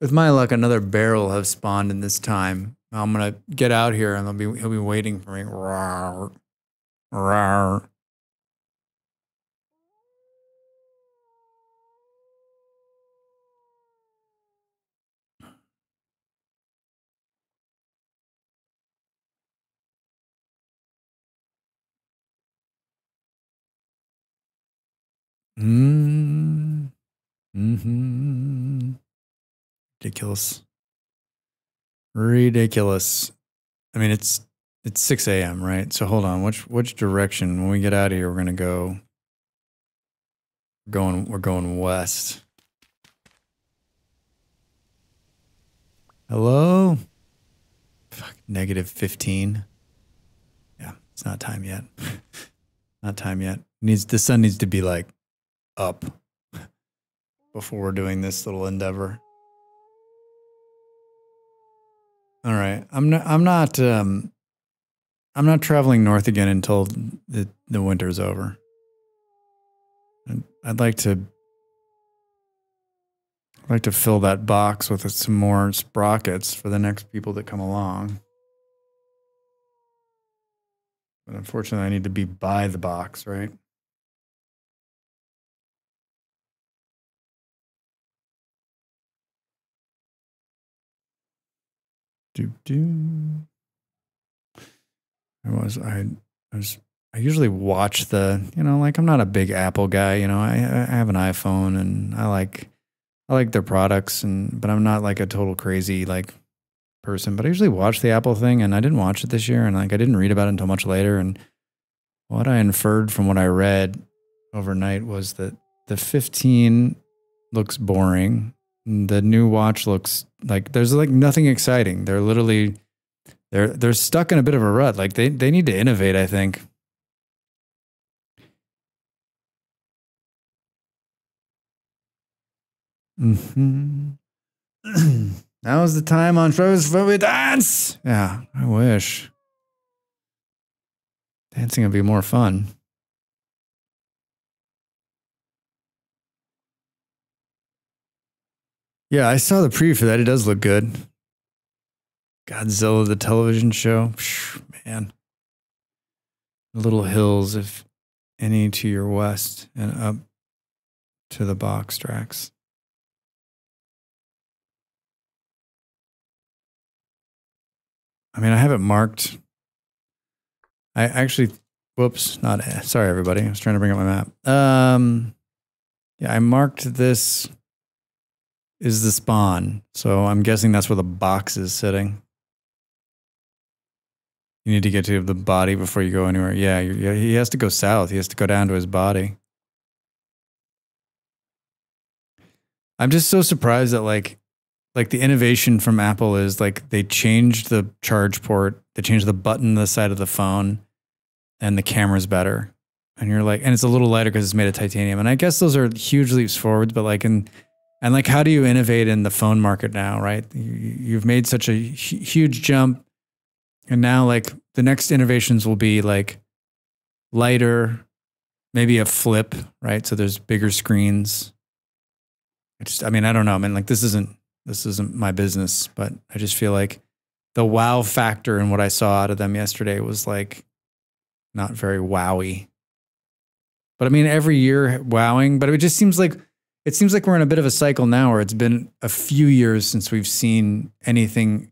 With my luck, another bear will have spawned in this time. I'm gonna get out here and he'll be he'll be waiting for me. Rawr, rawr. Mm. Hmm. Ridiculous. Ridiculous. I mean, it's it's six a.m. Right. So hold on. Which which direction? When we get out of here, we're gonna go. We're going. We're going west. Hello. Fuck. Negative fifteen. Yeah, it's not time yet. not time yet. Needs the sun needs to be like up before we're doing this little endeavor. All right. I'm not I'm not um I'm not traveling north again until the, the winter's over. I'd, I'd like to I'd like to fill that box with some more sprockets for the next people that come along. But unfortunately, I need to be by the box, right? Do do. I was I, I was I usually watch the you know like I'm not a big Apple guy you know I I have an iPhone and I like I like their products and but I'm not like a total crazy like person but I usually watch the Apple thing and I didn't watch it this year and like I didn't read about it until much later and what I inferred from what I read overnight was that the 15 looks boring the new watch looks like there's like nothing exciting they're literally they're they're stuck in a bit of a rut. Like they they need to innovate. I think. Mm-hmm. now the time on shows where we dance. Yeah, I wish. Dancing would be more fun. Yeah, I saw the preview for that. It does look good. Godzilla, the television show. Man. Little hills, if any, to your west and up to the box tracks. I mean, I have it marked. I actually, whoops, not sorry, everybody. I was trying to bring up my map. Um, yeah, I marked this is the spawn, so I'm guessing that's where the box is sitting. You need to get to the body before you go anywhere. Yeah, he has to go south. He has to go down to his body. I'm just so surprised that like like the innovation from Apple is like they changed the charge port, they changed the button on the side of the phone, and the camera's better. And you're like, and it's a little lighter because it's made of titanium. And I guess those are huge leaps forwards, but like in and like how do you innovate in the phone market now, right? You've made such a huge jump and now, like, the next innovations will be like lighter, maybe a flip, right? So there's bigger screens. I just, I mean, I don't know. I mean, like, this isn't, this isn't my business, but I just feel like the wow factor in what I saw out of them yesterday was like not very wowy. But I mean, every year wowing, but it just seems like, it seems like we're in a bit of a cycle now where it's been a few years since we've seen anything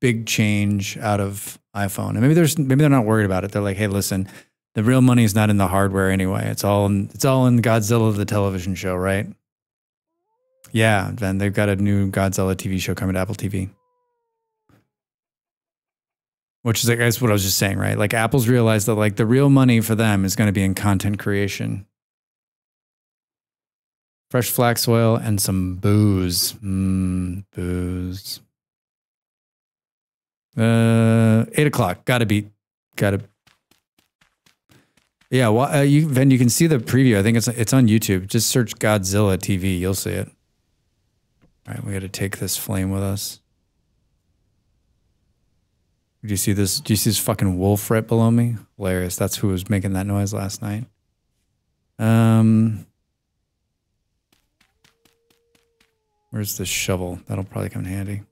big change out of iPhone. And maybe there's maybe they're not worried about it. They're like, hey, listen, the real money is not in the hardware anyway. It's all in it's all in Godzilla of the television show, right? Yeah, then they've got a new Godzilla TV show coming to Apple TV. Which is I guess what I was just saying, right? Like Apple's realized that like the real money for them is going to be in content creation. Fresh flax oil and some booze. Mmm, booze. Uh, eight o'clock. Got to be. Got to. Yeah, well, uh, you then you can see the preview. I think it's it's on YouTube. Just search Godzilla TV. You'll see it. All right, we got to take this flame with us. Do you see this? Do you see this fucking wolf right below me? Hilarious. That's who was making that noise last night. Um, where's the shovel? That'll probably come in handy.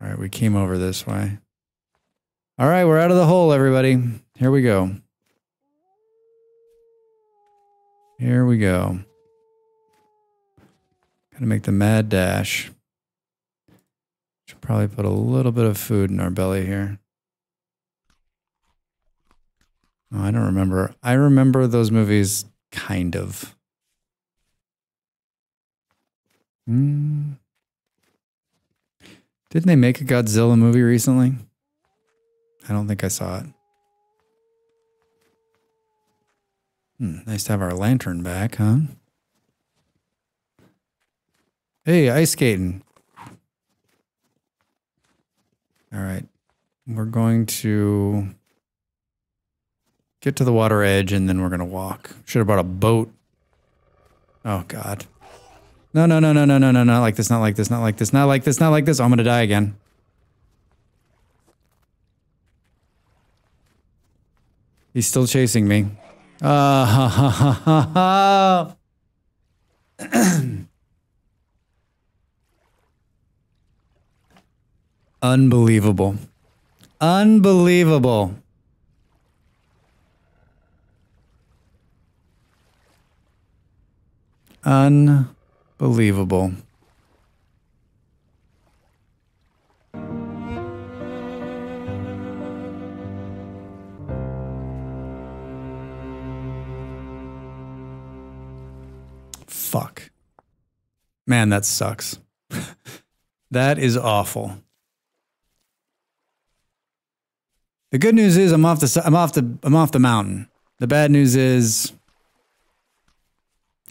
All right, we came over this way. All right, we're out of the hole, everybody. Here we go. Here we go. Gotta make the mad dash. Should probably put a little bit of food in our belly here. Oh, I don't remember. I remember those movies kind of. Hmm. Didn't they make a Godzilla movie recently? I don't think I saw it. Hmm, nice to have our lantern back, huh? Hey, ice skating. All right. We're going to get to the water edge and then we're going to walk. Should have brought a boat. Oh, God. No, no, no, no, no, no, no, not like this, not like this, not like this, not like this, not like this. I'm gonna die again. He's still chasing me. Uh, ha, ha, ha, ha, ha. Unbelievable. Unbelievable. Unbelievable. Fuck. Man, that sucks. that is awful. The good news is I'm off the I'm off the I'm off the mountain. The bad news is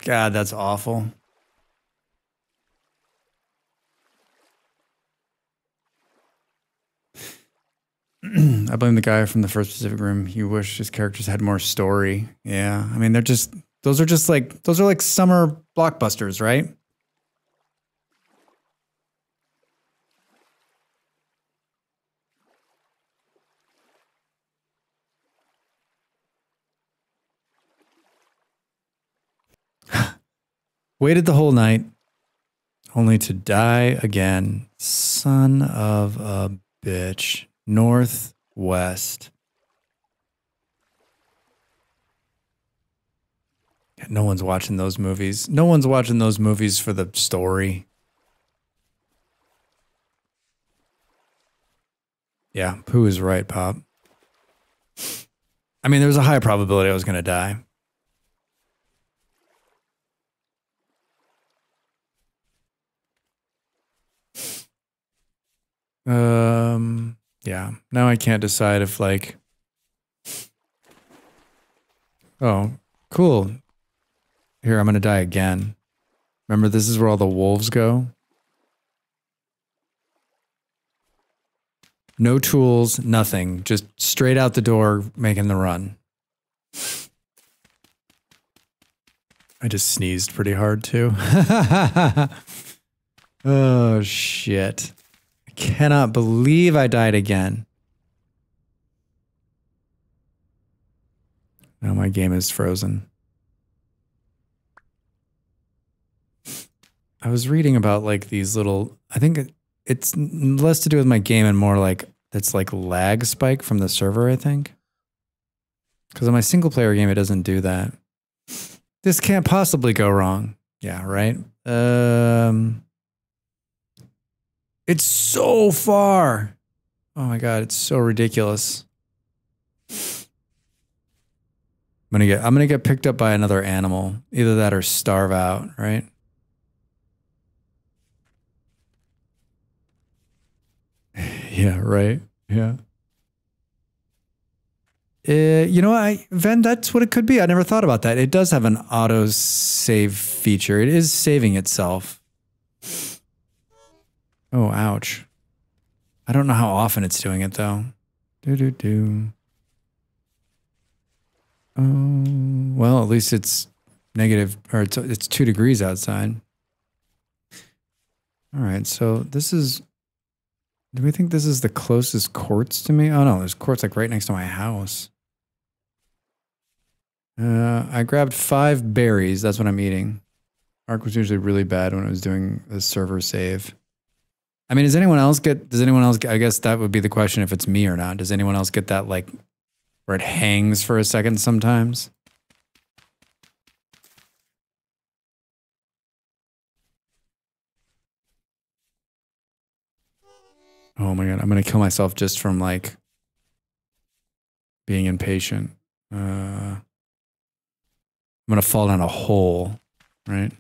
God, that's awful. I blame the guy from the first Pacific Rim. He wished his characters had more story. Yeah, I mean they're just those are just like those are like summer blockbusters, right? Waited the whole night, only to die again. Son of a bitch. Northwest. No one's watching those movies. No one's watching those movies for the story. Yeah, Pooh is right, Pop. I mean, there was a high probability I was going to die. Um, yeah. Now I can't decide if like Oh, cool. Here, I'm going to die again. Remember this is where all the wolves go? No tools, nothing. Just straight out the door making the run. I just sneezed pretty hard too. oh shit cannot believe I died again. Now my game is frozen. I was reading about like these little, I think it's less to do with my game and more like it's like lag spike from the server, I think. Because on my single player game, it doesn't do that. This can't possibly go wrong. Yeah, right? Um, it's so far. Oh my god, it's so ridiculous. I'm gonna get I'm gonna get picked up by another animal. Either that or starve out, right? yeah, right. Yeah. Uh, you know, I Ven, that's what it could be. I never thought about that. It does have an auto save feature. It is saving itself. Oh, ouch. I don't know how often it's doing it though. Do do do. Oh, well, at least it's negative, or it's it's two degrees outside. All right, so this is. Do we think this is the closest quartz to me? Oh no, there's quartz like right next to my house. Uh, I grabbed five berries. That's what I'm eating. Arc was usually really bad when I was doing the server save. I mean, does anyone else get? Does anyone else? I guess that would be the question if it's me or not. Does anyone else get that like where it hangs for a second sometimes? Oh my god, I'm gonna kill myself just from like being impatient. Uh, I'm gonna fall down a hole, right?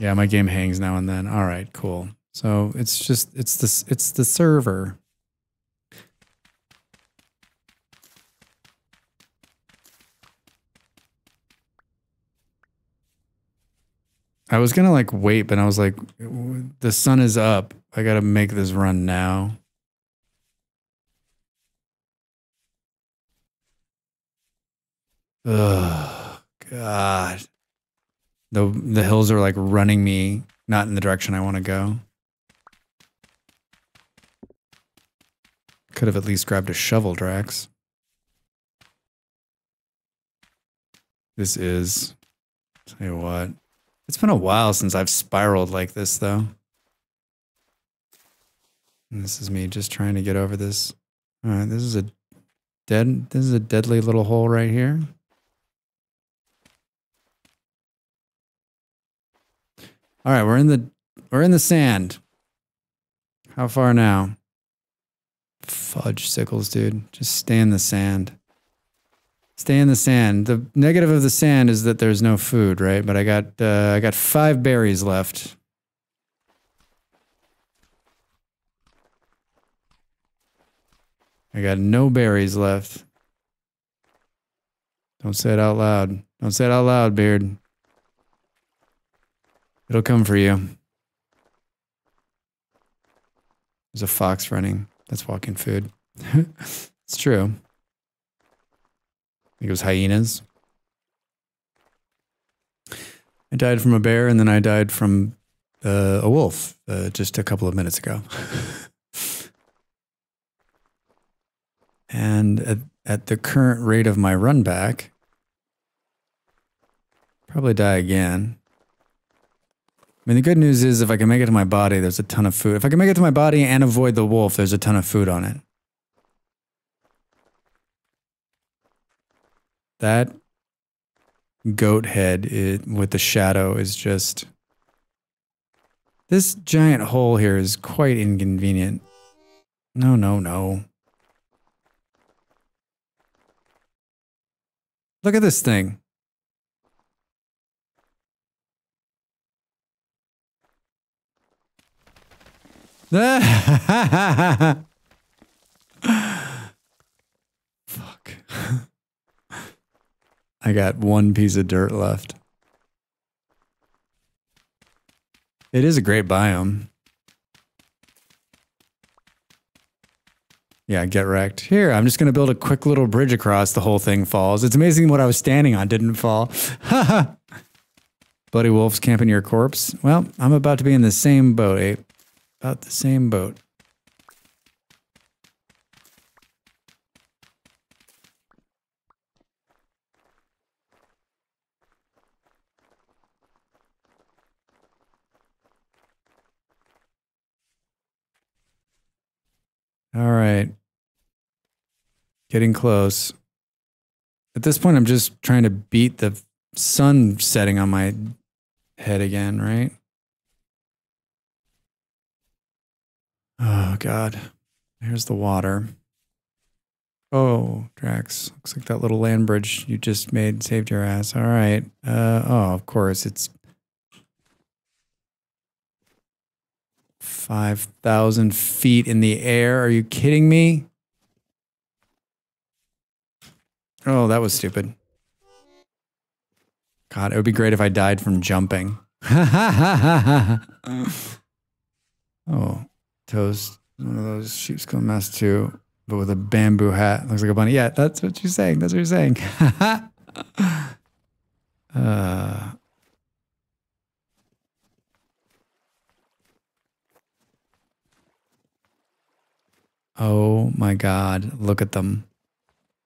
Yeah, my game hangs now and then. All right, cool. So it's just it's this it's the server. I was gonna like wait, but I was like, the sun is up. I gotta make this run now. Ugh, God. The the hills are like running me not in the direction I want to go. Could have at least grabbed a shovel, Dracs. this is. Tell you what. It's been a while since I've spiraled like this, though. And this is me just trying to get over this. All right, this is a dead. This is a deadly little hole right here. All right, we're in the we're in the sand. How far now? Fudge sickles, dude. Just stay in the sand. Stay in the sand. The negative of the sand is that there's no food, right? But I got uh, I got five berries left. I got no berries left. Don't say it out loud. Don't say it out loud, Beard. It'll come for you. There's a fox running. That's walking food. it's true. I think it was hyenas. I died from a bear and then I died from uh, a wolf uh, just a couple of minutes ago. and at, at the current rate of my run back, probably die again. I mean, the good news is if I can make it to my body, there's a ton of food. If I can make it to my body and avoid the wolf, there's a ton of food on it. That goat head it, with the shadow is just. This giant hole here is quite inconvenient. No, no, no. Look at this thing. Fuck. I got one piece of dirt left. It is a great biome. Yeah, get wrecked. Here, I'm just going to build a quick little bridge across. The whole thing falls. It's amazing what I was standing on didn't fall. Bloody wolves camping your corpse. Well, I'm about to be in the same boat, ape. About the same boat. All right. Getting close. At this point, I'm just trying to beat the sun setting on my head again, right? Oh, God. Here's the water. Oh, Dracs. Looks like that little land bridge you just made saved your ass. All right. Uh, oh, of course. It's 5,000 feet in the air. Are you kidding me? Oh, that was stupid. God, it would be great if I died from jumping. oh, toast. One of those sheepskin masks too, but with a bamboo hat. Looks like a bunny. Yeah, that's what you're saying. That's what you're saying. uh, oh my God! Look at them.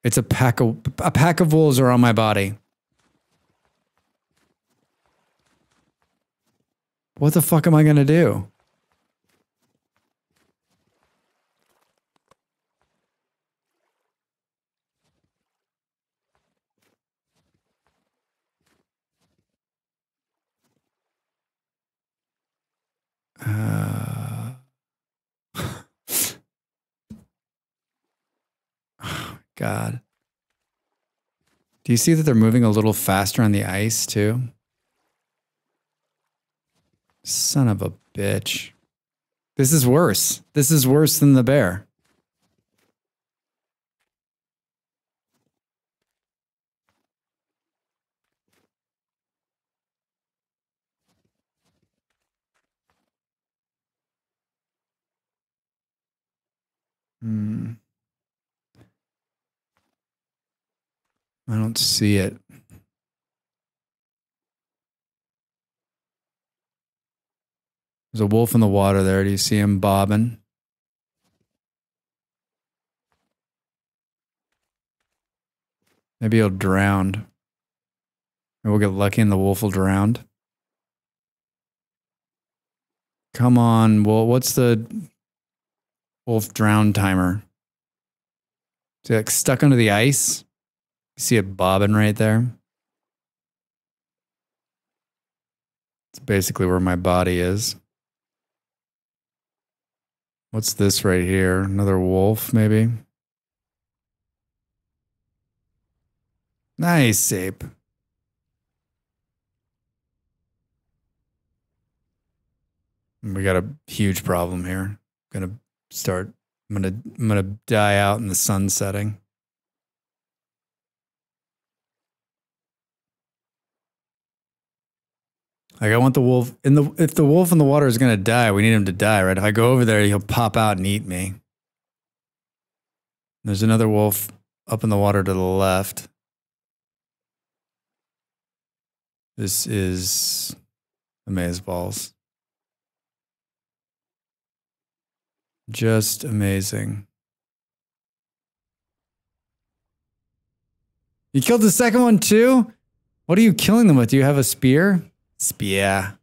It's a pack of a pack of wolves are on my body. What the fuck am I gonna do? Uh, God. Do you see that they're moving a little faster on the ice too? Son of a bitch. This is worse. This is worse than the bear. Hmm. I don't see it. There's a wolf in the water there. Do you see him bobbing? Maybe he'll drown. Maybe we'll get lucky and the wolf will drown. Come on. Well, what's the wolf drown timer? Is it like stuck under the ice? See it bobbing right there? It's basically where my body is. What's this right here? Another wolf, maybe? Nice, ape. We got a huge problem here. gonna start. I'm gonna. I'm gonna die out in the sun setting. Like I want the wolf in the. If the wolf in the water is gonna die, we need him to die, right? If I go over there, he'll pop out and eat me. There's another wolf up in the water to the left. This is Amazeballs. Just amazing. You killed the second one too? What are you killing them with? Do you have a spear? Spear.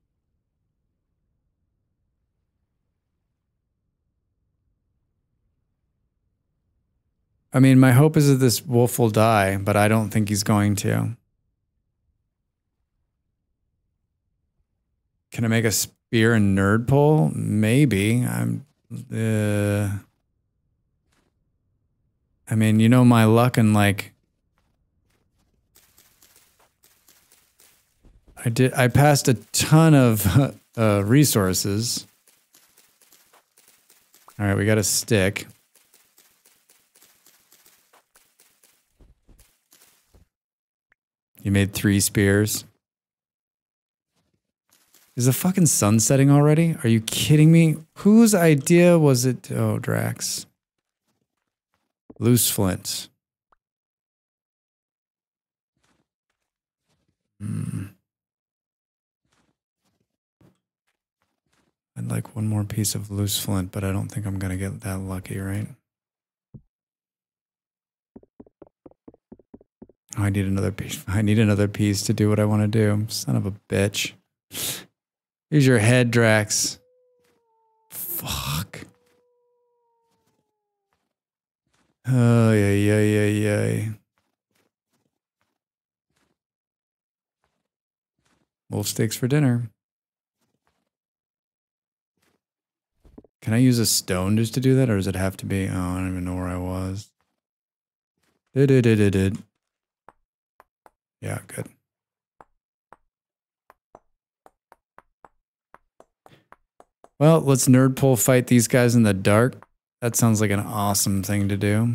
I mean, my hope is that this wolf will die, but I don't think he's going to. Can I make a spear and nerd pole? Maybe. I'm uh, I mean, you know my luck and like I did I passed a ton of uh, resources. All right, we got a stick. You made three spears. Is the fucking sun setting already? Are you kidding me? Whose idea was it? Oh, Dracs. Loose flint. Hmm. I'd like one more piece of loose flint, but I don't think I'm going to get that lucky, right? Oh, I need another piece. I need another piece to do what I want to do. Son of a bitch. Here's your head, Dracs. Fuck. Oh, yeah, yeah, yeah, yeah. Wolf steaks for dinner. Can I use a stone just to do that, or does it have to be? Oh, I don't even know where I was. Did did did did. Yeah, good. Well, let's nerd pole fight these guys in the dark. That sounds like an awesome thing to do.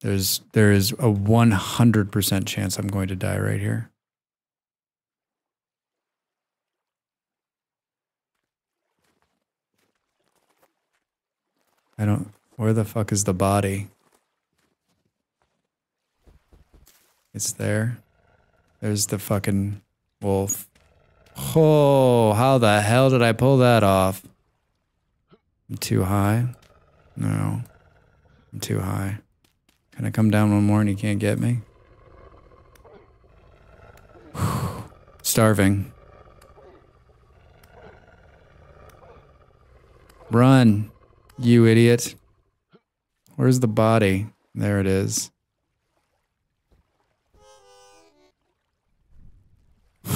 There's there is a 100% chance I'm going to die right here. I don't where the fuck is the body? It's there. There's the fucking wolf. Oh, how the hell did I pull that off? I'm too high? No. I'm too high. Can I come down one more and you can't get me? Starving. Run, you idiot. Where's the body? There it is.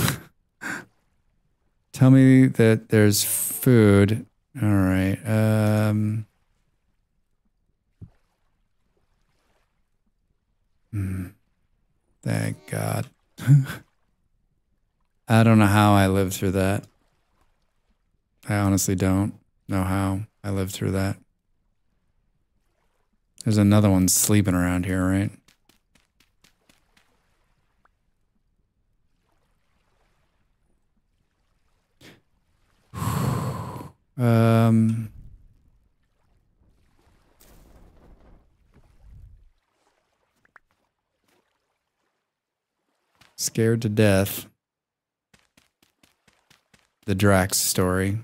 Tell me that there's food. All right. Um. Hmm. Thank God. I don't know how I lived through that. I honestly don't know how I lived through that. There's another one sleeping around here, right? Um, scared to death. The Dracs story.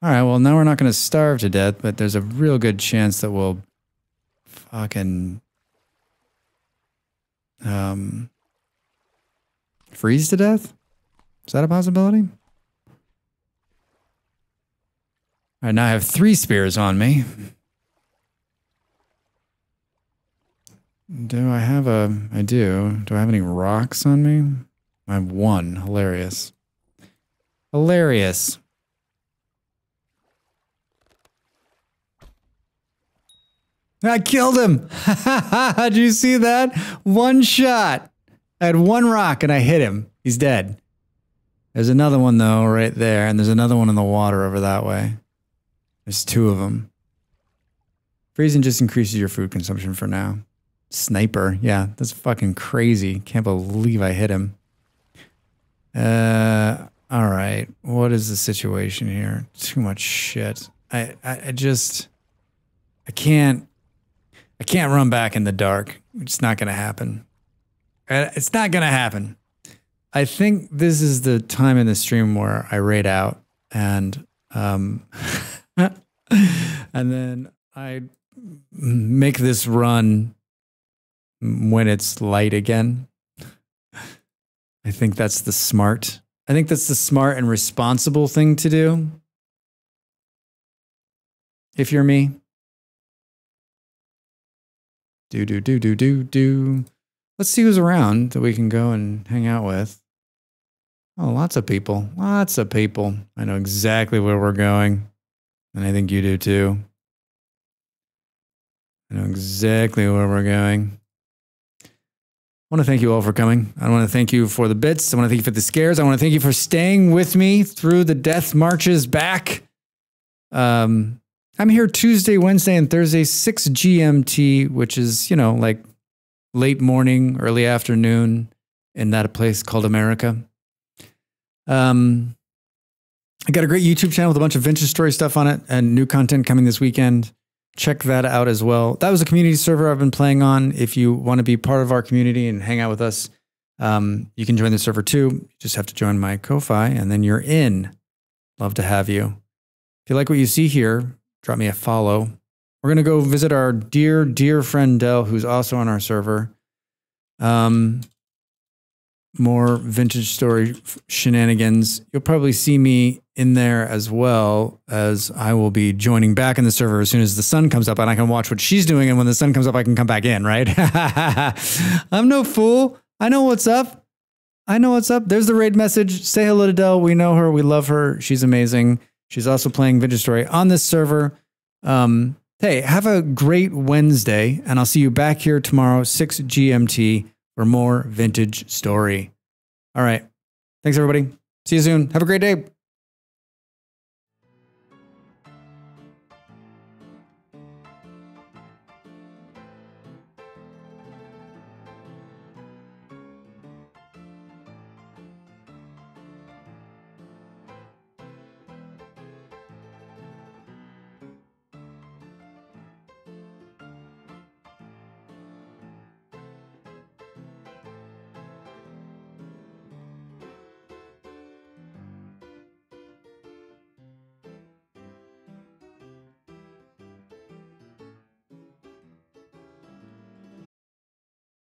All right. Well, now we're not going to starve to death, but there's a real good chance that we'll fucking um freeze to death. Is that a possibility? All right. Now I have three spears on me. Do I have a? I do. Do I have any rocks on me? I have one. Hilarious. Hilarious. I killed him. Did you see that? One shot. I had one rock and I hit him. He's dead. There's another one though right there, and there's another one in the water over that way. There's two of them. Freezing just increases your food consumption for now. Sniper, yeah, that's fucking crazy. Can't believe I hit him. Uh, all right. What is the situation here? Too much shit. I, I, I just, I can't, I can't run back in the dark. It's not gonna happen. Uh, It's not gonna happen. I think this is the time in the stream where I raid out and, um, and then I make this run when it's light again. I think that's the smart. I think that's the smart and responsible thing to do. If you're me. Do do do do do do. Let's see who's around that we can go and hang out with. Oh, lots of people. Lots of people. I know exactly where we're going. And I think you do too. I know exactly where we're going. I want to thank you all for coming. I want to thank you for the bits. I want to thank you for the scares. I want to thank you for staying with me through the death marches back. Um, I'm here Tuesday, Wednesday, and Thursday, 6 GMT, which is, you know, like late morning, early afternoon in that place called America. Um, I got a great YouTube channel with a bunch of vintage story stuff on it and new content coming this weekend check that out as well. That was a community server I've been playing on. If you want to be part of our community and hang out with us, um, you can join the server too. You just have to join my Ko-Fi and then you're in. Love to have you. If you like what you see here, drop me a follow. We're gonna go visit our dear, dear friend Dell, who's also on our server. Um, more vintage story shenanigans. You'll probably see me in there as well as I will be joining back in the server as soon as the sun comes up and I can watch what she's doing. And when the sun comes up, I can come back in, right? I'm no fool. I know what's up. I know what's up. There's the raid message. Say hello to Dell. We know her. We love her. She's amazing. She's also playing Vintage Story on this server. Um, hey, have a great Wednesday, and I'll see you back here tomorrow, 6 GMT, for more Vintage Story. All right. Thanks, everybody. See you soon. Have a great day.